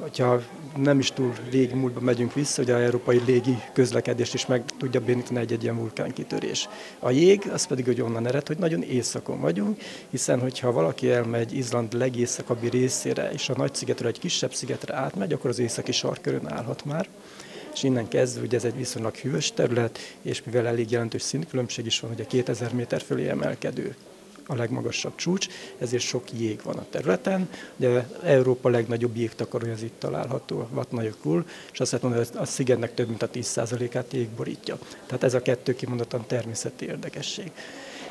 hogyha nem is túl régi múltba megyünk vissza, hogy a európai légi közlekedést is meg tudja bénítani egy-egy ilyen vulkánkitörés. A jég, az pedig, hogy onnan ered, hogy nagyon északon vagyunk, hiszen hogyha valaki elmegy Izland legészakabbi részére, és a nagy szigetről egy kisebb szigetre átmegy, akkor az északi sarkörön állhat már és innen kezdve ugye ez egy viszonylag hűvös terület, és mivel elég jelentős szintkülönbség is van, ugye 2000 méter fölé emelkedő a legmagasabb csúcs, ezért sok jég van a területen. De Európa legnagyobb jégtakarója az itt található, Vatnajökull, és azt lehet mondani, hogy a szigetnek több mint a 10%-át jég borítja. Tehát ez a kettő kimondottan természeti érdekesség.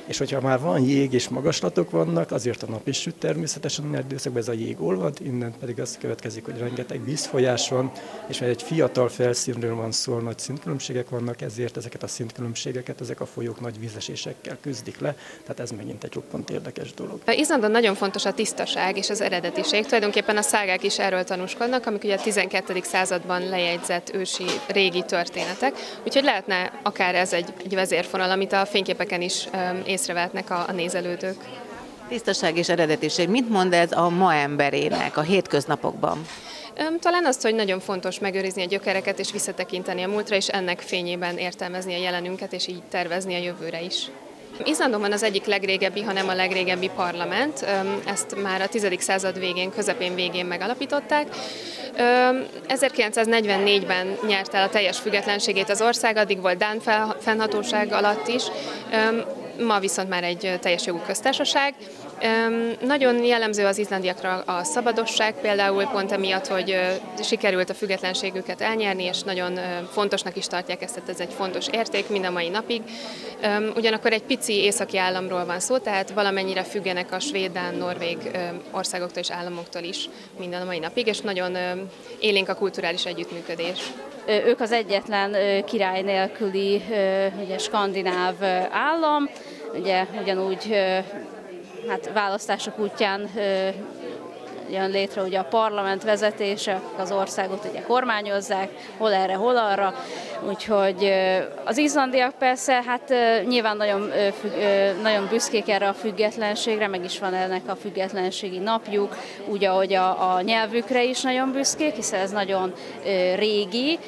És hogyha már van jég és magaslatok vannak, azért a nap is süt természetesen a időszakban, ez a jég olvad, innen pedig az következik, hogy rengeteg vízfolyás van, és mert egy fiatal felszínről van szó, nagy szintkülönbségek vannak, ezért ezeket a szintkülönbségeket ezek a folyók nagy vízesésekkel küzdik le, tehát ez megint egy roppant érdekes dolog. Izlandon nagyon fontos a tisztaság és az eredetiség. Tulajdonképpen a szágák is erről tanúskodnak, amik ugye a 12. században lejegyzett ősi régi történetek, úgyhogy lehetne akár ez egy, egy vezérfonal, amit a fényképeken is um, észrevehetnek a, a nézelődők. Tisztaság és eredetiség, mit mond ez a ma emberének a hétköznapokban? Talán azt, hogy nagyon fontos megőrizni a gyökereket és visszatekinteni a múltra, és ennek fényében értelmezni a jelenünket, és így tervezni a jövőre is. Izlandon van az egyik legrégebbi, ha nem a legrégebbi parlament. Ezt már a 10. század végén, közepén végén megalapították. 1944-ben nyert el a teljes függetlenségét az ország, addig volt Dán fennhatóság alatt is ma viszont már egy teljes jogú köztársaság. Nagyon jellemző az izlandiakra a szabadosság, például pont emiatt, hogy sikerült a függetlenségüket elnyerni, és nagyon fontosnak is tartják ezt, tehát ez egy fontos érték mind a mai napig. Ugyanakkor egy pici északi államról van szó, tehát valamennyire függenek a svéd, dán, norvég országoktól és államoktól is minden a mai napig, és nagyon élénk a kulturális együttműködés. Ők az egyetlen király nélküli ugye, skandináv állam, ugye ugyanúgy hát választások útján jön létre ugye a parlament vezetése, az országot ugye kormányozzák, hol erre, hol arra, úgyhogy az izlandiak persze hát nyilván nagyon, nagyon büszkék erre a függetlenségre, meg is van ennek a függetlenségi napjuk, úgy ahogy a, a nyelvükre is nagyon büszkék, hiszen ez nagyon régi,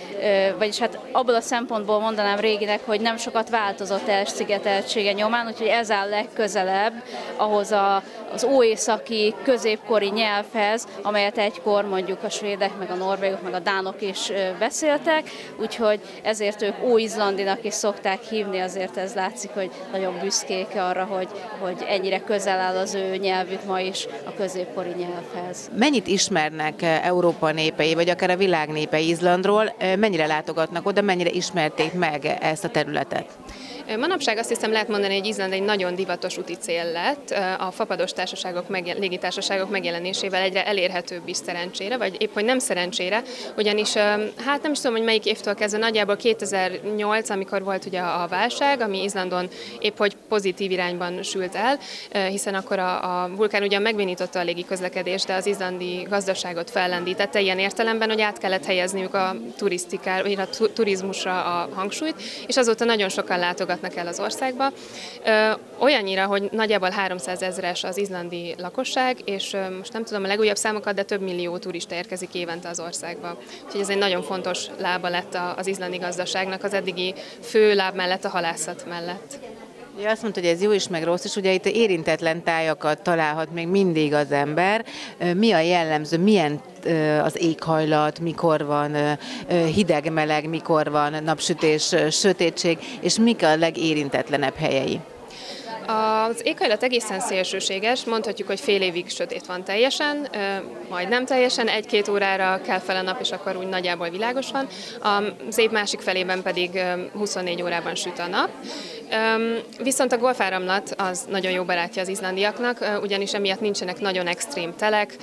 vagyis hát abból a szempontból mondanám réginek, hogy nem sokat változott el szigeteltsége nyomán, úgyhogy ez áll legközelebb ahhoz a, az óészaki középkori nyelv nyelvhez, amelyet egykor mondjuk a svédek, meg a norvégok, meg a dánok is beszéltek, úgyhogy ezért ők Óizlandinak is szokták hívni, azért ez látszik, hogy nagyon büszkék arra, hogy, hogy ennyire közel áll az ő nyelvük ma is a középkori nyelvhez. Mennyit ismernek Európa népei, vagy akár a világ népei Izlandról, mennyire látogatnak oda, mennyire ismerték meg ezt a területet? Manapság azt hiszem lehet mondani, hogy Izland egy nagyon divatos úti cél lett. A fapados társaságok, légitársaságok megjelenésével egyre elérhetőbb is szerencsére, vagy épp hogy nem szerencsére, ugyanis hát nem is tudom, hogy melyik évtől kezdve, nagyjából 2008, amikor volt ugye a válság, ami Izlandon épp hogy pozitív irányban sült el, hiszen akkor a, a vulkán ugyan megbénította a légi közlekedést, de az izlandi gazdaságot fellendítette ilyen értelemben, hogy át kellett helyezniük a turisztikára, a turizmusra a hangsúlyt, és azóta nagyon sokan látogatnak el az országba. Olyannyira, hogy nagyjából 300 ezres az izlandi lakosság, és most nem tudom a legújabb számokat, de több millió turista érkezik évente az országba. Úgyhogy ez egy nagyon fontos lába lett az izlandi gazdaságnak az eddigi fő láb mellett, a halászat mellett. Ugye azt mondta, hogy ez jó is, meg rossz is, ugye itt érintetlen tájakat találhat még mindig az ember. Mi a jellemző, milyen az éghajlat, mikor van hideg-meleg, mikor van napsütés, sötétség, és mik a legérintetlenebb helyei? Az éghajlat egészen szélsőséges, mondhatjuk, hogy fél évig sötét van teljesen, majd nem teljesen, egy-két órára kell fel a nap, és akkor úgy nagyjából világos van. Az év másik felében pedig 24 órában süt a nap. Viszont a golfáramlat az nagyon jó barátja az izlandiaknak, ugyanis emiatt nincsenek nagyon extrém telek.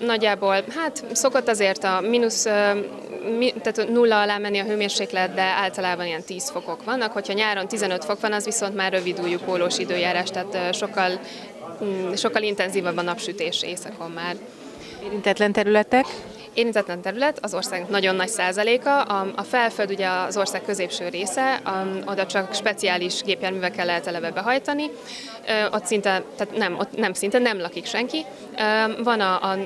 Nagyjából, hát szokott azért a mínusz, tehát nulla alá menni a hőmérséklet, de általában ilyen 10 fokok vannak. Hogyha nyáron 15 fok van, az viszont már rövid újú pólós időjárás, tehát sokkal, mm, sokkal intenzívabb a napsütés éjszakon már. Érintetlen területek? Érintetlen terület az ország nagyon nagy százaléka. A, felföld ugye az ország középső része, oda csak speciális gépjárművekkel lehet eleve behajtani. Ott szinte, tehát nem, ott nem szinte nem lakik senki. Van a, a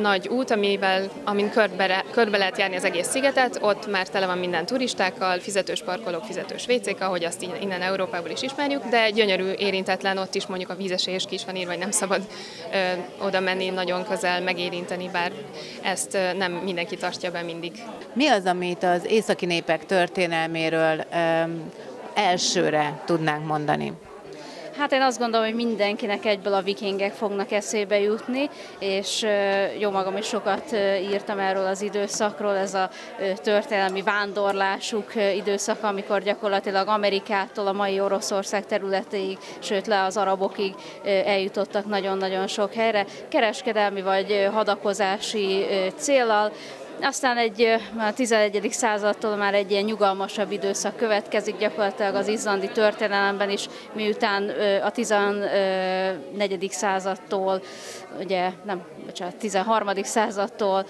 nagy út, amivel, amin körbe, körbe lehet járni az egész szigetet, ott már tele van minden turistákkal, fizetős parkolók, fizetős vécék, ahogy azt innen Európából is ismerjük, de gyönyörű, érintetlen, ott is mondjuk a vízesés ki is van írva, hogy nem szabad ö, oda menni nagyon közel, megérinteni, bár ezt nem mindenki tartja be mindig. Mi az, amit az északi népek történelméről elsőre tudnánk mondani? Hát én azt gondolom, hogy mindenkinek egyből a vikingek fognak eszébe jutni, és jó magam is sokat írtam erről az időszakról, ez a történelmi vándorlásuk időszaka, amikor gyakorlatilag Amerikától a mai Oroszország területéig, sőt le az arabokig eljutottak nagyon-nagyon sok helyre, kereskedelmi vagy hadakozási célal, aztán egy a 11. századtól már egy ilyen nyugalmasabb időszak következik, gyakorlatilag az izlandi történelemben is, miután a 14. századtól, ugye nem, bocsánat, 13. századtól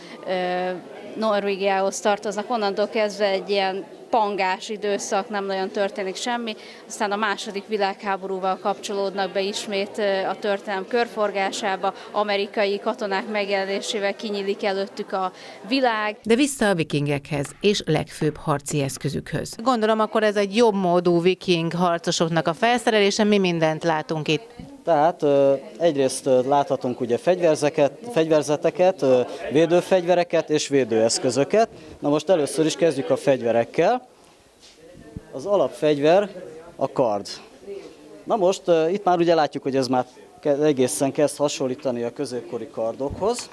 Norvégiához tartoznak, onnantól kezdve egy ilyen pangás időszak, nem nagyon történik semmi. Aztán a második világháborúval kapcsolódnak be ismét a történelem körforgásába, amerikai katonák megjelenésével kinyílik előttük a világ. De vissza a vikingekhez és legfőbb harci eszközükhöz. Gondolom akkor ez egy jobb módú viking harcosoknak a felszerelése, mi mindent látunk itt. Tehát egyrészt láthatunk ugye fegyverzeteket, védőfegyvereket és védőeszközöket. Na most először is kezdjük a fegyverekkel. Az alapfegyver a kard. Na most itt már ugye látjuk, hogy ez már egészen kezd hasonlítani a középkori kardokhoz.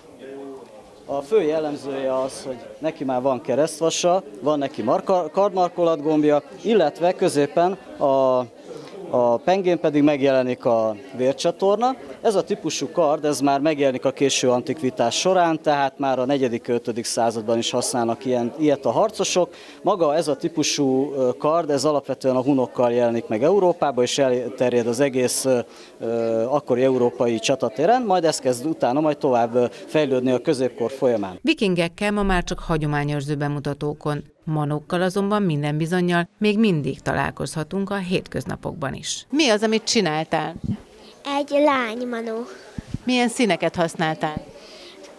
A fő jellemzője az, hogy neki már van keresztvasa, van neki marka, kardmarkolatgombja, illetve középen a a pengén pedig megjelenik a vércsatorna. Ez a típusú kard, ez már megjelenik a késő antikvitás során, tehát már a 4.-5. században is használnak ilyen, ilyet a harcosok. Maga ez a típusú kard, ez alapvetően a hunokkal jelenik meg Európába, és elterjed az egész akkori európai csatatéren, majd ez kezd utána majd tovább fejlődni a középkor folyamán. Vikingekkel ma már csak hagyományőrző bemutatókon, Manókkal azonban minden bizonyal még mindig találkozhatunk a hétköznapokban is. Mi az, amit csináltál? Egy lánymanó. Milyen színeket használtál?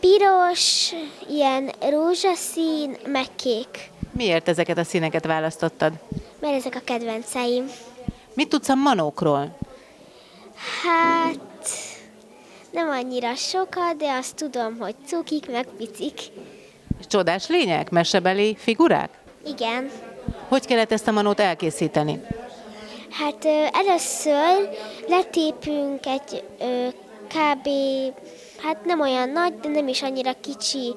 Piros, ilyen rózsaszín, meg kék. Miért ezeket a színeket választottad? Mert ezek a kedvenceim. Mit tudsz a manókról? Hát nem annyira sokat, de azt tudom, hogy cukik meg picik. És csodás lények? Mesebeli figurák? Igen. Hogy kellett ezt a manót elkészíteni? Hát ö, először letépünk egy ö, kb. hát nem olyan nagy, de nem is annyira kicsi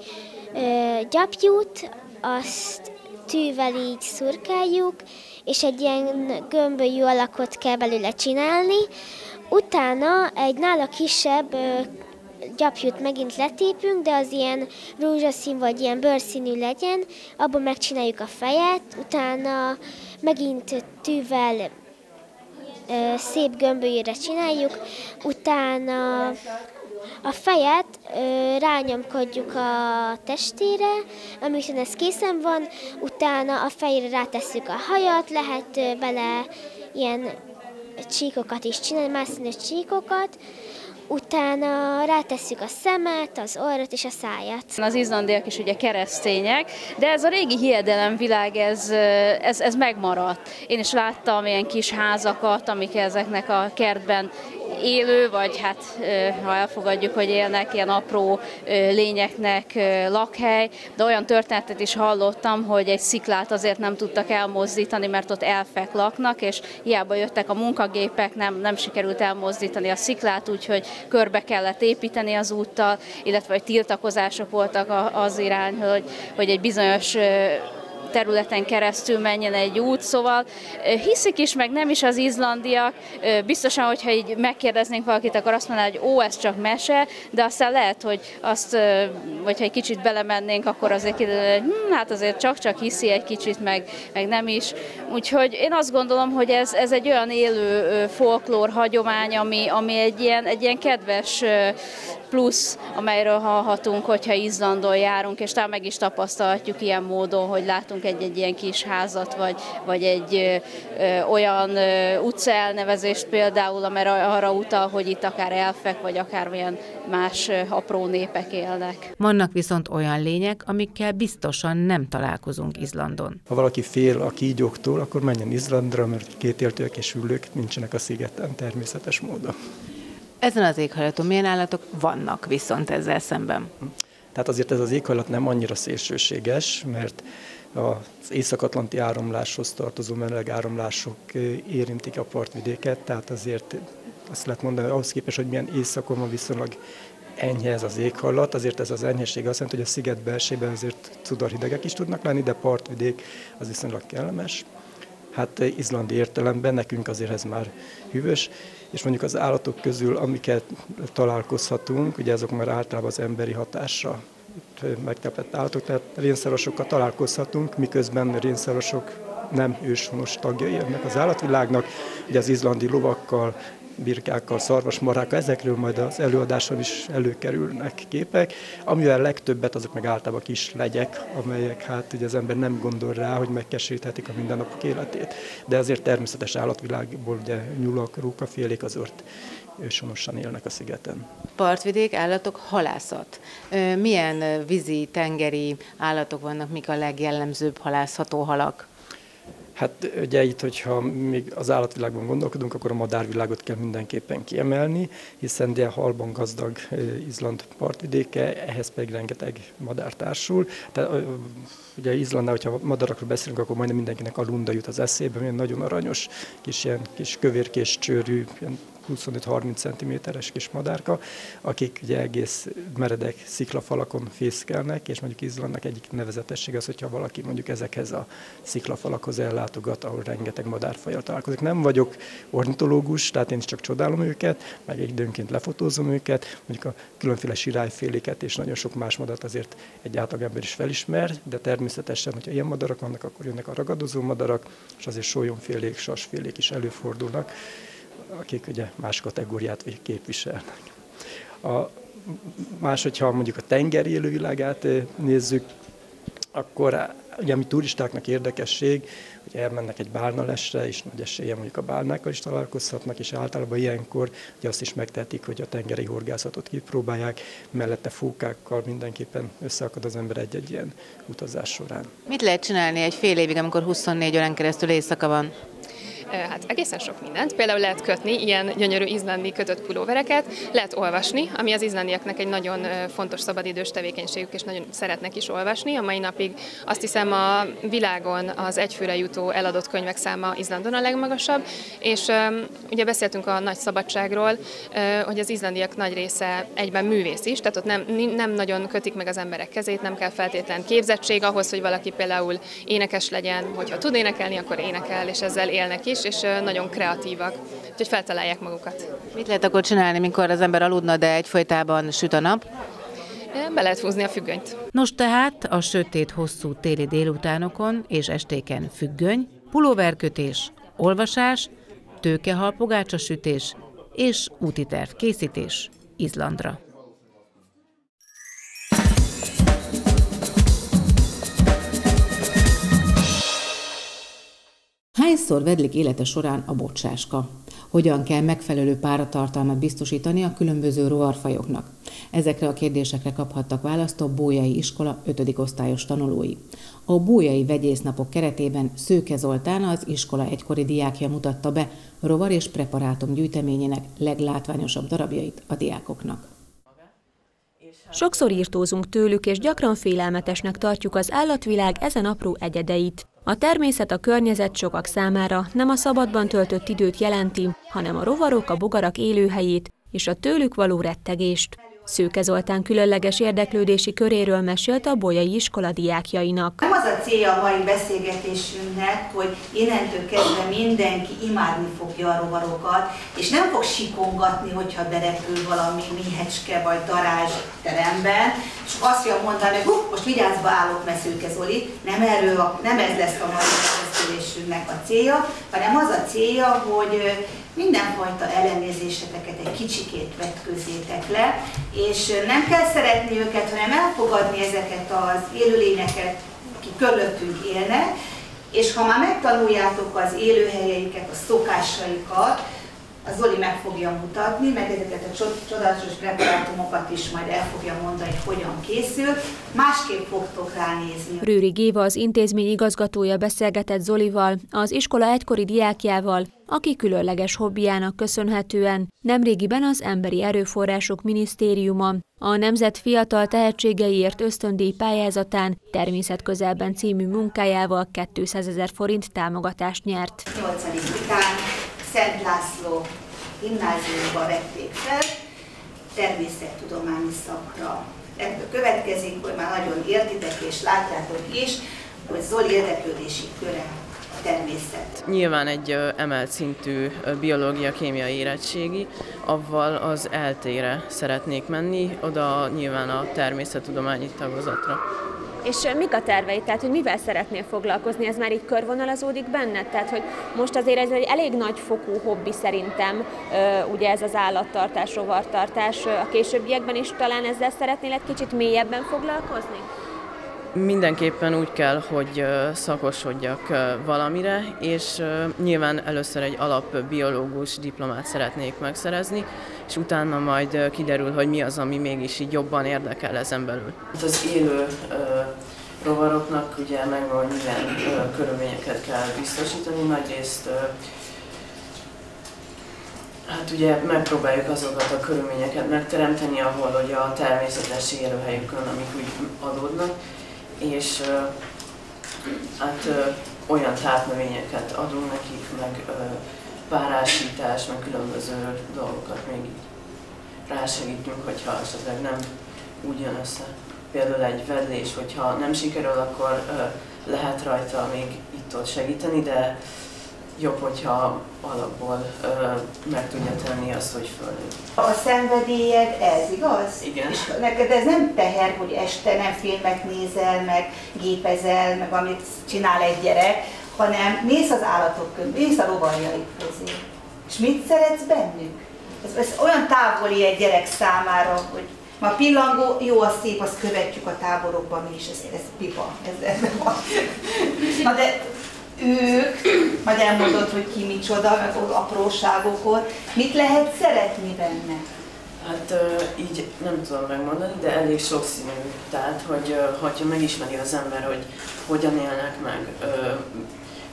ö, gyapjút, azt tűvel így szurkáljuk, és egy ilyen gömbölyű alakot kell belőle csinálni. Utána egy nála kisebb gyapjút megint letépünk, de az ilyen rózsaszín vagy ilyen bőrszínű legyen, abból megcsináljuk a fejet, utána megint tűvel ö, szép gömbölyére csináljuk, utána a fejet ö, rányomkodjuk a testére, amikor ez készen van, utána a fejre rátesszük a hajat, lehet ö, bele ilyen csíkokat is csinálni, más színű csíkokat, utána rátesszük a szemet, az orrot és a szájat. Az izlandiak is ugye keresztények, de ez a régi hiedelemvilág, ez, ez, ez megmaradt. Én is láttam ilyen kis házakat, amik ezeknek a kertben élő, vagy hát ha elfogadjuk, hogy élnek ilyen apró lényeknek lakhely, de olyan történetet is hallottam, hogy egy sziklát azért nem tudtak elmozdítani, mert ott elfek laknak, és hiába jöttek a munkagépek, nem, nem sikerült elmozdítani a sziklát, úgyhogy körbe kellett építeni az úttal, illetve hogy tiltakozások voltak az irány, hogy, hogy egy bizonyos területen keresztül menjen egy út, szóval hiszik is, meg nem is az izlandiak. Biztosan, hogyha így megkérdeznénk valakit, akkor azt mondaná, hogy ó, ez csak mese, de aztán lehet, hogy azt, hogyha egy kicsit belemennénk, akkor azért kiderül, hogy hm, hát azért csak-csak hiszi egy kicsit, meg, meg nem is. Úgyhogy én azt gondolom, hogy ez, ez egy olyan élő folklór hagyomány, ami, ami egy, ilyen, egy ilyen kedves plusz, amelyről hallhatunk, hogyha Izlandon járunk, és talán meg is tapasztalhatjuk ilyen módon, hogy látunk egy-egy ilyen kis házat, vagy, vagy egy ö, olyan ö, utca elnevezést például, amely arra utal, hogy itt akár elfek, vagy akár olyan más ö, apró népek élnek. Vannak viszont olyan lények, amikkel biztosan nem találkozunk Izlandon. Ha valaki fél a kígyóktól, akkor menjen Izlandra, mert kétéltőek és ülők nincsenek a szigeten természetes módon. Ezen az éghajlaton milyen állatok vannak viszont ezzel szemben? Tehát azért ez az éghajlat nem annyira szélsőséges, mert az észak-atlanti áramláshoz tartozó meleg áramlások érintik a partvidéket, tehát azért azt lehet mondani, hogy ahhoz képest, hogy milyen északon van viszonylag enyhe ez az éghajlat, azért ez az enyhesség azt jelenti, hogy a sziget belsében azért cudarhidegek is tudnak lenni, de partvidék az viszonylag kellemes. Hát izlandi értelemben nekünk azért ez már hűvös, és mondjuk az állatok közül, amiket találkozhatunk, ugye azok már általában az emberi hatásra megtepett állatok, tehát rénszárosokkal találkozhatunk, miközben rénszárosok nem őshonos tagjai ennek az állatvilágnak. Ugye az izlandi lovakkal, birkákkal, szarvasmarákkal, ezekről majd az előadáson is előkerülnek képek. Amivel legtöbbet, azok meg általában kis legyek, amelyek hát ugye az ember nem gondol rá, hogy megkeseríthetik a mindennapok életét. De azért természetes állatvilágból ugye nyulak, rókafélék azért őshonosan élnek a szigeten. Partvidék, állatok, halászat. Milyen vízi, tengeri állatok vannak, mik a legjellemzőbb halászható halak? Hát ugye itt, hogyha még az állatvilágban gondolkodunk, akkor a madárvilágot kell mindenképpen kiemelni, hiszen de halban gazdag Izland partvidéke, ehhez pedig rengeteg madár társul. Tehát ugye Izlandnál, hogyha madarakról beszélünk, akkor majdnem mindenkinek a lunda jut az eszébe, milyen nagyon aranyos, kis ilyen kis kövérkés csőrű, ilyen 25-30 cm-es kis madárka, akik ugye egész meredek sziklafalakon fészkelnek, és mondjuk Izlandnak egyik nevezetesség az, hogyha valaki mondjuk ezekhez a sziklafalakhoz ellátogat, ahol rengeteg madárfajjal találkozik. Nem vagyok ornitológus, tehát én is csak csodálom őket, meg egy időnként lefotózom őket, mondjuk a különféle sirályféléket és nagyon sok más madarat azért egy átlagember is felismer, de természetesen, hogyha ilyen madarak vannak, akkor jönnek a ragadozó madarak, és azért sólyomfélék, sasfélék is előfordulnak akik ugye más kategóriát képviselnek. A más, hogyha mondjuk a tengeri élővilágát nézzük, akkor ugye ami turistáknak érdekesség, hogy elmennek egy bálnalesre, és nagy esélye mondjuk a bálnákkal is találkozhatnak, és általában ilyenkor ugye azt is megtehetik, hogy a tengeri horgászatot kipróbálják, mellette fókákkal mindenképpen összeakad az ember egy-egy ilyen utazás során. Mit lehet csinálni egy fél évig, amikor 24 órán keresztül éjszaka van? Hát egészen sok mindent. Például lehet kötni ilyen gyönyörű izlandi kötött pulóvereket, lehet olvasni, ami az izlandiaknak egy nagyon fontos szabadidős tevékenységük, és nagyon szeretnek is olvasni. A mai napig azt hiszem a világon az egyfőre jutó eladott könyvek száma Izlandon a legmagasabb, és ugye beszéltünk a nagy szabadságról, hogy az izlandiak nagy része egyben művész is, tehát ott nem, nem nagyon kötik meg az emberek kezét, nem kell feltétlen képzettség ahhoz, hogy valaki például énekes legyen, hogyha tud énekelni, akkor énekel, és ezzel élnek is, és nagyon kreatívak, úgyhogy feltalálják magukat. Mit lehet akkor csinálni, mikor az ember aludna, de egyfolytában süt a nap? Be lehet húzni a függönyt. Nos tehát a sötét, hosszú téli délutánokon és estéken függöny, pulóverkötés, olvasás, tőkehal pogácsa sütés és úti terv készítés Izlandra. Hányszor vedlik élete során a bocsáska? Hogyan kell megfelelő páratartalmat biztosítani a különböző rovarfajoknak? Ezekre a kérdésekre kaphattak választ a Bójai Iskola 5. osztályos tanulói. A Bójai Vegyésznapok keretében Szőke Zoltán az iskola egykori diákja mutatta be rovar és preparátum gyűjteményének leglátványosabb darabjait a diákoknak. Sokszor írtózunk tőlük, és gyakran félelmetesnek tartjuk az állatvilág ezen apró egyedeit. A természet a környezet sokak számára nem a szabadban töltött időt jelenti, hanem a rovarok, a bogarak élőhelyét és a tőlük való rettegést. Szőke Zoltán különleges érdeklődési köréről mesélt a bolyai iskola diákjainak. Nem az a célja a mai beszélgetésünknek, hogy innentől kezdve mindenki imádni fogja a rovarokat, és nem fog sikongatni, hogyha berepül valami méhecske vagy darázs teremben, és azt fogja mondani, hogy uh, most vigyázba állok, mert Szőke Zoli. Nem, erről nem ez lesz a mai beszélésünknek a célja, hanem az a célja, hogy mindenfajta ellenézéseteket egy kicsikét vetközétek le, és nem kell szeretni őket, hanem elfogadni ezeket az élőlényeket, akik körülöttünk élnek, és ha már megtanuljátok az élőhelyeiket, a szokásaikat, a Zoli meg fogja mutatni, meg ezeket a csodálatos preparátumokat is majd el fogja mondani, hogy hogyan készül. Másképp fogtok ránézni. Rőri Géva az intézmény igazgatója beszélgetett Zolival, az iskola egykori diákjával, aki különleges hobbiának köszönhetően nemrégiben az Emberi Erőforrások Minisztériuma a Nemzet Fiatal Tehetségeiért ösztöndíj pályázatán Természetközelben című munkájával 200 ezer forint támogatást nyert. 8. Szent László gimnáziumba vették fel, természettudományi szakra. Ebből következik, hogy már nagyon értitek és látjátok is, hogy Zoli érdeklődési köre természet. Nyilván egy emelt szintű biológia-kémiai érettségi, avval az eltére szeretnék menni, oda nyilván a természettudományi tagozatra. És mik a terveid? Tehát, hogy mivel szeretnél foglalkozni? Ez már így körvonalazódik benned? Tehát, hogy most azért ez egy elég nagy fokú hobbi szerintem, ugye ez az állattartás, rovartartás a későbbiekben is talán ezzel szeretnél egy kicsit mélyebben foglalkozni? Mindenképpen úgy kell, hogy szakosodjak valamire, és nyilván először egy alapbiológus diplomát szeretnék megszerezni, és utána majd kiderül, hogy mi az, ami mégis így jobban érdekel ezen belül. Az élő rovaroknak ugye megvan, hogy milyen körülményeket kell biztosítani, nagyrészt Hát ugye megpróbáljuk azokat a körülményeket megteremteni, ahol ugye a természetes élőhelyükön, amik úgy adódnak, és hát olyan tápnövényeket adunk nekik, meg párásítás, meg különböző dolgokat még így rásegítünk, hogyha esetleg nem úgy jön össze. Például egy vedlés, hogyha nem sikerül, akkor lehet rajta még itt-ott segíteni, de jobb, hogyha alapból ö, meg tudja tenni azt, hogy fölnő. A szenvedélyed ez, igaz? Igen. És neked ez nem teher, hogy este nem filmet nézel, meg gépezel, meg amit csinál egy gyerek, hanem mész az állatok közé, mész a rovarjaik közé. És mit szeretsz bennük? Ez, ez olyan távoli egy gyerek számára, hogy Ma a pillangó, jó, az szép, azt követjük a táborokban mi is, ez, ez pipa, ez, ez van. Na de ők, majd elmondod, hogy ki micsoda, meg az apróságokor, mit lehet szeretni benne? Hát így nem tudom megmondani, de elég sokszínű. Tehát, hogy ha megismeri az ember, hogy hogyan élnek meg,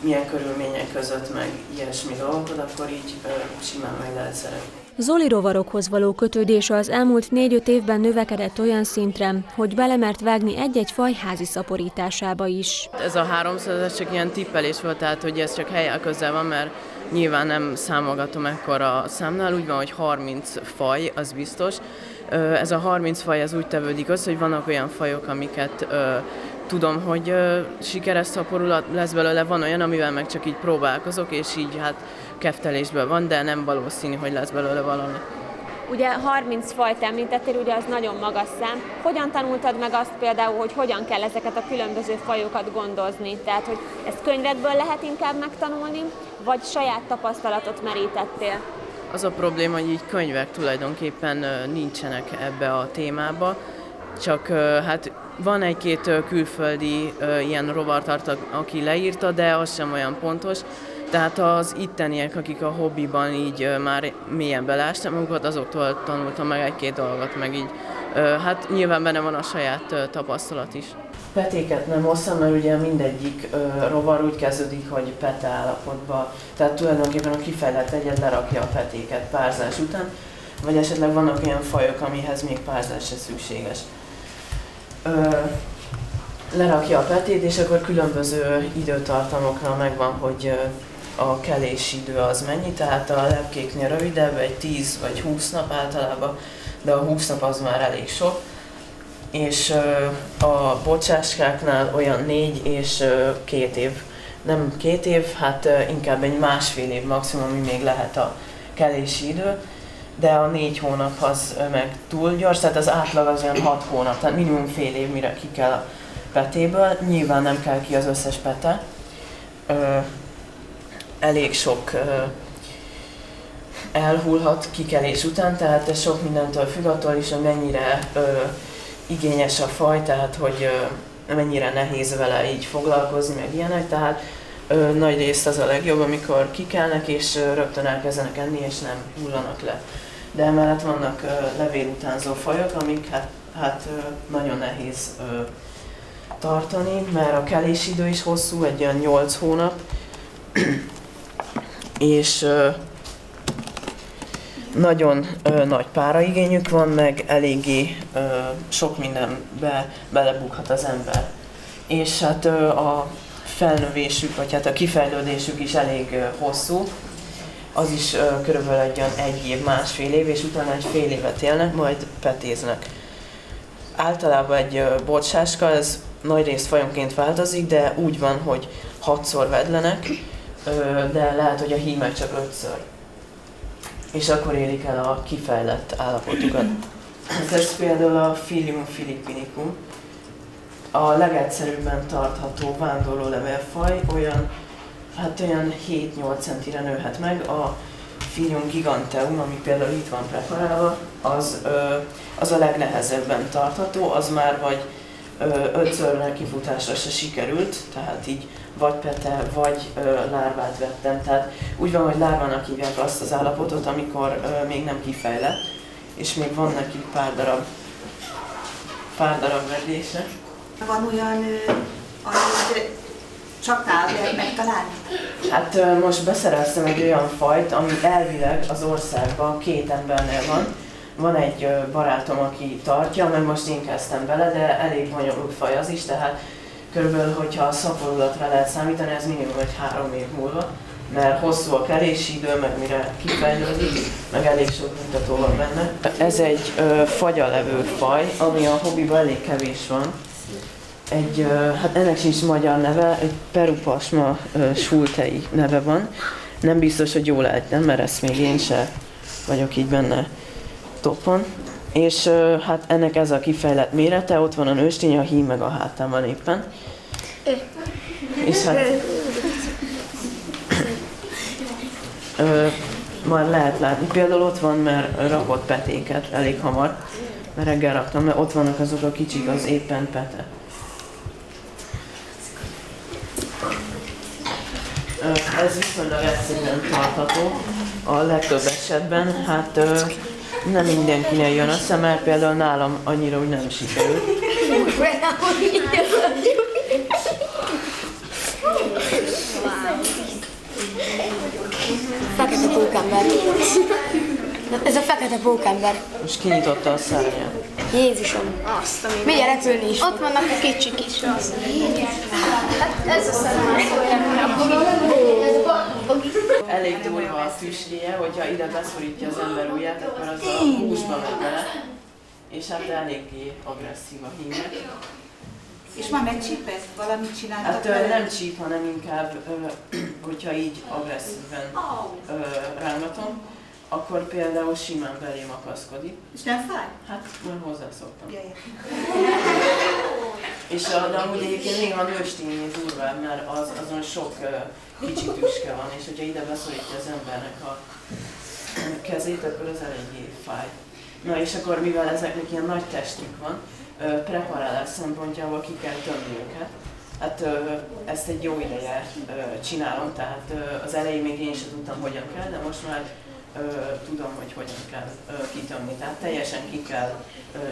milyen körülmények között, meg ilyesmi dolgokat, akkor így simán meg lehet szeretni. Zoli rovarokhoz való kötődése az elmúlt négy-öt évben növekedett olyan szintre, hogy belemert vágni egy-egy faj házi szaporításába is. Ez a 300 ez csak ilyen tippelés volt, tehát hogy ez csak helyel közel van, mert nyilván nem számolgatom ekkora számnál, úgy van, hogy 30 faj, az biztos. Ez a 30 faj ez úgy tevődik össze, hogy vannak olyan fajok, amiket tudom, hogy sikeres szaporulat lesz belőle, van olyan, amivel meg csak így próbálkozok, és így hát keftelésből van, de nem valószínű, hogy lesz belőle valami. Ugye 30 fajt említettél, ugye az nagyon magas szám. Hogyan tanultad meg azt például, hogy hogyan kell ezeket a különböző fajokat gondozni? Tehát, hogy ezt könyvekből lehet inkább megtanulni, vagy saját tapasztalatot merítettél? Az a probléma, hogy így könyvek tulajdonképpen nincsenek ebbe a témába, csak hát van egy-két külföldi ilyen rovartart, aki leírta, de az sem olyan pontos, Tehát az itteniek, akik a hobbiban így már mélyen belástam magukat, azoktól tanultam meg egy-két dolgot, meg így hát nyilván benne van a saját tapasztalat is. Petéket nem hoztam, mert ugye mindegyik rovar úgy kezdődik, hogy pete állapotban, tehát tulajdonképpen a kifejlett egyet lerakja a petéket párzás után, vagy esetleg vannak olyan fajok, amihez még párzás se szükséges. Ö, lerakja a petét, és akkor különböző időtartamokra megvan, hogy a kelési idő az mennyi, tehát a lepkéknél rövidebb, egy 10 vagy 20 nap általában, de a 20 nap az már elég sok. És a bocsáskáknál olyan 4 és 2 év, nem két év, hát inkább egy másfél év maximum, ami még lehet a kelési idő, de a négy hónap az meg túl gyors, tehát az átlag az olyan 6 hónap, tehát minimum fél év, mire ki kell a petéből. Nyilván nem kell ki az összes pete. Elég sok elhullhat kikelés után, tehát ez sok mindentől függ attól is, hogy mennyire ö, igényes a faj, tehát hogy ö, mennyire nehéz vele így foglalkozni, meg ilyenek, tehát ö, nagy részt az a legjobb, amikor kikelnek és ö, rögtön elkezdenek enni, és nem hullanak le. De emellett vannak ö, levélutánzó fajok, amik hát, hát ö, nagyon nehéz ö, tartani, mert a kelési idő is hosszú, egy olyan 8 hónap, és nagyon ö, nagy páraigényük van, meg eléggé ö, sok mindenbe belebukhat az ember. És hát ö, a felnövésük, vagy hát a kifejlődésük is elég ö, hosszú, az is ö, körülbelül egy olyan egy év, másfél év, és utána egy fél évet élnek, majd petéznek. Általában egy ö, bocsáska, ez nagy rész fajonként változik, de úgy van, hogy hatszor vedlenek, de lehet, hogy a hímek csak ötször. És akkor érik el a kifejlett állapotukat. Ez például a Filium filippinicum, a legegyszerűbben tartható vándorló levélfaj, olyan, hát olyan 7-8 centire nőhet meg, a Filium giganteum, ami például itt van preparálva, az, az a legnehezebben tartható, az már vagy ötször kifutásra se sikerült, tehát így vagy pete, vagy ö, lárvát vettem. Tehát úgy van, hogy lárvának hívják azt az állapotot, amikor ö, még nem kifejlett, és még van neki pár darab, pár darab vedlése. Van olyan, ö, amit csak nálad lehet megtalálni? Hát ö, most beszereztem egy olyan fajt, ami elvileg az országban két embernél van, van egy barátom, aki tartja, meg most én kezdtem bele, de elég bonyolult faj az is, tehát körülbelül, hogyha a szaporulatra lehet számítani, ez minimum egy három év múlva, mert hosszú a kerési idő, meg mire kifejlődik, meg elég sok mutató van benne. Ez egy ö, fagyalevő faj, ami a hobbiban elég kevés van. Egy, ö, hát ennek sincs magyar neve, egy perupasma sultei neve van. Nem biztos, hogy jól ejtem, mert ezt még én se vagyok így benne topon, és hát ennek ez a kifejlett mérete, ott van a nőstény, a hím meg a hátán van éppen. És hát ö, már lehet látni, például ott van, mert rakott petéket elég hamar, mert reggel raktam, mert ott vannak azok a kicsik, az éppen pete. Ez viszonylag egyszerűen tartható a legtöbb esetben. Hát nem mindenkinek jön össze, mert például nálam annyira úgy nem sikerült. Fekete Ez a fekete pókember. Most kinyitotta a szárnyát. Jézusom. Azt, ami Milyen repülni is. Ott vannak a kicsik is. Hát ez a szarmás Elég durva a füstléje, hogyha ide beszorítja az ember ujját, akkor az a húsba megy bele. És hát eléggé agresszív a hímek. És már megcsípett? Valamit csináltak Hát ö, nem csíp, hanem inkább, ö, hogyha így agresszíven ö, rángatom, akkor például simán belém akaszkodik. És nem fáj? Hát már hozzászoktam. Jaj. És a, de amúgy egyébként még a nőstény durvább, mert az, azon sok uh, kicsi tüske van, és hogyha ide beszorítja az embernek a kezét, akkor az eléggé fáj. Na és akkor mivel ezeknek ilyen nagy testük van, uh, preparálás szempontjából ki kell tömni őket, Hát ezt egy jó ideje csinálom, tehát az elején még én sem tudtam, hogyan kell, de most már tudom, hogy hogyan kell kitömni. Tehát teljesen ki kell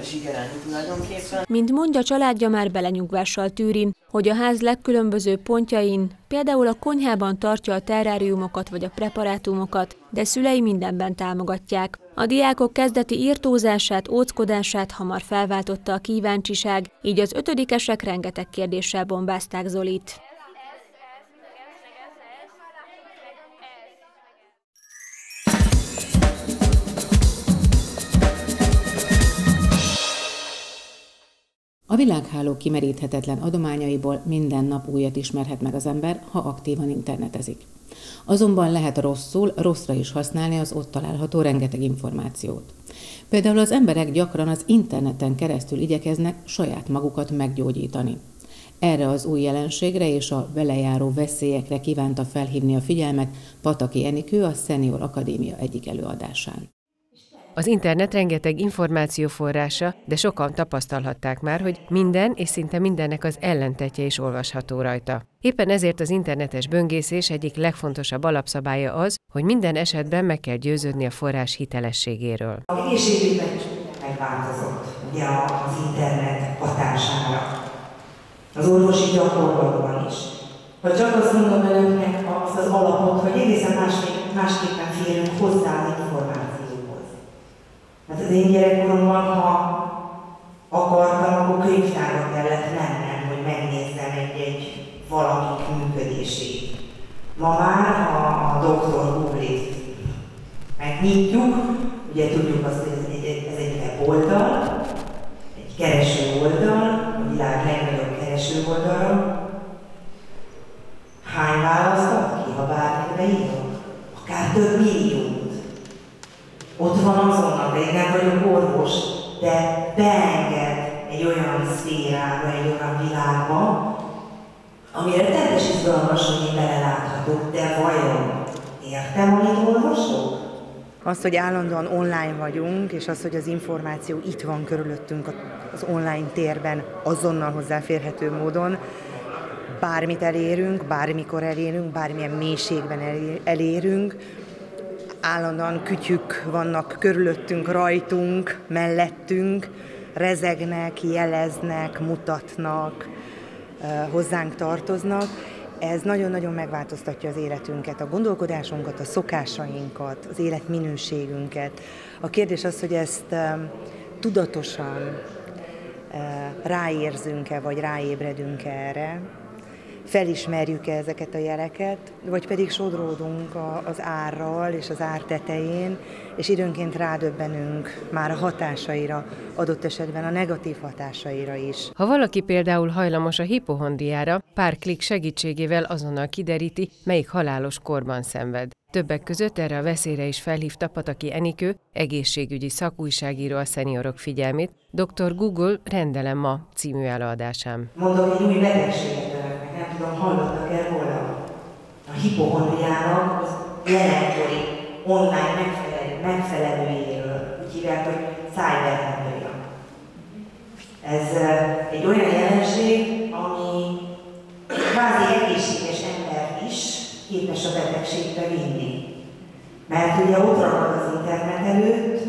zsigerelni tulajdonképpen. Mint mondja, családja már belenyugvással tűri, hogy a ház legkülönböző pontjain, például a konyhában tartja a terráriumokat vagy a preparátumokat, de szülei mindenben támogatják. A diákok kezdeti írtózását, óckodását hamar felváltotta a kíváncsiság, így az ötödikesek rengeteg kérdéssel bombázták Zolit. A világháló kimeríthetetlen adományaiból minden nap újat ismerhet meg az ember, ha aktívan internetezik. Azonban lehet rosszul, rosszra is használni az ott található rengeteg információt. Például az emberek gyakran az interneten keresztül igyekeznek saját magukat meggyógyítani. Erre az új jelenségre és a velejáró veszélyekre kívánta felhívni a figyelmet Pataki Enikő a Senior Akadémia egyik előadásán. Az internet rengeteg információforrása, de sokan tapasztalhatták már, hogy minden és szinte mindennek az ellentetje is olvasható rajta. Éppen ezért az internetes böngészés egyik legfontosabb alapszabálya az, hogy minden esetben meg kell győződni a forrás hitelességéről. A egészségügyben is megváltozott ugye az internet hatására. Az orvosi gyakorlatban is. Ha csak azt mondom önöknek azt az alapot, hogy egészen másképp, másképpen férünk hozzá Hát az én gyerekkoromban, ha akartam, akkor könyvtárba kellett mennem, hogy megnézzem egy-egy valami működését. Ma már, ha a doktor Google-t megnyitjuk, ugye tudjuk azt, hogy ez egy, ez egy weboldal, egy kereső oldal, a világ legnagyobb kereső oldalra. Hány választat ki, ha bármit beírok? Akár több millió ott van azonnal, de én nem vagyok orvos, de beenged egy olyan szférába, egy olyan világba, ami rettenetes izgalmas, hogy én beleláthatok, de vajon értem, amit olvasok? Az, hogy állandóan online vagyunk, és az, hogy az információ itt van körülöttünk az online térben, azonnal hozzáférhető módon, bármit elérünk, bármikor elérünk, bármilyen mélységben elérünk, állandóan kütyük vannak körülöttünk, rajtunk, mellettünk, rezegnek, jeleznek, mutatnak, hozzánk tartoznak. Ez nagyon-nagyon megváltoztatja az életünket, a gondolkodásunkat, a szokásainkat, az életminőségünket. A kérdés az, hogy ezt tudatosan ráérzünk-e, vagy ráébredünk -e erre, felismerjük-e ezeket a jeleket, vagy pedig sodródunk az árral és az ár tetején, és időnként rádöbbenünk már a hatásaira, adott esetben a negatív hatásaira is. Ha valaki például hajlamos a hipohondiára, pár klik segítségével azonnal kideríti, melyik halálos korban szenved. Többek között erre a veszélyre is felhívta Pataki Enikő, egészségügyi szakújságíró a szeniorok figyelmét, Dr. Google rendelem ma című előadásán. Mondok egy új betegséget tudom, hallottak-e róla. A hipohondriának az jelenkori online megfelelő, megfelelőjéről, úgy hívják, hogy cyberhondria. Ez egy olyan jelenség, ami kvázi egészséges ember is képes a betegségbe vinni. Mert ugye ott ragad az internet előtt,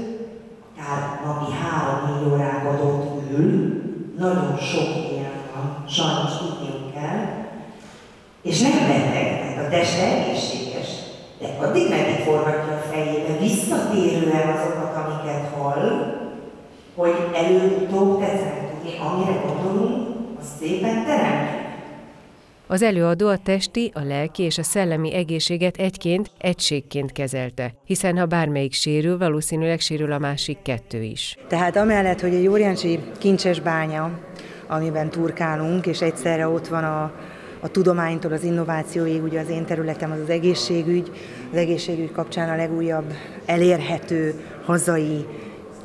akár napi három millió órában ül, nagyon sok ilyen van, sajnos tudniuk kell, és nem beteg, tehát a teste egészséges. De addig megforgatja a fejébe visszatérően azokat, amiket hall, hogy előbb-utóbb tetszenek tudni, amire gondolunk, az szépen teremtjük. Az előadó a testi, a lelki és a szellemi egészséget egyként, egységként kezelte, hiszen ha bármelyik sérül, valószínűleg sérül a másik kettő is. Tehát amellett, hogy egy óriási kincses bánya, amiben turkálunk, és egyszerre ott van a, a tudománytól az innovációig, ugye az én területem az az egészségügy, az egészségügy kapcsán a legújabb elérhető hazai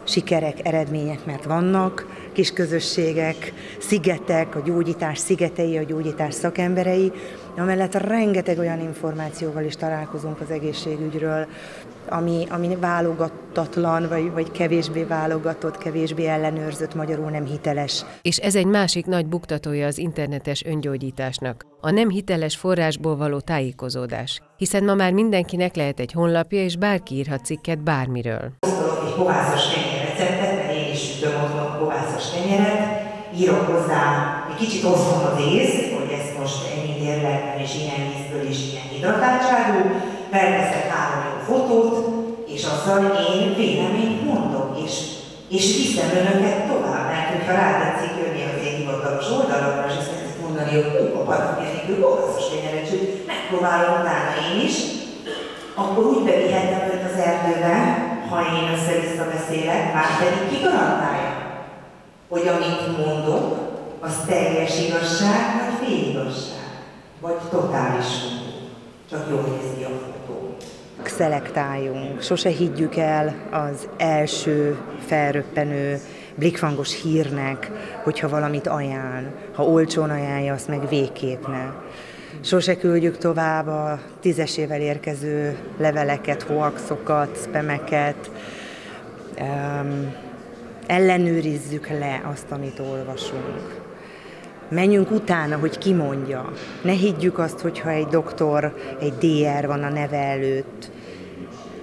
sikerek, eredmények, mert vannak. Kis közösségek, szigetek, a gyógyítás szigetei, a gyógyítás szakemberei, amellett rengeteg olyan információval is találkozunk az egészségügyről, ami, ami válogatatlan, vagy, vagy kevésbé válogatott, kevésbé ellenőrzött, magyarul nem hiteles. És ez egy másik nagy buktatója az internetes öngyógyításnak. A nem hiteles forrásból való tájékozódás. Hiszen ma már mindenkinek lehet egy honlapja, és bárki írhat cikket bármiről. Osztolok egy kovászos kenyér receptet, mert én is sütöm otthon kovászos kenyeret, írok hozzá, egy kicsit osztom az ész, hogy ezt most ennyi térlegben és ilyen vízből és ilyen hidratáltságú, felteszek három jó fotót, és azzal én véleményt mondok, és, és viszem önöket tovább, mert hogyha rátetszik jönni az én hivatalos oldalakra, és ezt tetszik mondani, hogy ó, a patak enélkül kovászos kenyeret süt, megpróbálom utána én is, akkor úgy bevihetem őt az erdőbe, ha én össze-vissza beszélek, már pedig ki garantálja, hogy amit mondok, az teljes igazság, vagy fél igazság, vagy totális. Csak jól néz ki a fotó. Szelektáljunk, sose higgyük el az első felröppenő blikfangos hírnek, hogyha valamit ajánl. Ha olcsón ajánlja, azt meg végképp ne. Sose küldjük tovább a tízesével érkező leveleket, hoaxokat, spemeket. Um, ellenőrizzük le azt, amit olvasunk. Menjünk utána, hogy ki mondja. Ne higgyük azt, hogyha egy doktor, egy DR van a neve előtt,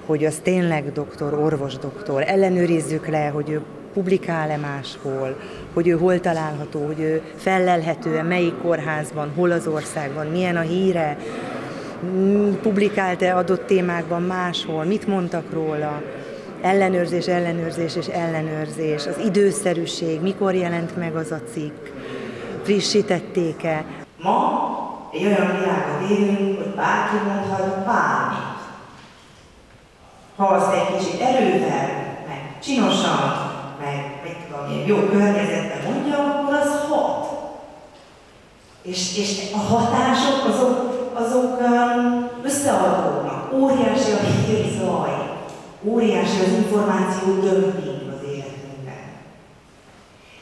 hogy az tényleg doktor, orvos doktor. Ellenőrizzük le, hogy ő publikál-e máshol, hogy ő hol található, hogy ő fellelhető-e, melyik kórházban, hol az országban, milyen a híre, publikált-e adott témákban máshol, mit mondtak róla, ellenőrzés, ellenőrzés és ellenőrzés, az időszerűség, mikor jelent meg az a cikk, frissítették-e. Ma egy olyan világot élünk, hogy bárki mondhat bármit. Ha azt egy kicsit erővel, meg csinosan, meg mit tudom én, jó környezetben mondja, akkor az hat. És, és a hatások azok, azok um, összeadódnak. Óriási a hírzaj, óriási az információ dömping.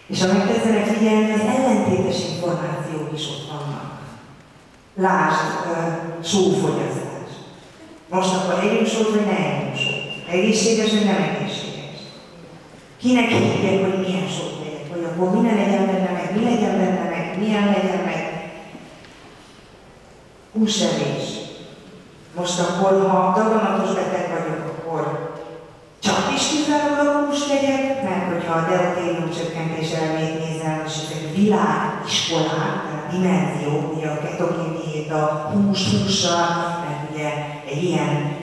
És ha megkezdenek figyelni, az ellentétes információk is ott vannak. Lásd, uh, sófogyasztás. Most akkor együnk sót, vagy ne együnk sót? Egészséges, vagy nem egészséges? Kinek higgyek, hogy milyen sót legyek? Vagy akkor mi ne legyen benne meg, mi legyen benne meg, milyen legyen meg? Húsevés. Most akkor, ha daganatos beteg vagyok, akkor csak is kizárólag húst tegyek, mert hogyha a deutérium csökkentés elmét nézem, és ezek világiskolák, tehát dimenzió, ugye a ketogén diéta hús hússal, mert ugye egy ilyen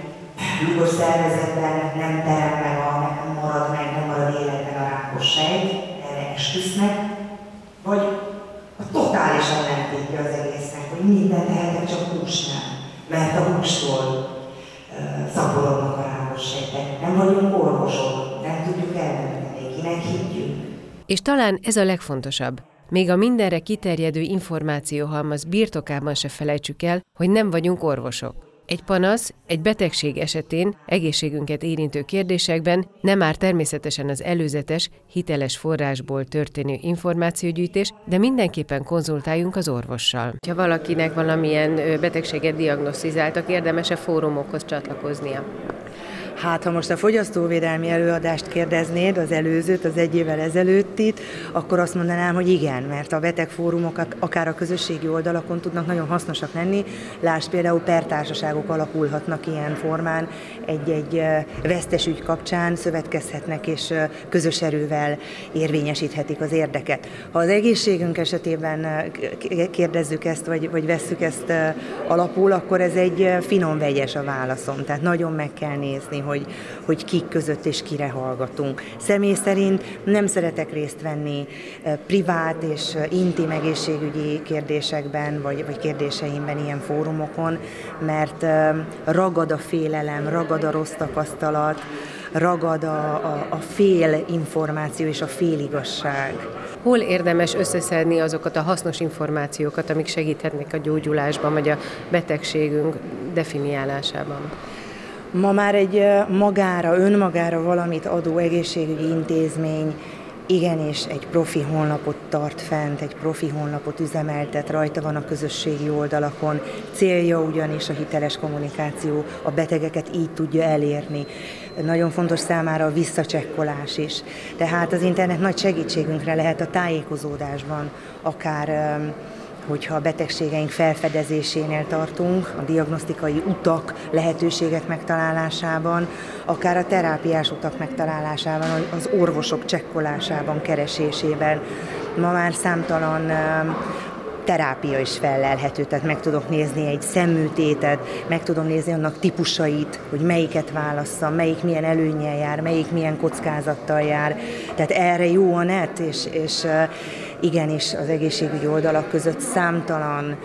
lúgos szervezetben nem terem meg, a, marad meg, nem marad életben a rákos sejt, erre esküsznek, vagy a totális ellentétje az egésznek, hogy mindent tehetek, csak hús nem, mert a hústól szaporodnak a rákos. Nem vagyunk orvosok, nem tudjuk eldönteni, kinek higgyünk. És talán ez a legfontosabb. Még a mindenre kiterjedő információhalmaz birtokában se felejtsük el, hogy nem vagyunk orvosok. Egy panasz, egy betegség esetén egészségünket érintő kérdésekben nem már természetesen az előzetes, hiteles forrásból történő információgyűjtés, de mindenképpen konzultáljunk az orvossal. Ha valakinek valamilyen betegséget diagnosztizáltak, érdemes-e fórumokhoz csatlakoznia? Hát, ha most a fogyasztóvédelmi előadást kérdeznéd, az előzőt, az egy évvel ezelőttit, akkor azt mondanám, hogy igen, mert a betegfórumok akár a közösségi oldalakon tudnak nagyon hasznosak lenni. Lásd például pertársaságok alakulhatnak ilyen formán, egy-egy vesztes ügy kapcsán szövetkezhetnek és közös erővel érvényesíthetik az érdeket. Ha az egészségünk esetében kérdezzük ezt, vagy, vagy vesszük ezt alapul, akkor ez egy finom vegyes a válaszom. Tehát nagyon meg kell nézni, hogy, hogy kik között és kire hallgatunk. Személy szerint nem szeretek részt venni privát és intim egészségügyi kérdésekben, vagy, vagy kérdéseimben ilyen fórumokon, mert ragad a félelem, ragad a rossz tapasztalat, ragad a, a, a fél információ és a féligasság. Hol érdemes összeszedni azokat a hasznos információkat, amik segíthetnek a gyógyulásban, vagy a betegségünk definiálásában? Ma már egy magára, önmagára valamit adó egészségügyi intézmény igenis egy profi honlapot tart fent, egy profi honlapot üzemeltet, rajta van a közösségi oldalakon. Célja ugyanis a hiteles kommunikáció, a betegeket így tudja elérni. Nagyon fontos számára a visszacsekkolás is. Tehát az internet nagy segítségünkre lehet a tájékozódásban, akár hogyha a betegségeink felfedezésénél tartunk, a diagnosztikai utak, lehetőségek megtalálásában, akár a terápiás utak megtalálásában, az orvosok csekkolásában, keresésében. Ma már számtalan terápia is fellelhető, tehát meg tudok nézni egy szemműtétet, meg tudom nézni annak típusait, hogy melyiket válasszam, melyik milyen előnyel jár, melyik milyen kockázattal jár. Tehát erre jó a net, és, és igenis az egészségügyi oldalak között számtalan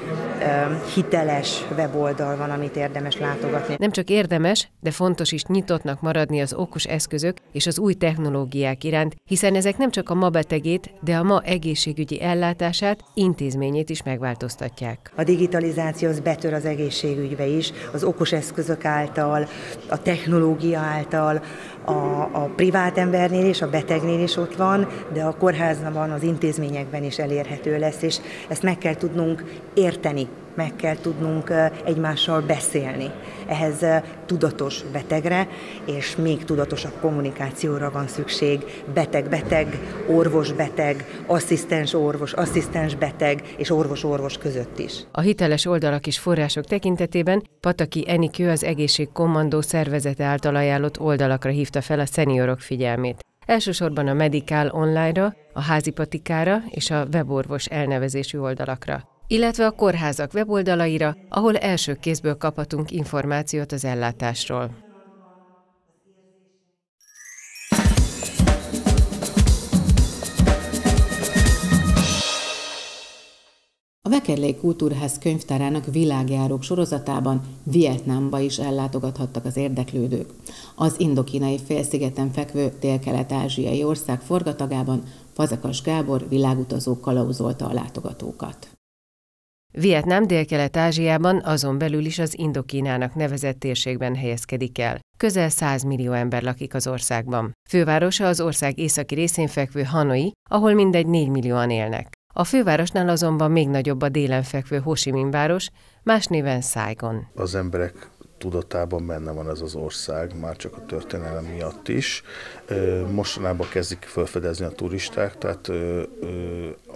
hiteles weboldal van, amit érdemes látogatni. Nem csak érdemes, de fontos is nyitottnak maradni az okos eszközök és az új technológiák iránt, hiszen ezek nem csak a ma betegét, de a ma egészségügyi ellátását, intézményét is megváltoztatják. A digitalizáció az betör az egészségügybe is, az okos eszközök által, a technológia által, a, a privát embernél is, a betegnél is ott van, de a kórházban, az intézményekben is elérhető lesz, és ezt meg kell tudnunk érteni, meg kell tudnunk egymással beszélni. Ehhez tudatos betegre és még tudatosabb kommunikációra van szükség. Beteg-beteg, orvos-beteg, asszisztens-orvos, asszisztens-beteg és orvos-orvos között is. A hiteles oldalak és források tekintetében Pataki Enikő az Egészségkommandó szervezete által ajánlott oldalakra hívta fel a szeniorok figyelmét. Elsősorban a Medikál online-ra, a házipatikára és a weborvos elnevezésű oldalakra illetve a kórházak weboldalaira, ahol első kézből kaphatunk információt az ellátásról. A Vekerlei Kultúrház könyvtárának világjárók sorozatában Vietnámba is ellátogathattak az érdeklődők. Az indokínai félszigeten fekvő dél-kelet-ázsiai ország forgatagában Fazekas Gábor világutazó kalauzolta a látogatókat. Vietnám délkelet-ázsiában azon belül is az Indokínának nevezett térségben helyezkedik el. Közel 100 millió ember lakik az országban. Fővárosa az ország északi részén fekvő Hanoi, ahol mindegy 4 millióan élnek. A fővárosnál azonban még nagyobb a délen fekvő Ho Chi Minh város, más néven Saigon. Az emberek tudatában benne van ez az ország, már csak a történelem miatt is. Mostanában kezdik felfedezni a turisták, tehát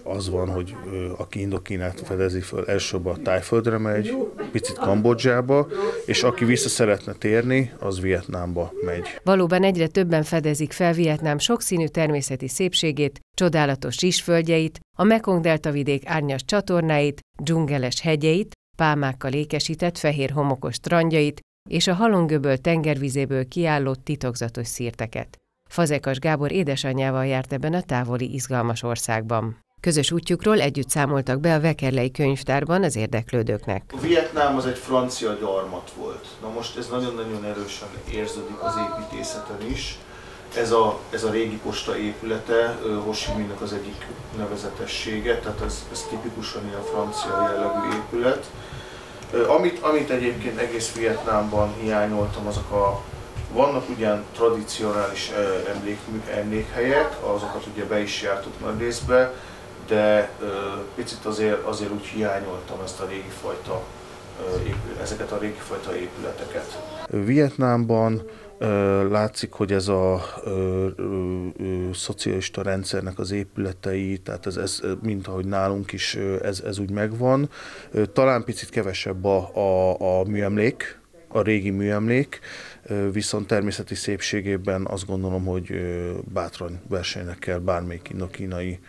az van, hogy aki Indokínát fedezi föl, elsőbb a Tájföldre megy, picit Kambodzsába, és aki vissza szeretne térni, az Vietnámba megy. Valóban egyre többen fedezik fel Vietnám sokszínű természeti szépségét, csodálatos rizsföldjeit, a Mekong delta vidék árnyas csatornáit, dzsungeles hegyeit, pálmákkal ékesített fehér homokos strandjait és a halongöböl tengervizéből kiálló titokzatos szírteket. Fazekas Gábor édesanyjával járt ebben a távoli izgalmas országban. Közös útjukról együtt számoltak be a Vekerlei könyvtárban az érdeklődőknek. A Vietnám az egy francia gyarmat volt. Na most ez nagyon-nagyon erősen érződik az építészeten is. Ez a, ez a régi posta épülete Ho az egyik nevezetessége, tehát ez, ez tipikusan ilyen francia jellegű épület. Amit, amit egyébként egész Vietnámban hiányoltam, azok a vannak ugyan tradicionális emlék, emlékhelyek, azokat ugye be is jártuk nagy részbe, de picit azért, azért úgy hiányoltam ezt a régi fajta, ezeket a régi fajta épületeket. Vietnámban látszik, hogy ez a ö, ö, ö, szocialista rendszernek az épületei, tehát ez, ez mint ahogy nálunk is ez, ez úgy megvan. Talán picit kevesebb a, a, a műemlék, a régi műemlék, viszont természeti szépségében azt gondolom, hogy bátran versenynek kell bármelyik indokínai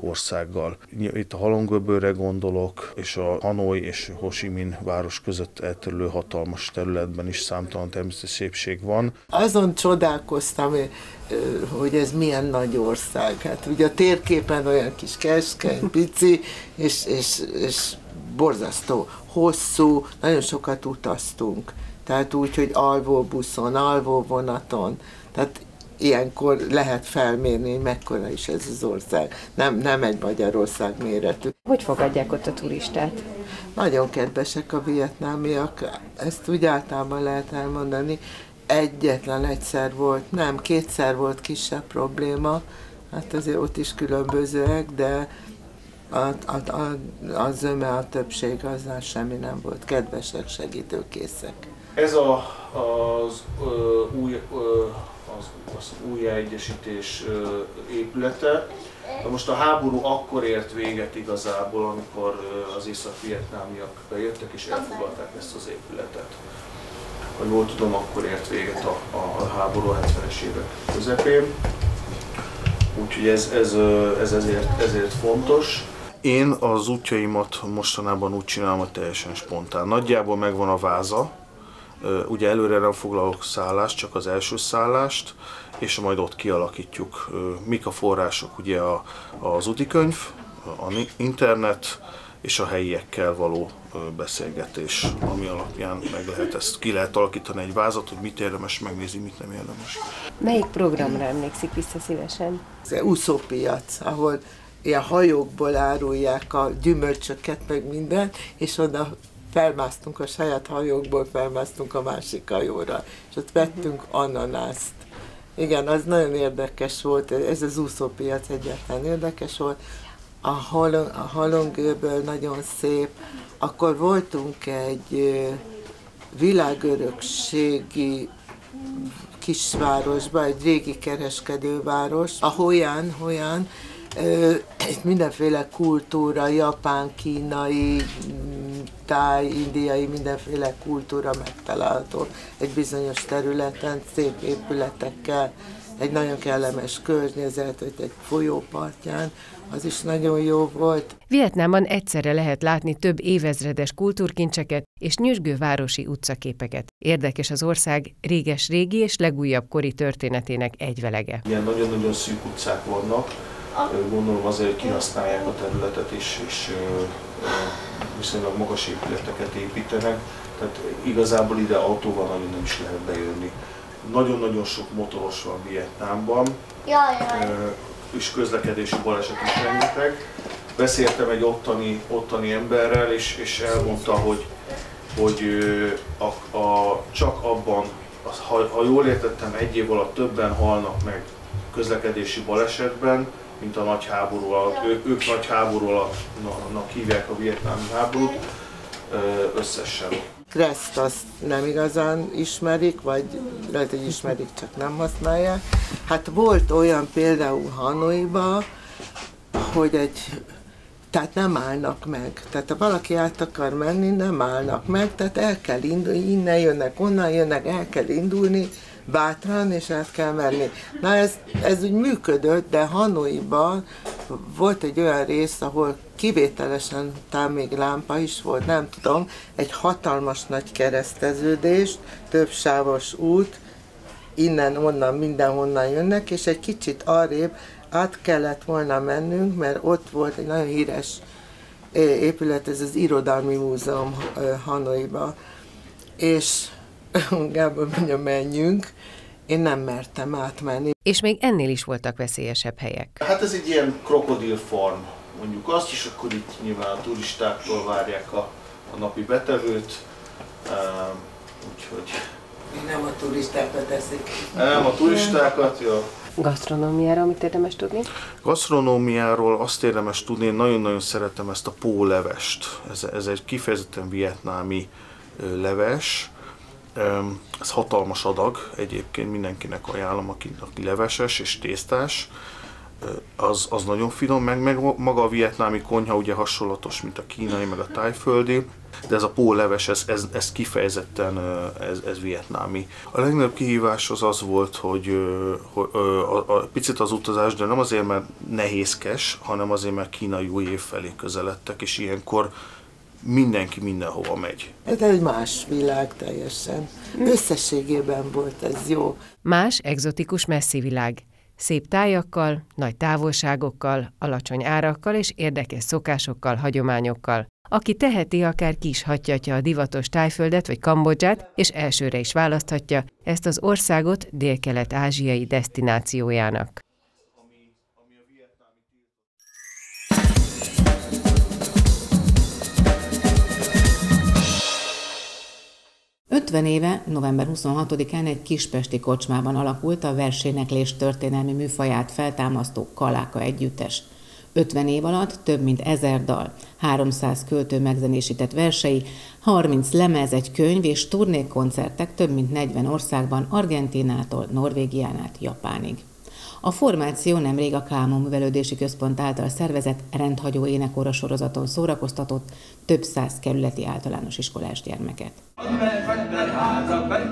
országgal. Itt a Halongöbölre gondolok, és a Hanoi és Ho Chi Minh város között elterülő hatalmas területben is számtalan természeti szépség van. Azon csodálkoztam, hogy ez milyen nagy ország. Hát ugye a térképen olyan kis keskeny, pici, és, és, és borzasztó hosszú, nagyon sokat utaztunk. Tehát úgy, hogy alvó buszon, alvó vonaton. Tehát ilyenkor lehet felmérni, hogy mekkora is ez az ország. Nem, nem egy Magyarország méretű. Hogy fogadják ott a turistát? Nagyon kedvesek a vietnámiak, ezt úgy általában lehet elmondani. egyetlen egyszer volt, nem, kétszer volt kisebb probléma, hát azért ott is különbözőek, de a, a, a, a zöme, a többség, azzal semmi nem volt. Kedvesek, segítőkészek. Ez a, az, ö, új, ö, az, az újjáegyesítés épülete. De most a háború akkor ért véget igazából, amikor az észak-vietnámiak bejöttek és elfoglalták ezt az épületet. Ha jól tudom, akkor ért véget a, a, háború a 70-es évek közepén. Úgyhogy ez, ez, ez ezért, ezért fontos. Én az útjaimat mostanában úgy csinálom, hogy teljesen spontán. Nagyjából megvan a váza, ugye előre nem foglalok szállást, csak az első szállást, és majd ott kialakítjuk, mik a források, ugye a, az útikönyv, a internet, és a helyiekkel való beszélgetés, ami alapján meg lehet ezt, ki lehet alakítani egy vázat, hogy mit érdemes megnézni, mit nem érdemes. Melyik programra emlékszik vissza szívesen? Az úszópiac, ahol ilyen hajókból árulják a gyümölcsöket, meg mindent, és oda felmásztunk a saját hajókból, felmásztunk a másik hajóra, és ott vettünk ananászt. Igen, az nagyon érdekes volt, ez az úszópiac egyáltalán érdekes volt. A, halon, a halongőből nagyon szép. Akkor voltunk egy világörökségi kisvárosba, egy régi kereskedőváros, a Hoyan, Hoyan, itt mindenféle kultúra, japán, kínai, táj, indiai, mindenféle kultúra megtalálható egy bizonyos területen, szép épületekkel, egy nagyon kellemes környezet, hogy egy folyópartján, az is nagyon jó volt. Vietnámban egyszerre lehet látni több évezredes kultúrkincseket és nyüzsgő városi utcaképeket. Érdekes az ország réges-régi és legújabb kori történetének egyvelege. Ilyen nagyon-nagyon szűk utcák vannak, gondolom azért, kihasználják a területet is, és viszonylag magas épületeket építenek, tehát igazából ide autóval nagyon nem is lehet bejönni. Nagyon-nagyon sok motoros van Vietnámban, jaj, jaj. és közlekedési baleset is rengeteg. Beszéltem egy ottani, ottani emberrel, és, és elmondta, hogy, hogy a, a, csak abban, ha, ha jól értettem, egy év alatt többen halnak meg közlekedési balesetben, mint a nagy háború alatt. Ő, ők nagy háború alatt hívják a vietnámi háborút összesen. Kreszt azt nem igazán ismerik, vagy lehet, hogy ismerik, csak nem használják. Hát volt olyan például Hanoiba, hogy egy tehát nem állnak meg. Tehát ha valaki át akar menni, nem állnak meg, tehát el kell indulni, innen jönnek, onnan jönnek, el kell indulni, bátran, és át kell menni. Na ez, ez úgy működött, de Hanoiban volt egy olyan rész, ahol kivételesen talán még lámpa is volt, nem tudom, egy hatalmas nagy kereszteződés, több sávos út, innen, onnan, mindenhonnan jönnek, és egy kicsit arrébb át kellett volna mennünk, mert ott volt egy nagyon híres épület, ez az Irodalmi Múzeum Hanoiba, és Gábor mondja, menjünk, én nem mertem átmenni. És még ennél is voltak veszélyesebb helyek. Hát ez egy ilyen krokodilfarm, mondjuk azt is, akkor itt nyilván a turistáktól várják a, a napi betevőt, uh, úgyhogy... Nem a turistákat teszik. Nem a turistákat, jó. Gasztronómiáról mit érdemes tudni? Gasztronómiáról azt érdemes tudni, én nagyon-nagyon szeretem ezt a pólevest. Ez, ez egy kifejezetten vietnámi leves, ez hatalmas adag, egyébként mindenkinek ajánlom, aki, aki leveses és tésztás. Az, az nagyon finom, meg, meg maga a vietnámi konyha ugye hasonlatos, mint a kínai, meg a tájföldi, de ez a póleves, ez, ez, ez kifejezetten ez, ez vietnámi. A legnagyobb kihívás az az volt, hogy, hogy a, a, a, picit az utazás, de nem azért, mert nehézkes, hanem azért, mert kínai új év felé közeledtek, és ilyenkor mindenki mindenhova megy. Ez egy más világ teljesen. Összességében volt ez jó. Más, egzotikus, messzi világ. Szép tájakkal, nagy távolságokkal, alacsony árakkal és érdekes szokásokkal, hagyományokkal. Aki teheti, akár kis hatjatja a divatos tájföldet vagy Kambodzsát, és elsőre is választhatja ezt az országot dél-kelet-ázsiai destinációjának. 50 50 éve, november 26-án egy kispesti kocsmában alakult a verséneklés történelmi műfaját feltámasztó Kaláka együttes. 50 év alatt több mint ezer dal, 300 költő megzenésített versei, 30 lemez, egy könyv és turnékoncertek több mint 40 országban, Argentinától Norvégián át Japánig. A formáció nemrég a Kálmon Művelődési Központ által szervezett rendhagyó énekóra sorozaton szórakoztatott több száz kerületi általános iskolás gyermeket.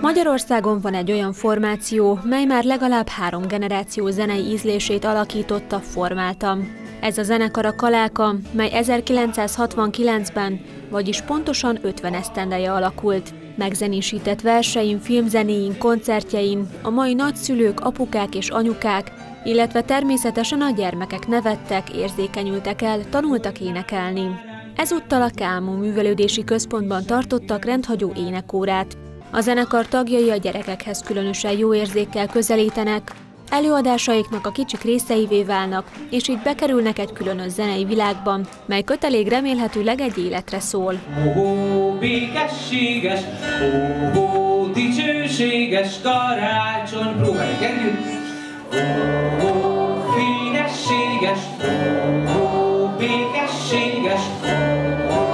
Magyarországon van egy olyan formáció, mely már legalább három generáció zenei ízlését alakította, formáltam. Ez a zenekar a Kaláka, mely 1969-ben, vagyis pontosan 50 esztendeje alakult. Megzenésített versein, filmzenéin, koncertjein a mai nagyszülők, apukák és anyukák, illetve természetesen a gyermekek nevettek, érzékenyültek el, tanultak énekelni. Ezúttal a Kálmú Művelődési Központban tartottak rendhagyó énekórát. A zenekar tagjai a gyerekekhez különösen jó érzékkel közelítenek, Előadásaiknak a kicsik részeivé válnak, és így bekerülnek egy különös zenei világban, mely kötelék remélhetőleg egy életre szól. Ó, békességes, ó, dicsőséges karácsony, próbáljuk együtt. Ó, fényességes, ó, békességes, ó,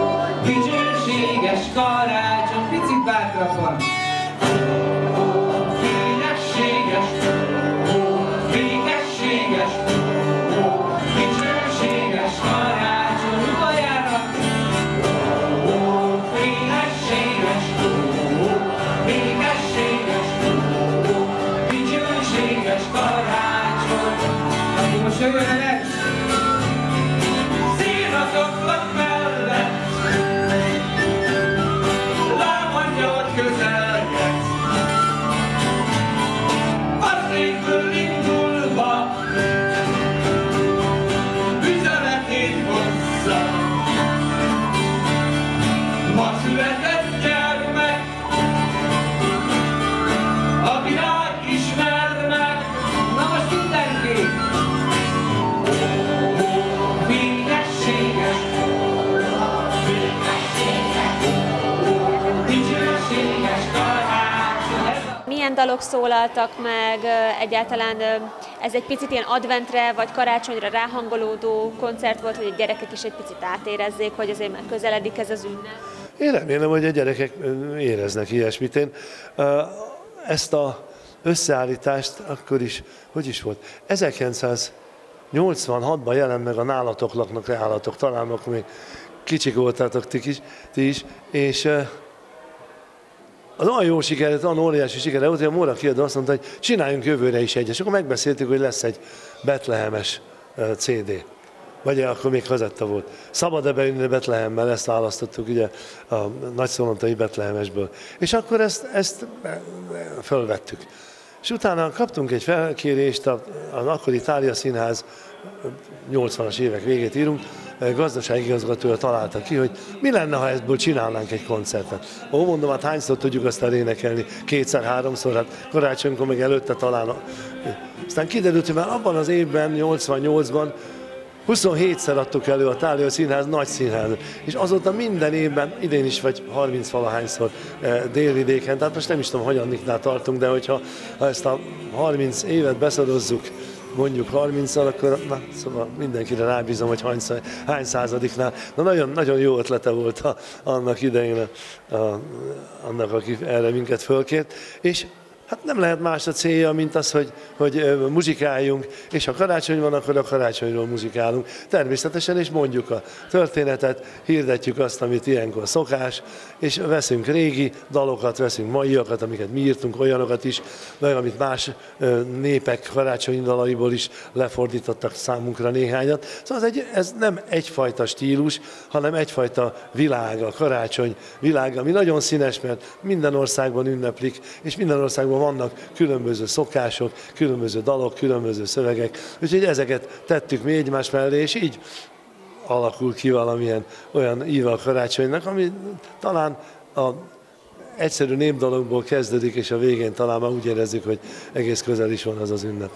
dicsőséges karácsony, picit bátrabban. Dalok szólaltak meg, egyáltalán ez egy picit ilyen adventre vagy karácsonyra ráhangolódó koncert volt, hogy a gyerekek is egy picit átérezzék, hogy azért már közeledik ez az ünnep. Én remélem, hogy a gyerekek éreznek ilyesmit. Én ezt a összeállítást akkor is, hogy is volt, 1986-ban jelent meg a Nálatok laknak állatok, talán akkor még kicsik voltátok ti is, ti is és az olyan jó siker, olyan óriási siker volt, hogy a Móra kiadó azt mondta, hogy csináljunk jövőre is egyet. És akkor megbeszéltük, hogy lesz egy Betlehemes CD. Vagy akkor még kazetta volt. Szabad-e bejönni Betlehemmel, ezt választottuk ugye a nagyszolontai Betlehemesből. És akkor ezt, ezt fölvettük. És utána kaptunk egy felkérést, az akkori Itália Színház 80-as évek végét írunk, gazdaságigazgatója találta ki, hogy mi lenne, ha ebből csinálnánk egy koncertet. Ó, mondom, hát hányszor tudjuk azt elénekelni? Kétszer, háromszor, hát karácsonykor meg előtte talán. Aztán kiderült, hogy már abban az évben, 88-ban 27-szer adtuk elő a Tália Színház nagy színház, és azóta minden évben, idén is vagy 30 valahányszor délvidéken, tehát most nem is tudom, hogyan tartunk, de hogyha ha ezt a 30 évet beszorozzuk mondjuk 30-al, akkor na, szóval mindenkire rábízom, hogy hány, hány századiknál. Na nagyon, nagyon jó ötlete volt a, annak idején a, a, annak, aki erre minket fölkért. És Hát nem lehet más a célja, mint az, hogy, hogy muzsikáljunk, és ha karácsony van, akkor a karácsonyról muzsikálunk. Természetesen, és mondjuk a történetet, hirdetjük azt, amit ilyenkor szokás, és veszünk régi dalokat, veszünk maiakat, amiket mi írtunk, olyanokat is, meg amit más népek karácsonyi dalaiból is lefordítottak számunkra néhányat. Szóval ez, egy, ez nem egyfajta stílus, hanem egyfajta világ, a karácsony világ, ami nagyon színes, mert minden országban ünneplik, és minden országban Magyarországon vannak különböző szokások, különböző dalok, különböző szövegek, úgyhogy ezeket tettük mi egymás mellé, és így alakul ki valamilyen olyan íva a karácsonynak, ami talán a egyszerű népdalokból kezdődik, és a végén talán már úgy érezzük, hogy egész közel is van az az ünnep.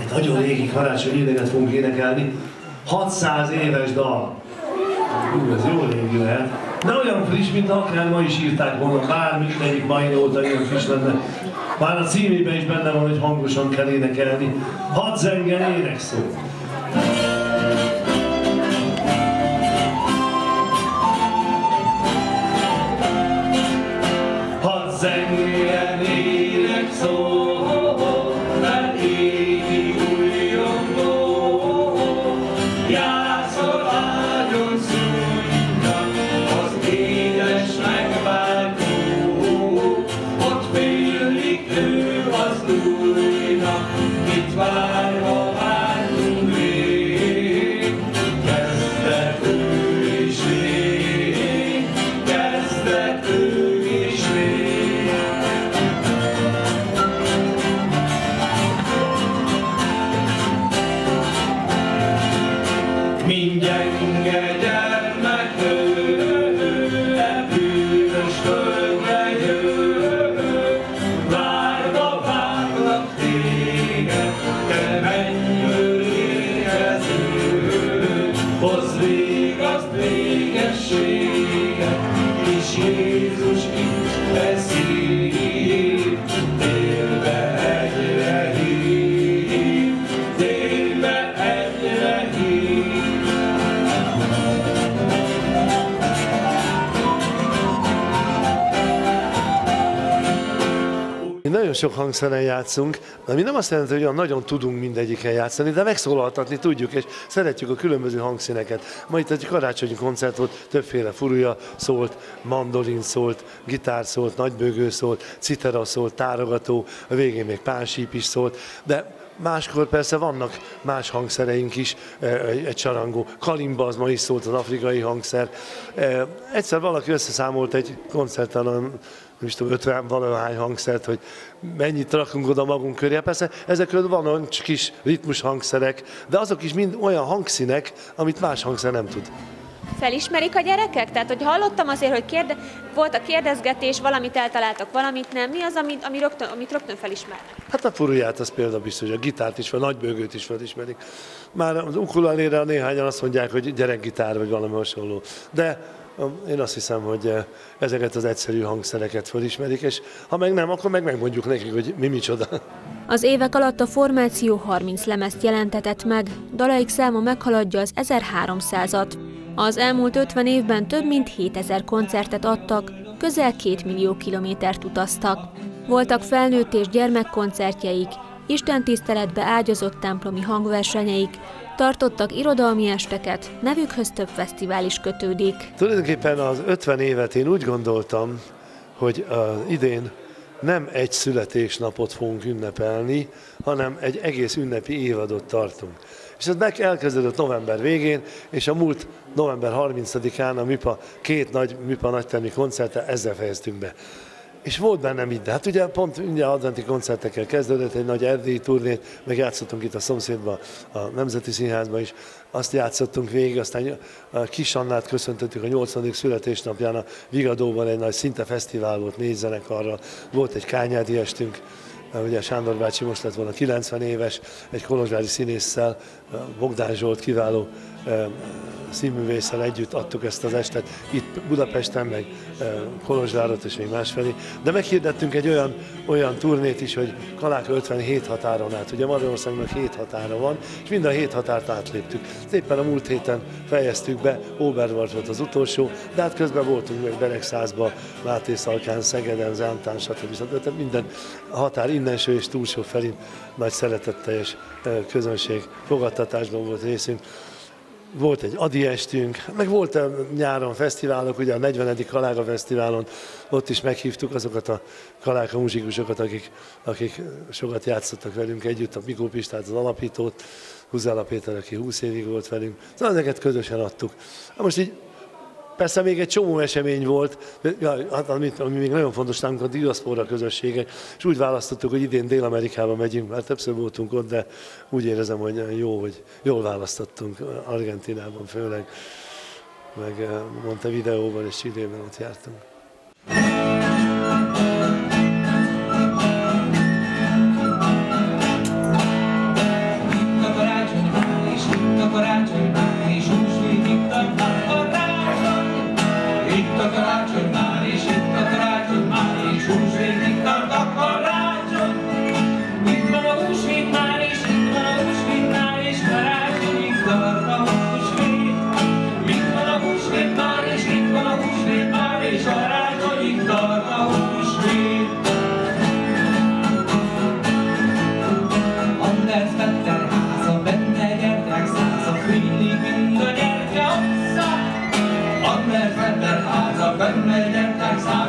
Egy nagyon régi karácsony ideget fogunk énekelni, 600 éves dal. Ú, ez jó régi lehet. De olyan friss, mint akár ma is írták volna, bár mindegyik mai nóta ilyen friss lenne. Már a címében is benne van, hogy hangosan kell énekelni. Hadd zengen énekszó. Sok hangszeren játszunk, ami nem azt jelenti, hogy olyan nagyon tudunk mindegyiken játszani, de megszólaltatni tudjuk, és szeretjük a különböző hangszíneket. Ma itt egy karácsonyi koncert volt, többféle furúja szólt, mandolin szólt, gitár szólt, nagybőgő szólt, citera szólt, tárogató, a végén még pánsíp is szólt, de Máskor persze vannak más hangszereink is, eh, egy egy sarangó. Kalimba az ma is szólt az afrikai hangszer. Eh, Egyszer valaki összeszámolt egy koncerten, nem is tudom, 50 valahány hangszert, hogy mennyit rakunk oda magunk köré. Hát Persze ezek között van olyan kis ritmus hangszerek, de azok is mind olyan hangszínek, amit más hangszer nem tud. Felismerik a gyerekek? Tehát, hogy hallottam azért, hogy kérde, volt a kérdezgetés, valamit eltaláltak, valamit nem. Mi az, amit, ami rögtön, amit rögtön felismernek? Hát a furuját az példa biztos, a gitárt is, vagy a nagybőgőt is felismerik. Már az ukulelére néhányan azt mondják, hogy gyerekgitár, vagy valami hasonló. De én azt hiszem, hogy ö, ezeket az egyszerű hangszereket felismerik, és ha meg nem, akkor meg megmondjuk nekik, hogy mi micsoda. Az évek alatt a formáció 30 lemezt jelentetett meg, dalaik száma meghaladja az 1300-at. Az elmúlt 50 évben több mint 7000 koncertet adtak, közel 2 millió kilométert utaztak. Voltak felnőtt és gyermekkoncertjeik, istentiszteletbe ágyazott templomi hangversenyeik, tartottak irodalmi esteket, nevükhöz több fesztivál is kötődik. Tulajdonképpen az 50 évet én úgy gondoltam, hogy az idén nem egy születésnapot fogunk ünnepelni, hanem egy egész ünnepi évadot tartunk. És ez meg elkezdődött november végén, és a múlt november 30-án a MIPA két nagy MIPA nagytermi koncerttel ezzel fejeztünk be. És volt benne minden. Hát ugye pont ugye adventi koncertekkel kezdődött, egy nagy erdélyi turnét, meg játszottunk itt a szomszédban, a Nemzeti Színházban is, azt játszottunk végig, aztán a Kis Annát köszöntöttük a 80. születésnapján a Vigadóban, egy nagy szinte fesztivál volt négy zenekarral, volt egy kányádi estünk, ugye Sándor bácsi most lett volna 90 éves, egy kolozsvári színésszel, Bogdán Zsolt kiváló színművésszel együtt adtuk ezt az estet, itt Budapesten, meg Kolozsvárot és még másfelé. De meghirdettünk egy olyan, olyan turnét is, hogy Kalák 57 határon át. Ugye Magyarországnak 7 határa van, és mind a 7 határt átléptük. Éppen a múlt héten fejeztük be, Óbervart volt az utolsó, de hát közben voltunk meg Beregszázba, Máté Szalkán, Szegeden, Zántán, stb. stb. Tehát minden határ innenső és túlsó felé nagy szeretetteljes közönség fogadtatásban volt részünk volt egy Adi estünk, meg volt a nyáron fesztiválok, ugye a 40. Kalága Fesztiválon, ott is meghívtuk azokat a kaláka muzsikusokat, akik, akik sokat játszottak velünk együtt, a Mikó Pistát, az alapítót, Huzzála Péter, aki 20 évig volt velünk. Szóval ezeket közösen adtuk. Na most így Persze még egy csomó esemény volt, hát ami, ami még nagyon fontos nálunk a diaszpora közösségek, és úgy választottuk, hogy idén Dél-Amerikába megyünk, mert többször voltunk ott, de úgy érezem, hogy jó, hogy jól választottunk, Argentinában főleg, meg Montevideóban és Chilében ott jártunk.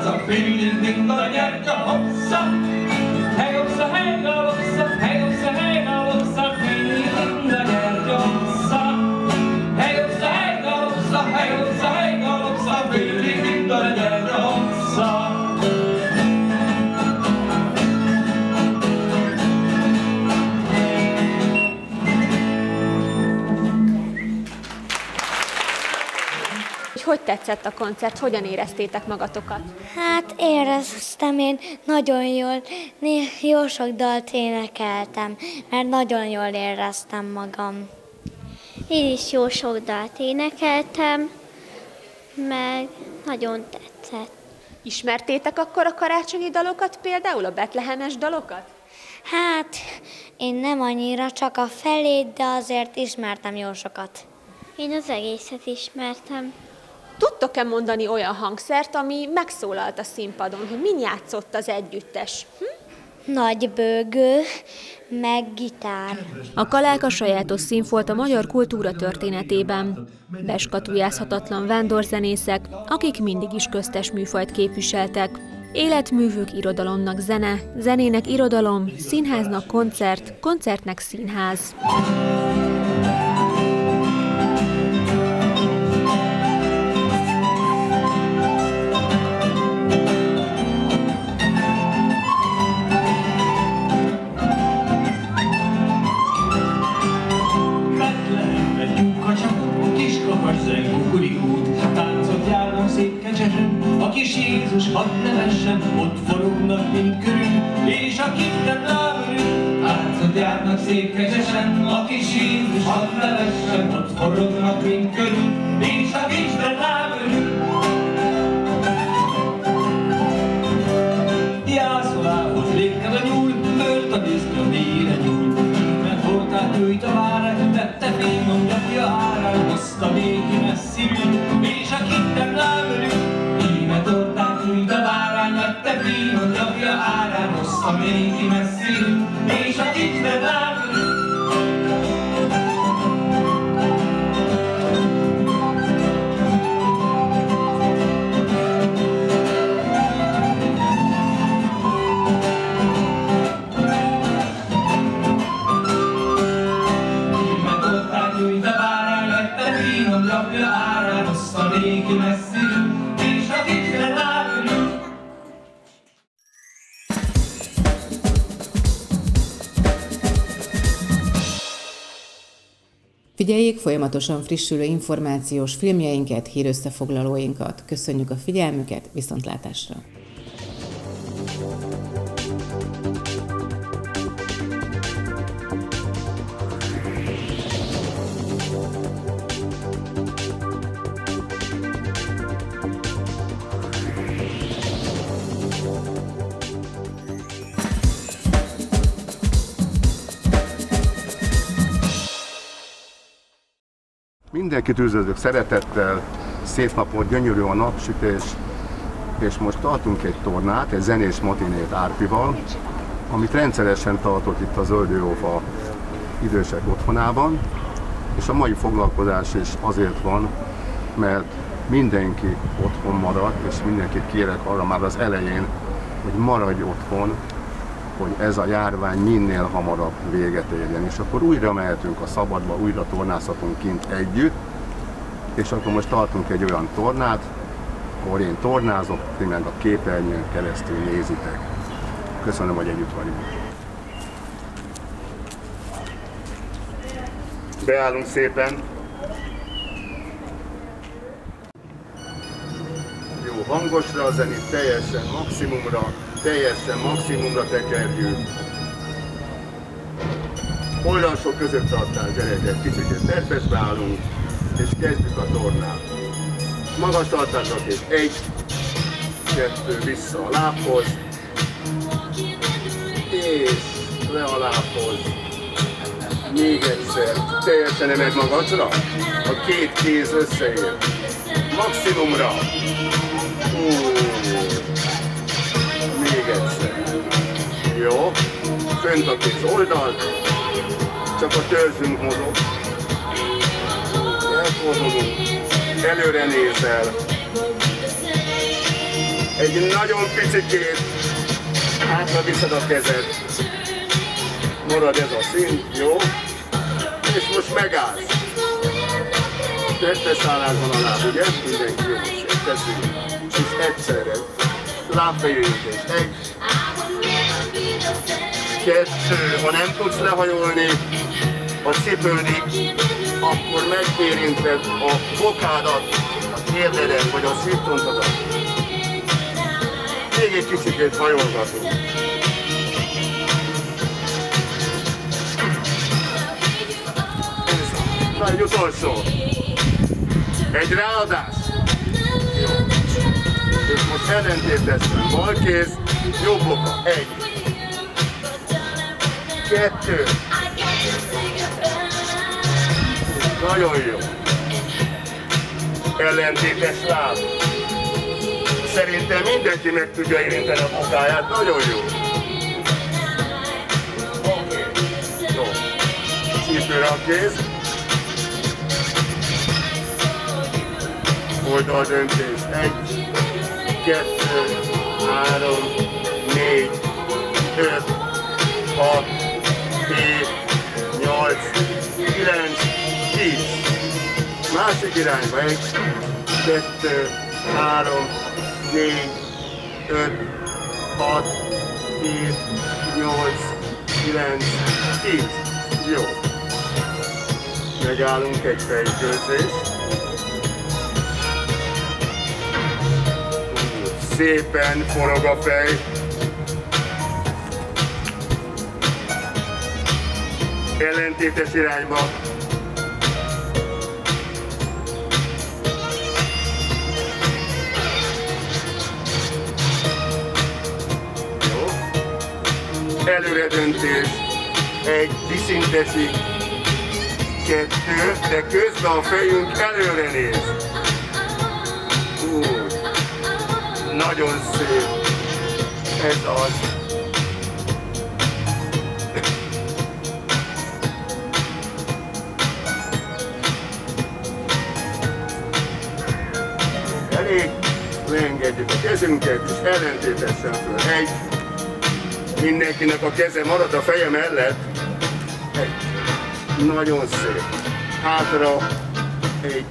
A gyertya Hogy tetszett a koncert, hogyan éreztétek magatokat? Hát éreztem én nagyon jól, jó sok dalt énekeltem, mert nagyon jól éreztem magam. Én is jó sok dalt énekeltem, meg nagyon tetszett. Ismertétek akkor a karácsonyi dalokat, például a betlehemes dalokat? Hát én nem annyira, csak a felét, de azért ismertem jó sokat. Én az egészet ismertem. Tudtok-e mondani olyan hangszert, ami megszólalt a színpadon, hogy min játszott az együttes? Hm? Nagy bőgő, meg gitár. A Kaláka sajátos színfolt a magyar kultúra történetében. Beskatujázhatatlan vándorzenészek, akik mindig is köztes műfajt képviseltek. Életművük irodalomnak zene, zenének irodalom, színháznak koncert, koncertnek színház. Jézus hadd nevessen, ott forognak mind körül, és a kitten lábörül. Táncot járnak szép kecsesen, a kis Jézus hadd nevessen, ott forognak mind körül, és a kitten lábörül. Jászolálhoz lépked a nyúl, bőrt a diszkja mére nyúl, mert hordták őt a várat, tette finom gyapja árán, hozta béki árán, hozta béki messziről, és a kitten lábörül. Figyeljék folyamatosan frissülő információs filmjeinket, hírösszefoglalóinkat. Köszönjük a figyelmüket, viszontlátásra! Mindenkit üdvözlök szeretettel, szép napon, gyönyörű a napsütés, és most tartunk egy tornát, egy zenés matinét Árpival, amit rendszeresen tartott itt a Zöldőófa idősek otthonában, és a mai foglalkozás is azért van, mert mindenki otthon marad, és mindenkit kérek arra már az elején, hogy maradj otthon, hogy ez a járvány minél hamarabb véget érjen, és akkor újra mehetünk a szabadba, újra tornázhatunk kint együtt, és akkor most tartunk egy olyan tornát, ahol én tornázok, ti meg a képernyőn keresztül nézitek. Köszönöm, hogy együtt vagyunk. Beállunk szépen. Jó hangosra a zenét, teljesen maximumra, teljesen maximumra tekerjük. Oldalsok között tartál, gyerekek, kicsit terpesbe állunk, és kezdjük a tornát. Magas tartások és egy, kettő, vissza a lábhoz, és le a lábhoz. Még egyszer, teljesen emeld magadra, a két kéz összeér. Maximumra. Hú. Még egyszer. Jó. Fönt a kéz oldalt. Csak a törzsünk mozog. Fordulunk, előre nézel. Egy nagyon picikét hátra viszed a kezed. Marad ez a szint, jó? És most megállsz. Kettes állásban a láb, ugye? Mindenki jó. És teszünk. És egyszerre. Lábfejőítés. Egy. Kettő. Ha nem tudsz lehajolni, a cipődik, akkor megérinted a bokádat, a térdedet, vagy a szívtontodat. Még egy kicsit hajolgatunk. Na, egy utolsó. Egy ráadás. Jó. És most ellentétesen. Bal kéz, jobb oka. Egy. Kettő. Nagyon jó. Ellentétes láb. Szerintem mindenki meg tudja érinteni a bokáját. Nagyon jó. Oké. Jó. Csípőre a kéz. Volt döntés. Egy, kettő, három, négy, öt, hat, hét, nyolc, kilenc, tíz. Másik irányba. Egy, kettő, három, négy, öt, hat, hét, nyolc, kilenc, tíz. Jó. Megállunk egy fejkőzést. szépen forog a fej. Ellentétes irányba. Előre döntés. Egy viszintesig. Kettő, de közben a fejünk előre néz. Úgy. Nagyon szép. Ez az. Elég, leengedjük a kezünket, és ellentétesen föl. Egy. Mindenkinek a keze marad a feje mellett. Egy. Nagyon szép. Hátra. Egy,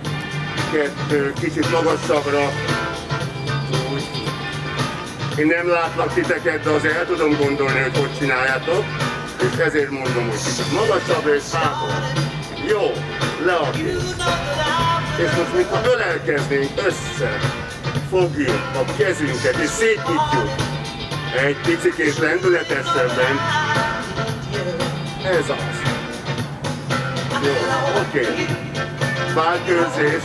kettő, kicsit magasabbra. Én nem látlak titeket, de azért el tudom gondolni, hogy hogy csináljátok, és ezért mondom, hogy kicsit magasabb és hátra. Jó, le a kéz. És most, mintha ölelkeznénk össze, fogjuk a kezünket és szétnyitjuk. Egy picikét lendületesebben. Ez az. Jó, oké. Okay. Váltőrzés.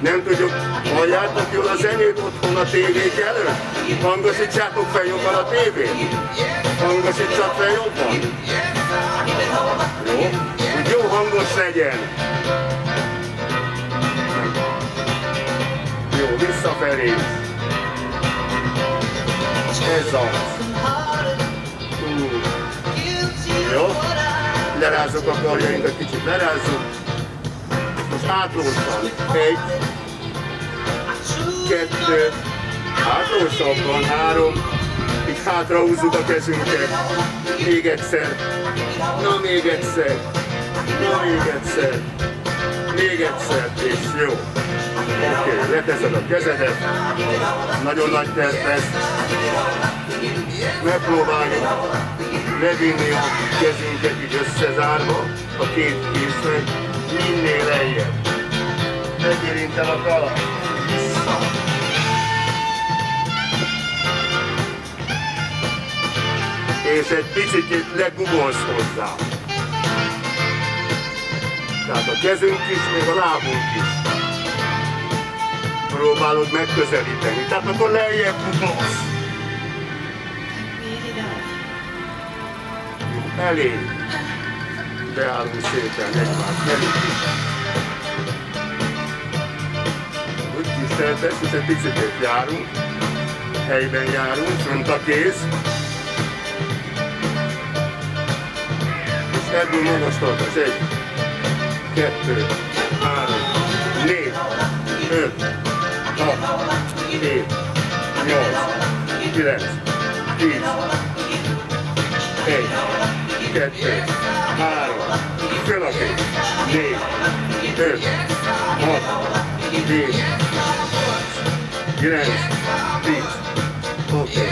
Nem tudjuk, halljátok jól a zenét otthon a tévék előtt? Hangosítsátok fel jobban a tévét? Hangosítsak fel jobban? Jó? Hogy jó hangos legyen. Jó, visszafelé. Ez az. Jó? Lerázzuk a karjainkat, kicsit lerázzuk. Most hátlósan. Egy, kettő, hátlósabban, három, így hátra húzzuk a kezünket. Még egyszer. Na még egyszer. Na még egyszer. Még egyszer, és jó. Oké, okay, leteszed a kezedet. Nagyon nagy test lesz. Megpróbáljuk levinni a kezünket így összezárva a két késznek, minél lejjebb. Megérintem a kalat. És egy picit legugolsz hozzá. Tehát a kezünk is, még a lábunk is. Próbálod megközelíteni. Tehát akkor lejjebb ugolsz. Elég. Beállunk szépen egymás mellé. Úgy tiszteltes, egy picit járunk. Helyben járunk, fönt a kéz. És ebből magas tartás. Egy, kettő, három, négy, öt, hat, hét, nyolc, kilenc, tíz, egy, kettő, három, föl a két, négy, öt, hat, hét, kilenc, tíz, oké.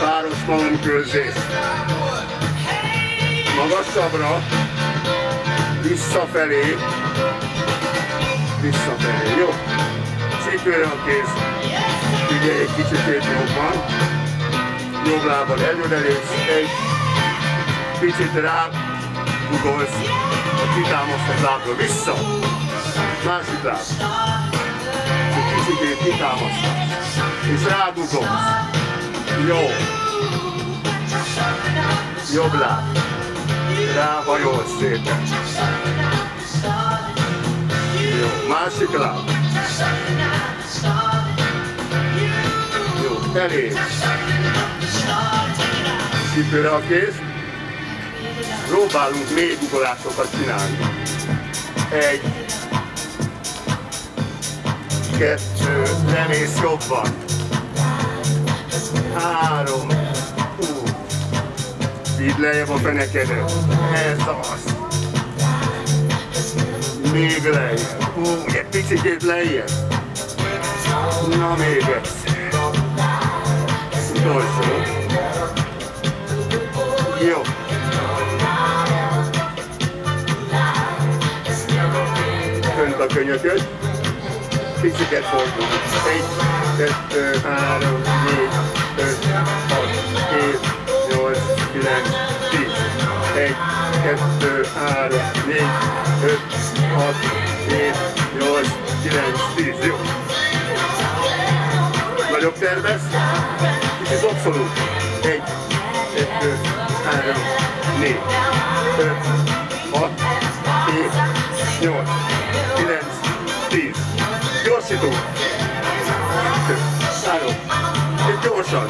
Páros malomkőzés. Magasabbra, visszafelé, visszafelé. Jó. Csípőre a kéz. Figyelj egy kicsit jobban. Jobb lábad előre lépsz. Egy. Picit rá ugolsz. A kitámasztott lábra. Vissza. Másik láb. Egy kicsit kitámasztasz. És rádugolsz. Jó. Jobb láb. Ráhajolsz szépen. Jó, másik láb. Jó, elég. Cipőre a kéz. Próbálunk mély ugolásokat csinálni. Egy, kettő, lemész jobban. Három, lejjebb a fenekedet. Az. Még lejjebb. Hú, egy picit lejjebb. Na még egyszer. Utolsó. Jó. Fönt a könyököt. Piciket fordul. Egy, kettő, három, négy, öt, hat, nyolc, kilenc, tíz. Egy, kettő, három, négy, öt, hat, hét, nyolc, kilenc, tíz. Jó. Nagyobb tervez. Kicsit abszolút. Egy, kettő, három, négy, öt, hat, hét, nyolc, kilenc, tíz. Gyorsítunk. Kettő, három. És gyorsan.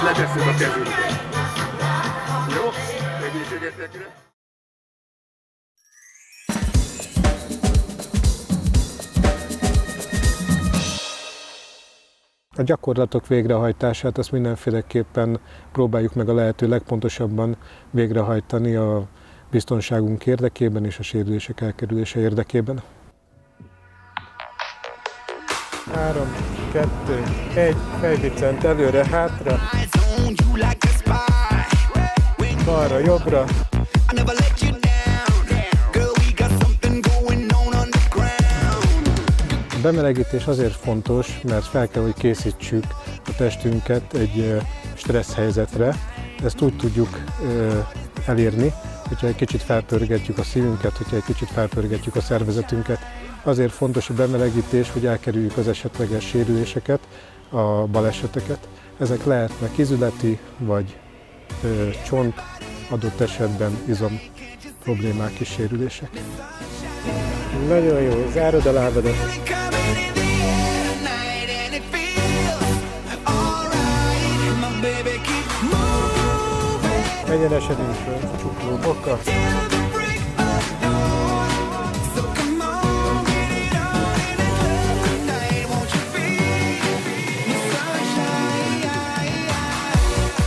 És letesszük a kezünket. Jó? Egészségetekre. A gyakorlatok végrehajtását azt mindenféleképpen próbáljuk meg a lehető legpontosabban végrehajtani a biztonságunk érdekében és a sérülések elkerülése érdekében. 3, 2, 1, fejbicent előre, hátra, balra, jobbra, A bemelegítés azért fontos, mert fel kell, hogy készítsük a testünket egy stressz helyzetre. Ezt úgy tudjuk elérni, hogyha egy kicsit felpörgetjük a szívünket, hogyha egy kicsit felpörgetjük a szervezetünket. Azért fontos a bemelegítés, hogy elkerüljük az esetleges sérüléseket, a baleseteket. Ezek lehetnek izületi vagy csont, adott esetben izom problémák és sérülések. Nagyon jó, zárod a lábadat. Egyenesedünk föl, csukló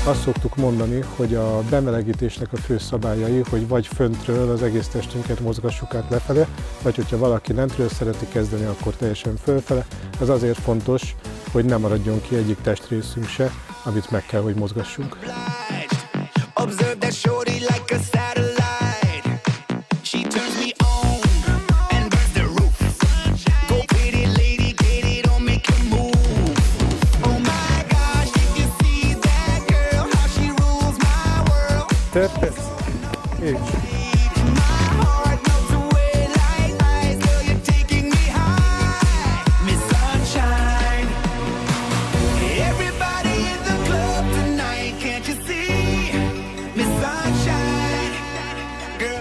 Azt szoktuk mondani, hogy a bemelegítésnek a fő szabályai, hogy vagy föntről az egész testünket mozgassuk át lefele, vagy hogyha valaki lentről szereti kezdeni, akkor teljesen fölfele. Ez azért fontos, hogy ne maradjon ki egyik testrészünk se, amit meg kell, hogy mozgassunk. A world. Tetszett? És.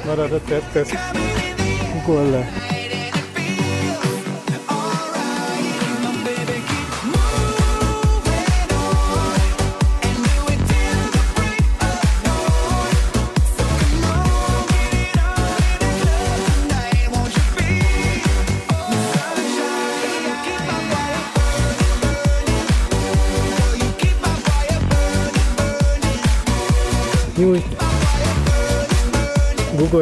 Marad a tettesz. Ugol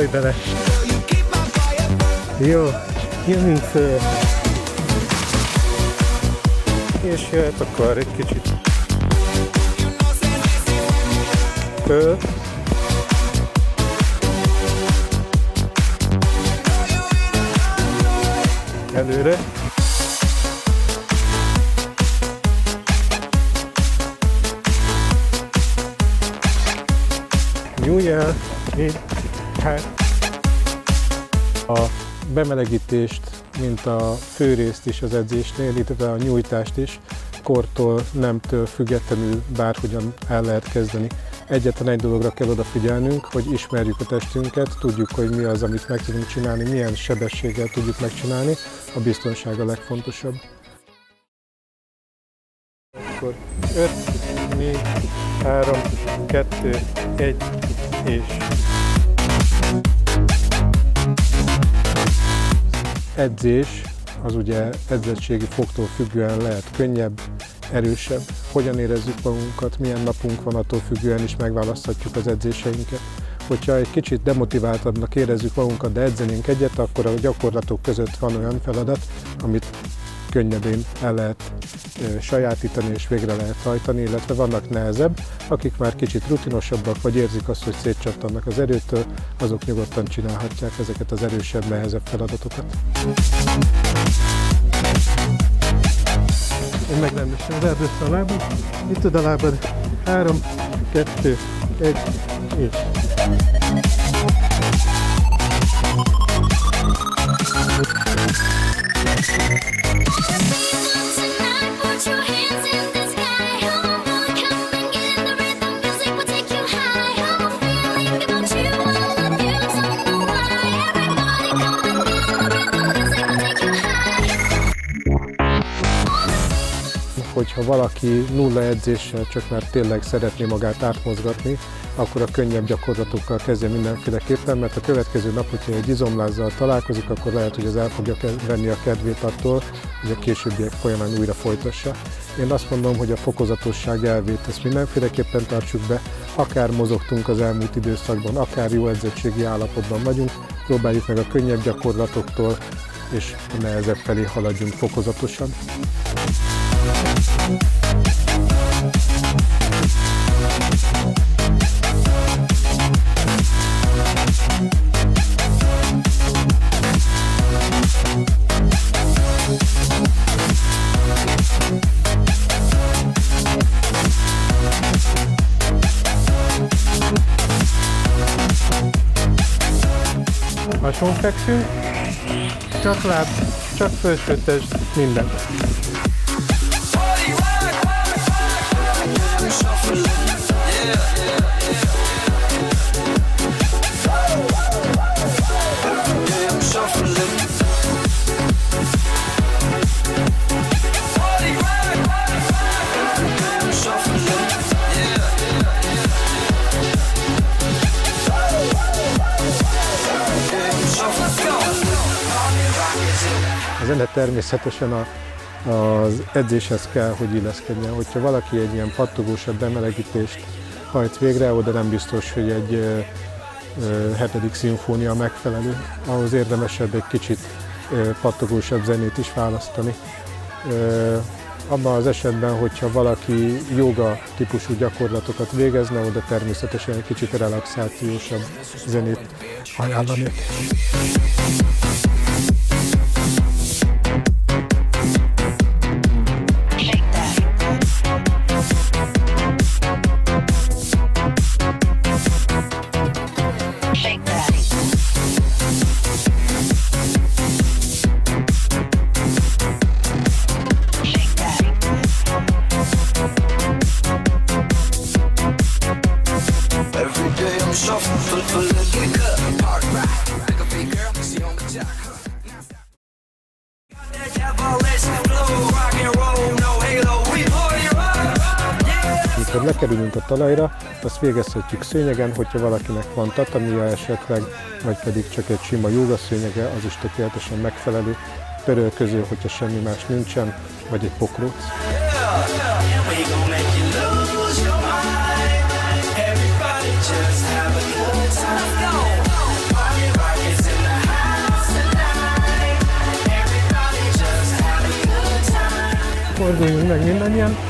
Gugolj bele. Jó, jövünk föl. És jöhet akkor egy kicsit. Föl. Előre. Nyújj el, így, hát. A bemelegítést, mint a főrészt is az edzésnél, illetve a nyújtást is kortól, nemtől függetlenül bárhogyan el lehet kezdeni. Egyetlen egy dologra kell odafigyelnünk, hogy ismerjük a testünket, tudjuk, hogy mi az, amit meg tudunk csinálni, milyen sebességgel tudjuk megcsinálni, a biztonság a legfontosabb. Akkor 5, 4, 3, 2, 1, és edzés az ugye edzettségi foktól függően lehet könnyebb, erősebb. Hogyan érezzük magunkat, milyen napunk van, attól függően is megválaszthatjuk az edzéseinket. Hogyha egy kicsit demotiváltabbnak érezzük magunkat, de edzenénk egyet, akkor a gyakorlatok között van olyan feladat, amit könnyedén el lehet sajátítani és végre lehet hajtani, illetve vannak nehezebb, akik már kicsit rutinosabbak, vagy érzik azt, hogy szétcsattannak az erőtől, azok nyugodtan csinálhatják ezeket az erősebb, nehezebb feladatokat. Én megrendesen verd össze a lábad, itt a lábad, három, kettő, egy, és. Hogyha valaki nulla edzéssel csak már tényleg szeretné magát átmozgatni, akkor a könnyebb gyakorlatokkal kezdje mindenféleképpen, mert a következő nap, hogyha egy izomlázzal találkozik, akkor lehet, hogy az el fogja venni a kedvét attól, hogy a későbbiek folyamán újra folytassa. Én azt mondom, hogy a fokozatosság elvét ezt mindenféleképpen tartsuk be, akár mozogtunk az elmúlt időszakban, akár jó edzettségi állapotban vagyunk, próbáljuk meg a könnyebb gyakorlatoktól, és a nehezebb felé haladjunk fokozatosan. Hason fekszünk, csak láb, csak felső test, minden. Zene természetesen a, az edzéshez kell, hogy illeszkedjen. Hogyha valaki egy ilyen pattogósabb bemelegítést hajt végre, oda nem biztos, hogy egy hetedik szimfónia megfelelő. Ahhoz érdemesebb egy kicsit pattogósabb zenét is választani. Abban az esetben, hogyha valaki joga típusú gyakorlatokat végezne, oda természetesen egy kicsit relaxációsabb zenét ajánlanék. Mikor lekerülünk a talajra, azt végezhetjük szőnyegen, hogyha valakinek van tatamia esetleg, vagy pedig csak egy sima jóga szőnyege, az is tökéletesen megfelelő. Pöröl közül, hogyha semmi más nincsen, vagy egy pokróc. Forduljunk meg mindannyian,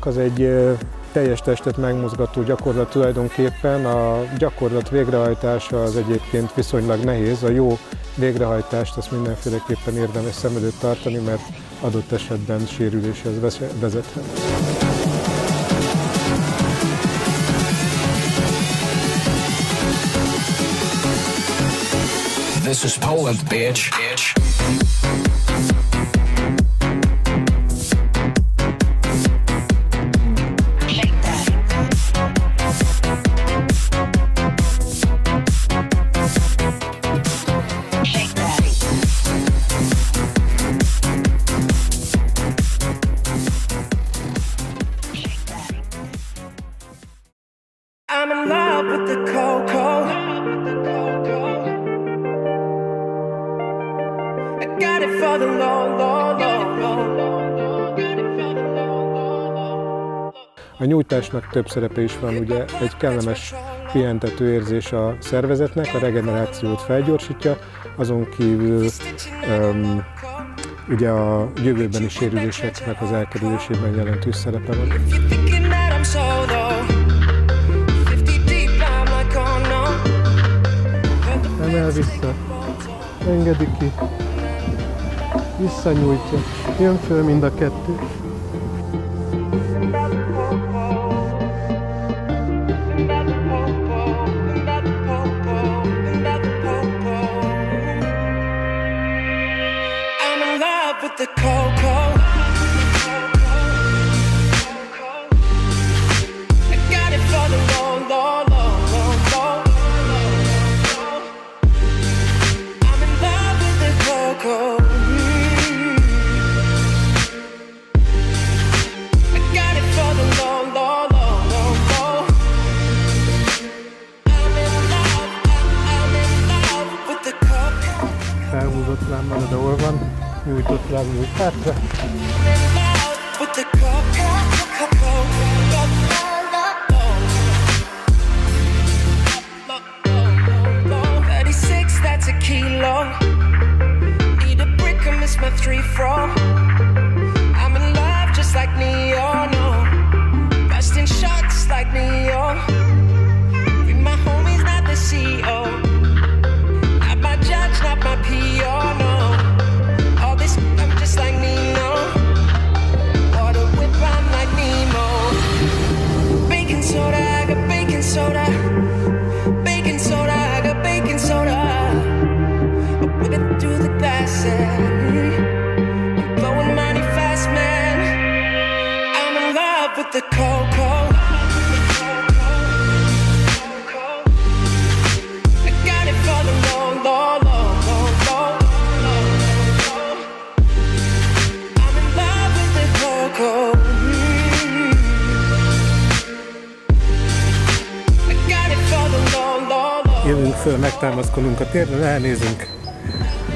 gyakorlatánk az egy teljes testet megmozgató gyakorlat tulajdonképpen. A gyakorlat végrehajtása az egyébként viszonylag nehéz. A jó végrehajtást azt mindenféleképpen érdemes szem előtt tartani, mert adott esetben sérüléshez vezethet. This is Poland, bitch. bitch. mozgásnak több szerepe is van, ugye egy kellemes pihentető érzés a szervezetnek, a regenerációt felgyorsítja, azon kívül um, ugye a jövőbeni sérüléseknek az elkerülésében jelentős szerepe van. Emel vissza, engedi ki, visszanyújtja, jön föl mind a kettő. térre elnézünk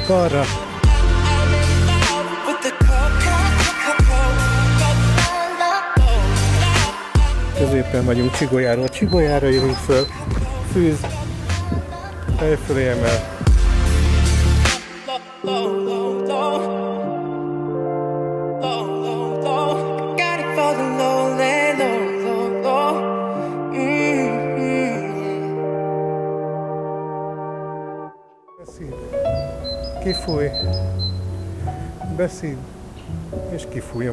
balra, középen vagyunk Csigolyáról. Csigolyára jövünk föl, fűz, felfelé emel, Assim, parecido. que fui.